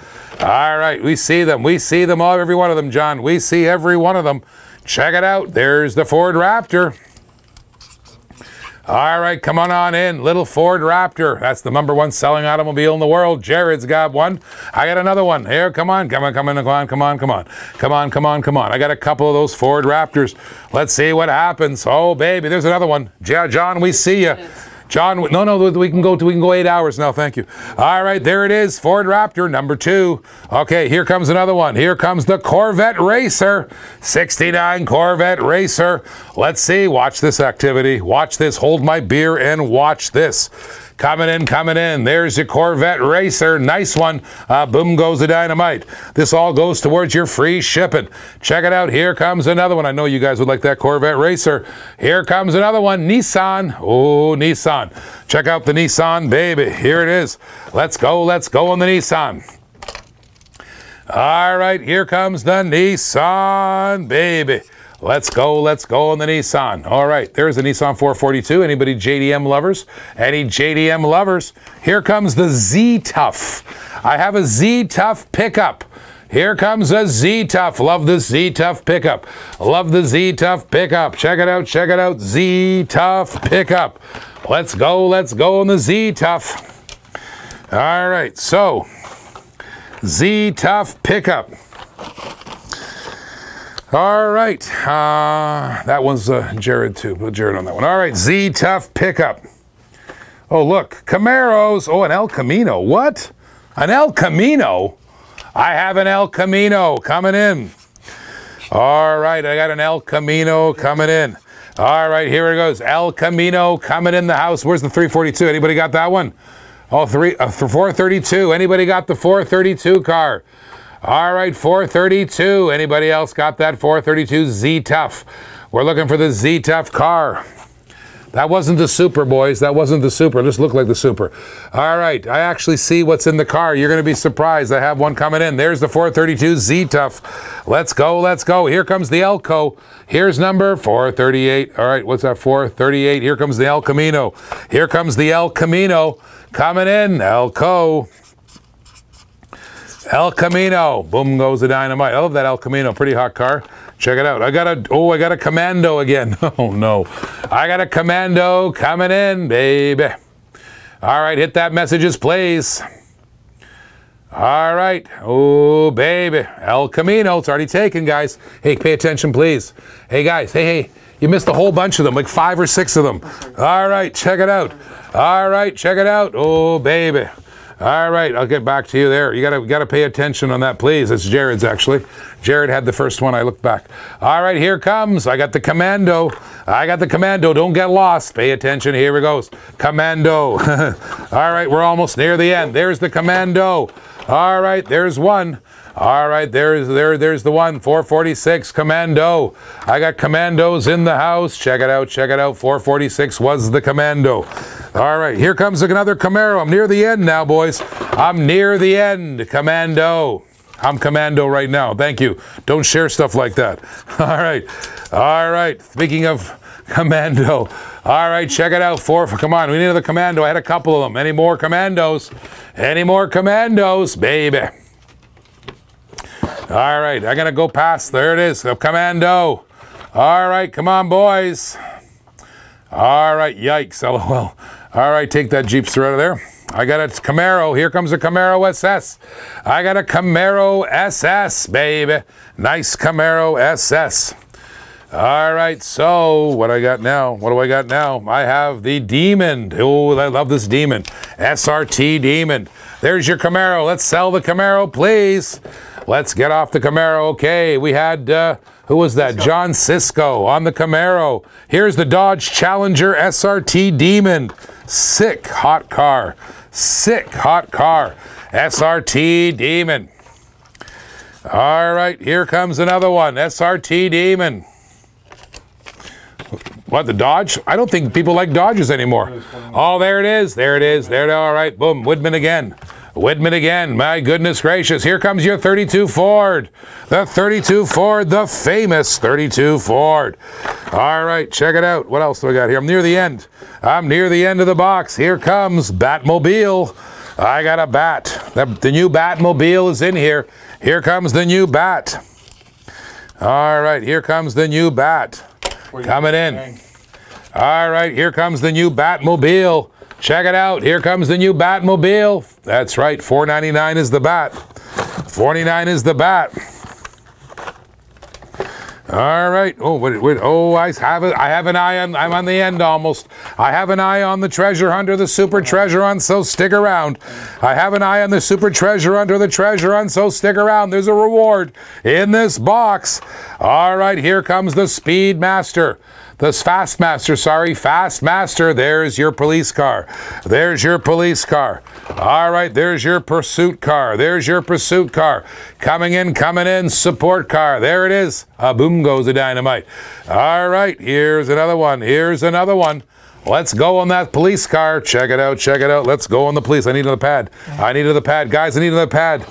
All right, we see them. We see them all, every one of them, John. We see every one of them. Check it out. There's the Ford Raptor. All right, come on on in. Little Ford Raptor. That's the number one selling automobile in the world. Jared's got one. I got another one. Here, come on, come on, come on, come on, come on, come on. Come on, come on, come on. I got a couple of those Ford Raptors. Let's see what happens. Oh, baby, there's another one. John, we see you. John, no, no, we can go. To, we can go eight hours now. Thank you. All right, there it is. Ford Raptor number two. Okay, here comes another one. Here comes the Corvette Racer, 69 Corvette Racer. Let's see. Watch this activity. Watch this. Hold my beer and watch this. Coming in, coming in. There's your Corvette Racer. Nice one. Uh, boom goes the dynamite. This all goes towards your free shipping. Check it out. Here comes another one. I know you guys would like that Corvette Racer. Here comes another one. Nissan. Oh, Nissan. Check out the Nissan, baby. Here it is. Let's go. Let's go on the Nissan. All right, here comes the Nissan, baby. Let's go, let's go on the Nissan. All right, there's the Nissan 442. Anybody JDM lovers? Any JDM lovers? Here comes the Z-Tough. I have a Z-Tough pickup. Here comes a Z-Tough. Love the Z-Tough pickup. Love the Z-Tough pickup. Check it out, check it out. Z-Tough pickup. Let's go, let's go on the Z-Tough. All right, so Z-Tough pickup. All right. Uh, that one's uh, Jared too. Put Jared on that one. All right. Z Tough pickup. Oh, look. Camaros. Oh, an El Camino. What? An El Camino? I have an El Camino coming in. All right. I got an El Camino coming in. All right. Here it goes. El Camino coming in the house. Where's the 342? Anybody got that one? Oh, three, uh, 432. Anybody got the 432 car? All right, 432. Anybody else got that 432 Z Tough? We're looking for the Z Tough car. That wasn't the Super, boys. That wasn't the Super. This looked like the Super. All right, I actually see what's in the car. You're going to be surprised. I have one coming in. There's the 432 Z Tough. Let's go, let's go. Here comes the Elko. Here's number 438. All right, what's that, 438? Here comes the El Camino. Here comes the El Camino. Coming in, Elko. El Camino. Boom goes the dynamite. I love that El Camino. Pretty hot car. Check it out. I got a, oh, I got a Commando again. Oh, no. I got a Commando coming in, baby. All right, hit that messages, please. All right. Oh, baby. El Camino. It's already taken, guys. Hey, pay attention, please. Hey, guys. Hey, hey. You missed a whole bunch of them, like five or six of them. All right, check it out. All right, check it out. Oh, baby. All right, I'll get back to you there. You gotta gotta pay attention on that, please. It's Jared's actually. Jared had the first one. I looked back. All right, here comes. I got the commando. I got the commando. Don't get lost. Pay attention. Here it goes. Commando. All right, we're almost near the end. There's the commando. All right, there's one. All right, there's there there's the one 446 Commando. I got commandos in the house. Check it out, check it out. 446 was the Commando. All right, here comes another Camaro. I'm near the end now, boys. I'm near the end. Commando. I'm commando right now. Thank you. Don't share stuff like that. All right. All right. Speaking of commando. All right, check it out. Four. Come on, we need another commando. I had a couple of them. Any more commandos? Any more commandos, baby? All right, I gotta go past. There it is, commando. All right, come on, boys. All right, yikes, lol. All right, take that Jeepster out of there. I got a Camaro. Here comes a Camaro SS. I got a Camaro SS, baby. Nice Camaro SS. All right, so what I got now? What do I got now? I have the Demon. Oh, I love this Demon. SRT Demon. There's your Camaro. Let's sell the Camaro, please. Let's get off the Camaro. Okay, we had, uh, who was that? John Cisco on the Camaro. Here's the Dodge Challenger SRT Demon. Sick hot car. Sick hot car. SRT Demon. All right, here comes another one. SRT Demon. What, the Dodge? I don't think people like Dodges anymore. Oh, there it is. There it is. There it is. All right, boom. Woodman again. Whitman again. My goodness gracious. Here comes your 32 Ford. The 32 Ford, the famous 32 Ford. All right, check it out. What else do I got here? I'm near the end. I'm near the end of the box. Here comes Batmobile. I got a bat. The, the new Batmobile is in here. Here comes the new bat. All right, here comes the new bat. Coming in. All right, here comes the new Batmobile. Check it out. Here comes the new Batmobile. That's right. 499 is the bat. 49 is the bat. All right. Oh, wait, wait. Oh, I have it. I have an eye on. I'm on the end almost. I have an eye on the treasure hunter, the super treasure hunt. So stick around. I have an eye on the super treasure hunter, the treasure hunt. So stick around. There's a reward in this box. All right. Here comes the Speed Master. The Fast Master, sorry, Fast Master. There's your police car. There's your police car. All right, there's your pursuit car. There's your pursuit car. Coming in, coming in, support car. There it is. A boom goes the dynamite. All right, here's another one. Here's another one. Let's go on that police car. Check it out, check it out. Let's go on the police. I need another pad. I need another pad. Guys, I need another pad.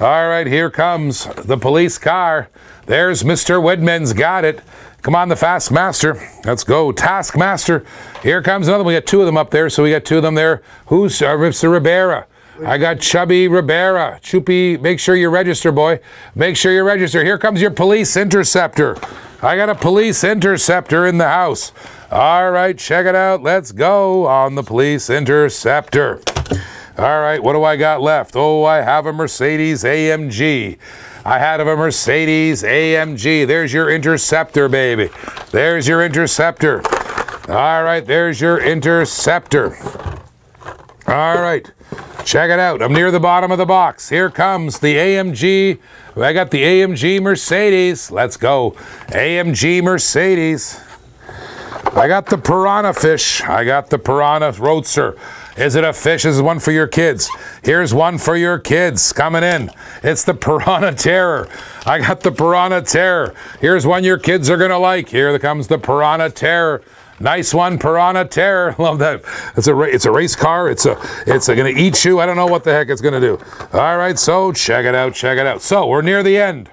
All right, here comes the police car. There's Mr. Widman's got it. Come on, the Fast Master. Let's go. Taskmaster. Here comes another. We got two of them up there, so we got two of them there. Who's uh, Mr. Ribera? I got Chubby Ribera. Choopy, make sure you register, boy. Make sure you register. Here comes your police interceptor. I got a police interceptor in the house. All right, check it out. Let's go on the police interceptor. All right, what do I got left? Oh, I have a Mercedes AMG. I had of a Mercedes AMG. There's your interceptor, baby. There's your interceptor. All right, there's your interceptor. All right, check it out. I'm near the bottom of the box. Here comes the AMG. I got the AMG Mercedes. Let's go. AMG Mercedes. I got the piranha fish. I got the piranha roadster. Is it a fish? This is one for your kids. Here's one for your kids coming in. It's the Piranha Terror. I got the Piranha Terror. Here's one your kids are going to like. Here comes the Piranha Terror. Nice one, Piranha Terror. Love that. It's a it's a race car. It's a it's a, gonna eat you. I don't know what the heck it's gonna do. All right, so check it out. Check it out. So we're near the end.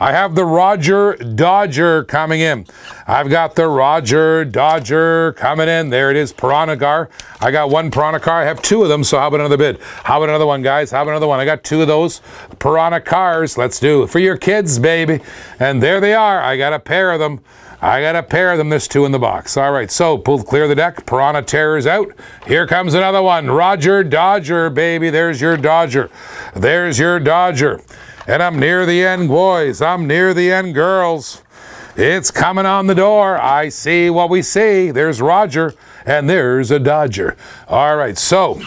I have the Roger Dodger coming in. I've got the Roger Dodger coming in. There it is, Piranha car. I got one Piranha car. I have two of them, so how about another bid? How about another one, guys? How about another one? I got two of those Piranha cars. Let's do it for your kids, baby. And there they are. I got a pair of them. I got a pair of them. There's two in the box. All right, so pull clear the deck. Piranha Terror's out. Here comes another one. Roger Dodger, baby. There's your Dodger. There's your Dodger. And I'm near the end, boys. I'm near the end, girls. It's coming on the door. I see what we see. There's Roger, and there's a Dodger. All right, so.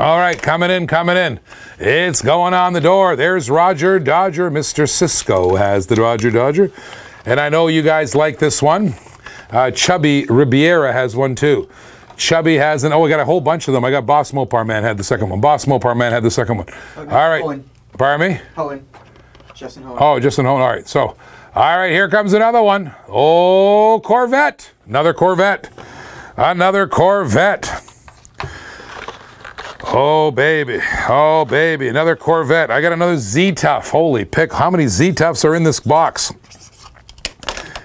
All right, coming in, coming in. It's going on the door. There's Roger Dodger. Mr. Cisco has the Roger Dodger. And I know you guys like this one. Uh, Chubby Ribiera has one too. Chubby has an, oh, I got a whole bunch of them. I got Boss Mopar Man had the second one. Boss Mopar Man had the second one. Okay, All right. Hohen. Pardon me? Hohen. Justin Hohen. Oh, Justin Hone. All right. So, all right, here comes another one. Oh, Corvette. Another Corvette. Another Corvette. Oh, baby. Oh, baby. Another Corvette. I got another Z Tough. Holy pick. How many Z Toughs are in this box?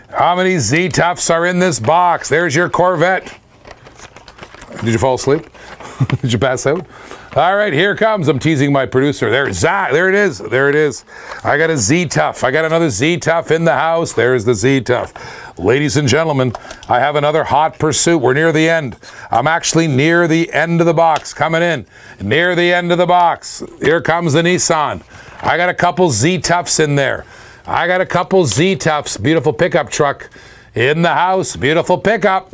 How many Z Toughs are in this box? There's your Corvette. Did you fall asleep? Did you pass out? All right, here comes. I'm teasing my producer. There's Zach. There it is. There it is. I got a Z Tough. I got another Z Tough in the house. There's the Z Tough. Ladies and gentlemen, I have another hot pursuit. We're near the end. I'm actually near the end of the box coming in. Near the end of the box. Here comes the Nissan. I got a couple Z Toughs in there. I got a couple Z Toughs. Beautiful pickup truck in the house. Beautiful pickup.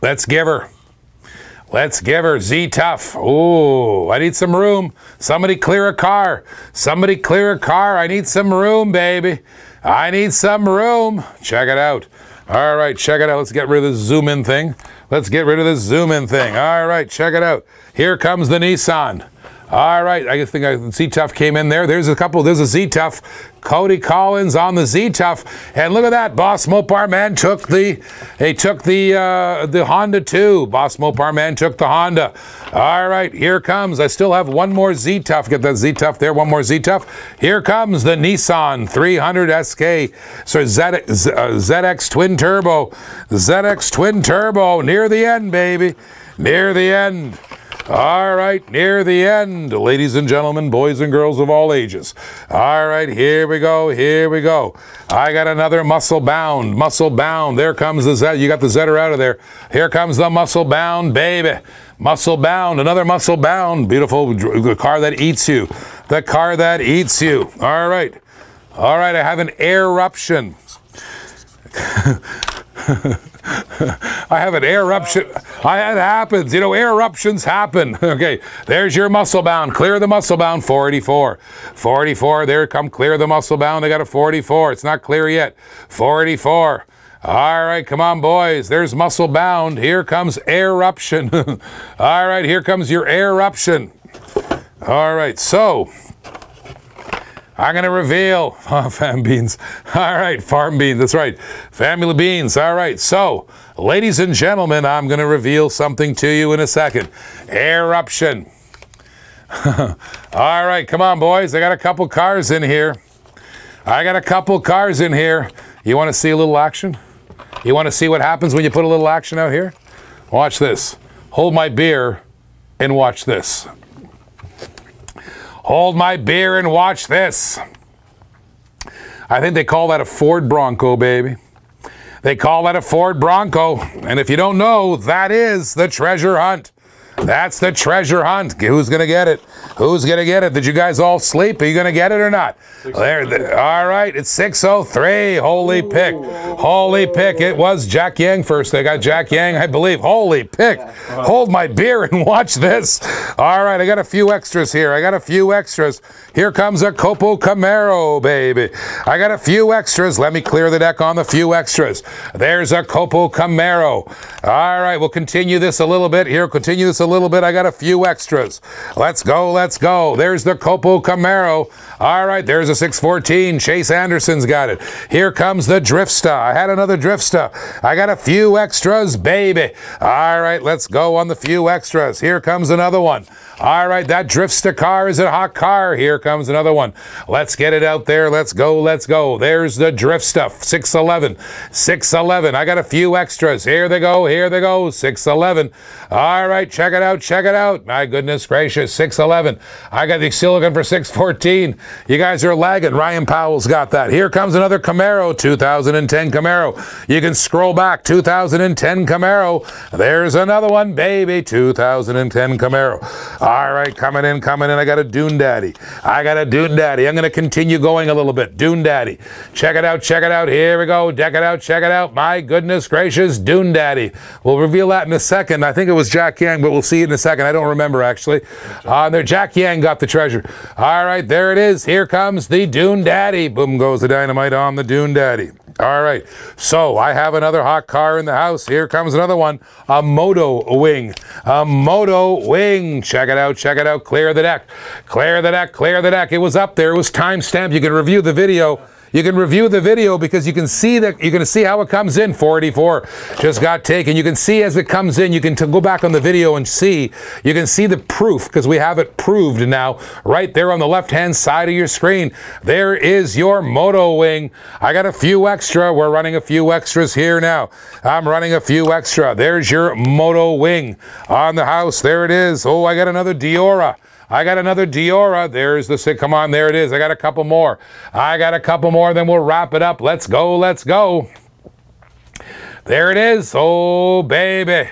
Let's give her. Let's give her Z Tough. Ooh, I need some room. Somebody clear a car. Somebody clear a car. I need some room, baby. I need some room. Check it out. All right, check it out. Let's get rid of this zoom in thing. Let's get rid of this zoom in thing. All right, check it out. Here comes the Nissan. All right, I think I, Z Tough came in there. There's a couple. There's a Z Tough. Cody Collins on the Z Tough, and look at that. Boss Mopar Man took the. He took the uh, the Honda too. Boss Mopar Man took the Honda. All right, here comes. I still have one more Z Tough. Get that Z Tough there. One more Z Tough. Here comes the Nissan 300 SK. So Z, Z, uh, ZX Twin Turbo. ZX Twin Turbo. Near the end, baby. Near the end. All right, near the end, ladies and gentlemen, boys and girls of all ages. All right, here we go, here we go. I got another muscle bound, muscle bound. There comes the Z. You got the Zetter out of there. Here comes the muscle bound, baby. Muscle bound, another muscle bound. Beautiful the car that eats you. The car that eats you. All right. All right, I have an eruption. I have an eruption. I, happens. You know, eruptions happen. Okay, there's your muscle bound. Clear the muscle bound. 484. 484. There come clear the muscle bound. I got a 44. It's not clear yet. 484. All right, come on, boys. There's muscle bound. Here comes eruption. All right, here comes your eruption. All right, so I'm going to reveal oh, fam beans. All right, farm beans. That's right. Family beans. All right. So, ladies and gentlemen, I'm going to reveal something to you in a second. Eruption. All right, come on, boys. I got a couple cars in here. I got a couple cars in here. You want to see a little action? You want to see what happens when you put a little action out here? Watch this. Hold my beer and watch this. Hold my beer and watch this. I think they call that a Ford Bronco, baby. They call that a Ford Bronco. And if you don't know, that is the treasure hunt. That's the treasure hunt. Who's going to get it? Who's going to get it? Did you guys all sleep? Are you going to get it or not? There, all right, it's 603. Holy pick. Holy pick. It was Jack Yang first. They got Jack Yang, I believe. Holy pick. Hold my beer and watch this. All right, I got a few extras here. I got a few extras. Here comes a Copo Camaro, baby. I got a few extras. Let me clear the deck on the few extras. There's a Copo Camaro. All right, we'll continue this a little bit here. Continue this a little bit. I got a few extras. Let's go, let's go. There's the Copo Camaro. All right, there's a 614. Chase Anderson's got it. Here comes the Drifsta. I had another Drifsta. I got a few extras, baby. All right, let's go on the few extras. Here comes another one. All right, that Drifsta car is a hot car. Here comes another one. Let's get it out there. Let's go. Let's go. There's the Drifsta. 611. 611. I got a few extras. Here they go. Here they go. 611. All right, check it out. Check it out. My goodness gracious. 611. I got the silicon for 614. You guys are lagging. Ryan Powell's got that. Here comes another Camaro. 2010 Camaro. You can scroll back. 2010 Camaro. There's another one, baby. 2010 Camaro. All right, coming in, coming in. I got a Dune Daddy. I got a Dune Daddy. I'm going to continue going a little bit. Dune Daddy. Check it out, check it out. Here we go. Deck it out, check it out. My goodness gracious, Dune Daddy. We'll reveal that in a second. I think it was Jack Yang, but we'll see it in a second. I don't remember actually. Uh, there, Jack Yang got the treasure. All right, there it is. Here comes the Dune Daddy. Boom goes the dynamite on the Dune Daddy. All right, so I have another hot car in the house. Here comes another one, a Moto Wing. A Moto Wing. Check it out, check it out. Clear the deck. Clear the deck, clear the deck. It was up there. It was time stamped. You can review the video. You can review the video because you can see that you can see how it comes in. 484 just got taken. You can see as it comes in. You can go back on the video and see. You can see the proof because we have it proved now right there on the left hand side of your screen. There is your Moto Wing. I got a few extra. We're running a few extras here now. I'm running a few extra. There's your Moto Wing on the house. There it is. Oh, I got another Deora. I got another Deora. There's the sick. Come on, there it is. I got a couple more. I got a couple more. Then we'll wrap it up. Let's go. Let's go. There it is. Oh, baby.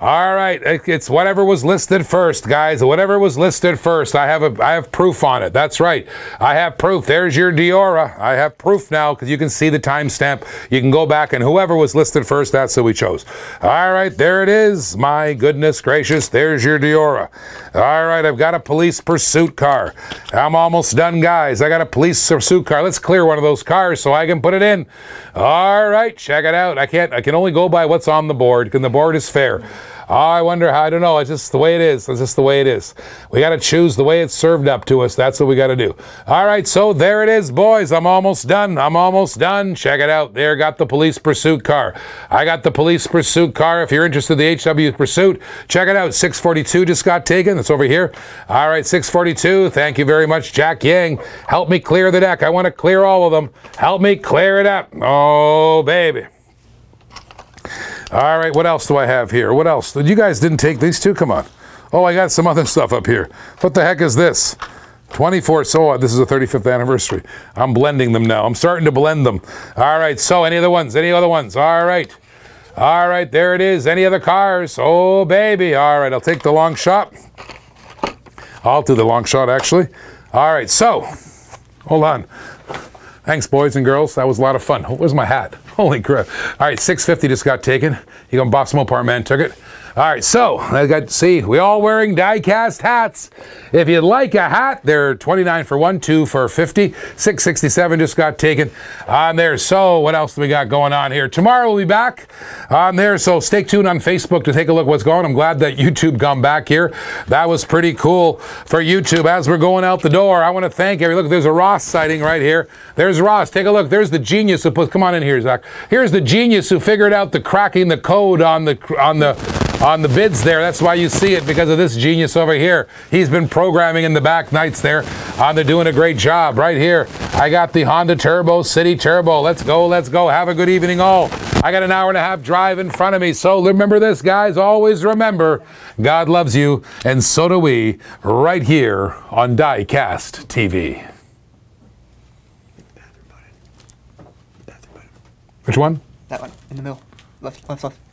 All right, it's whatever was listed first, guys. Whatever was listed first. I have a I have proof on it. That's right. I have proof. There's your Deora. I have proof now because you can see the timestamp. You can go back and whoever was listed first, that's who we chose. All right, there it is. My goodness gracious, there's your Deora. All right, I've got a police pursuit car. I'm almost done, guys. I got a police pursuit car. Let's clear one of those cars so I can put it in. All right, check it out. I can't. I can only go by what's on the board, and the board is fair. Oh, I wonder how, I don't know. It's just the way it is. It's just the way it is. We got to choose the way it's served up to us. That's what we got to do. All right, so there it is, boys. I'm almost done. I'm almost done. Check it out. There, got the police pursuit car. I got the police pursuit car. If you're interested in the HW pursuit, check it out. 642 just got taken. It's over here. All right, 642. Thank you very much, Jack Yang. Help me clear the deck. I want to clear all of them. Help me clear it up. Oh, baby. All right, what else do I have here? What else? You guys didn't take these two? Come on. Oh, I got some other stuff up here. What the heck is this? 24 so this is the 35th anniversary. I'm blending them now. I'm starting to blend them. All right, so any other ones? Any other ones? All right. All right, there it is. Any other cars? Oh, baby. All right, I'll take the long shot. I'll do the long shot, actually. All right, so hold on. Thanks, boys and girls. That was a lot of fun. Where's my hat? Holy crap. All right, 650 just got taken. You go Boss Mopar man took it. All right, so I got to see, we all wearing die-cast hats. If you'd like a hat, they're 29 for one, two for 50. 667 just got taken on there. So what else do we got going on here? Tomorrow we'll be back on there. So stay tuned on Facebook to take a look what's going on. I'm glad that YouTube come back here. That was pretty cool for YouTube. As we're going out the door, I want to thank every look. There's a Ross sighting right here. There's Ross. Take a look. There's the genius who put. Come on in here, Zach. Here's the genius who figured out the cracking the code on the on the on the bids there. That's why you see it because of this genius over here. He's been programming in the back nights there. Uh, they're doing a great job right here. I got the Honda Turbo City Turbo. Let's go, let's go. Have a good evening all. I got an hour and a half drive in front of me. So remember this, guys. Always remember God loves you, and so do we, right here on Diecast TV. Which one? That one in the middle. Left, left, left.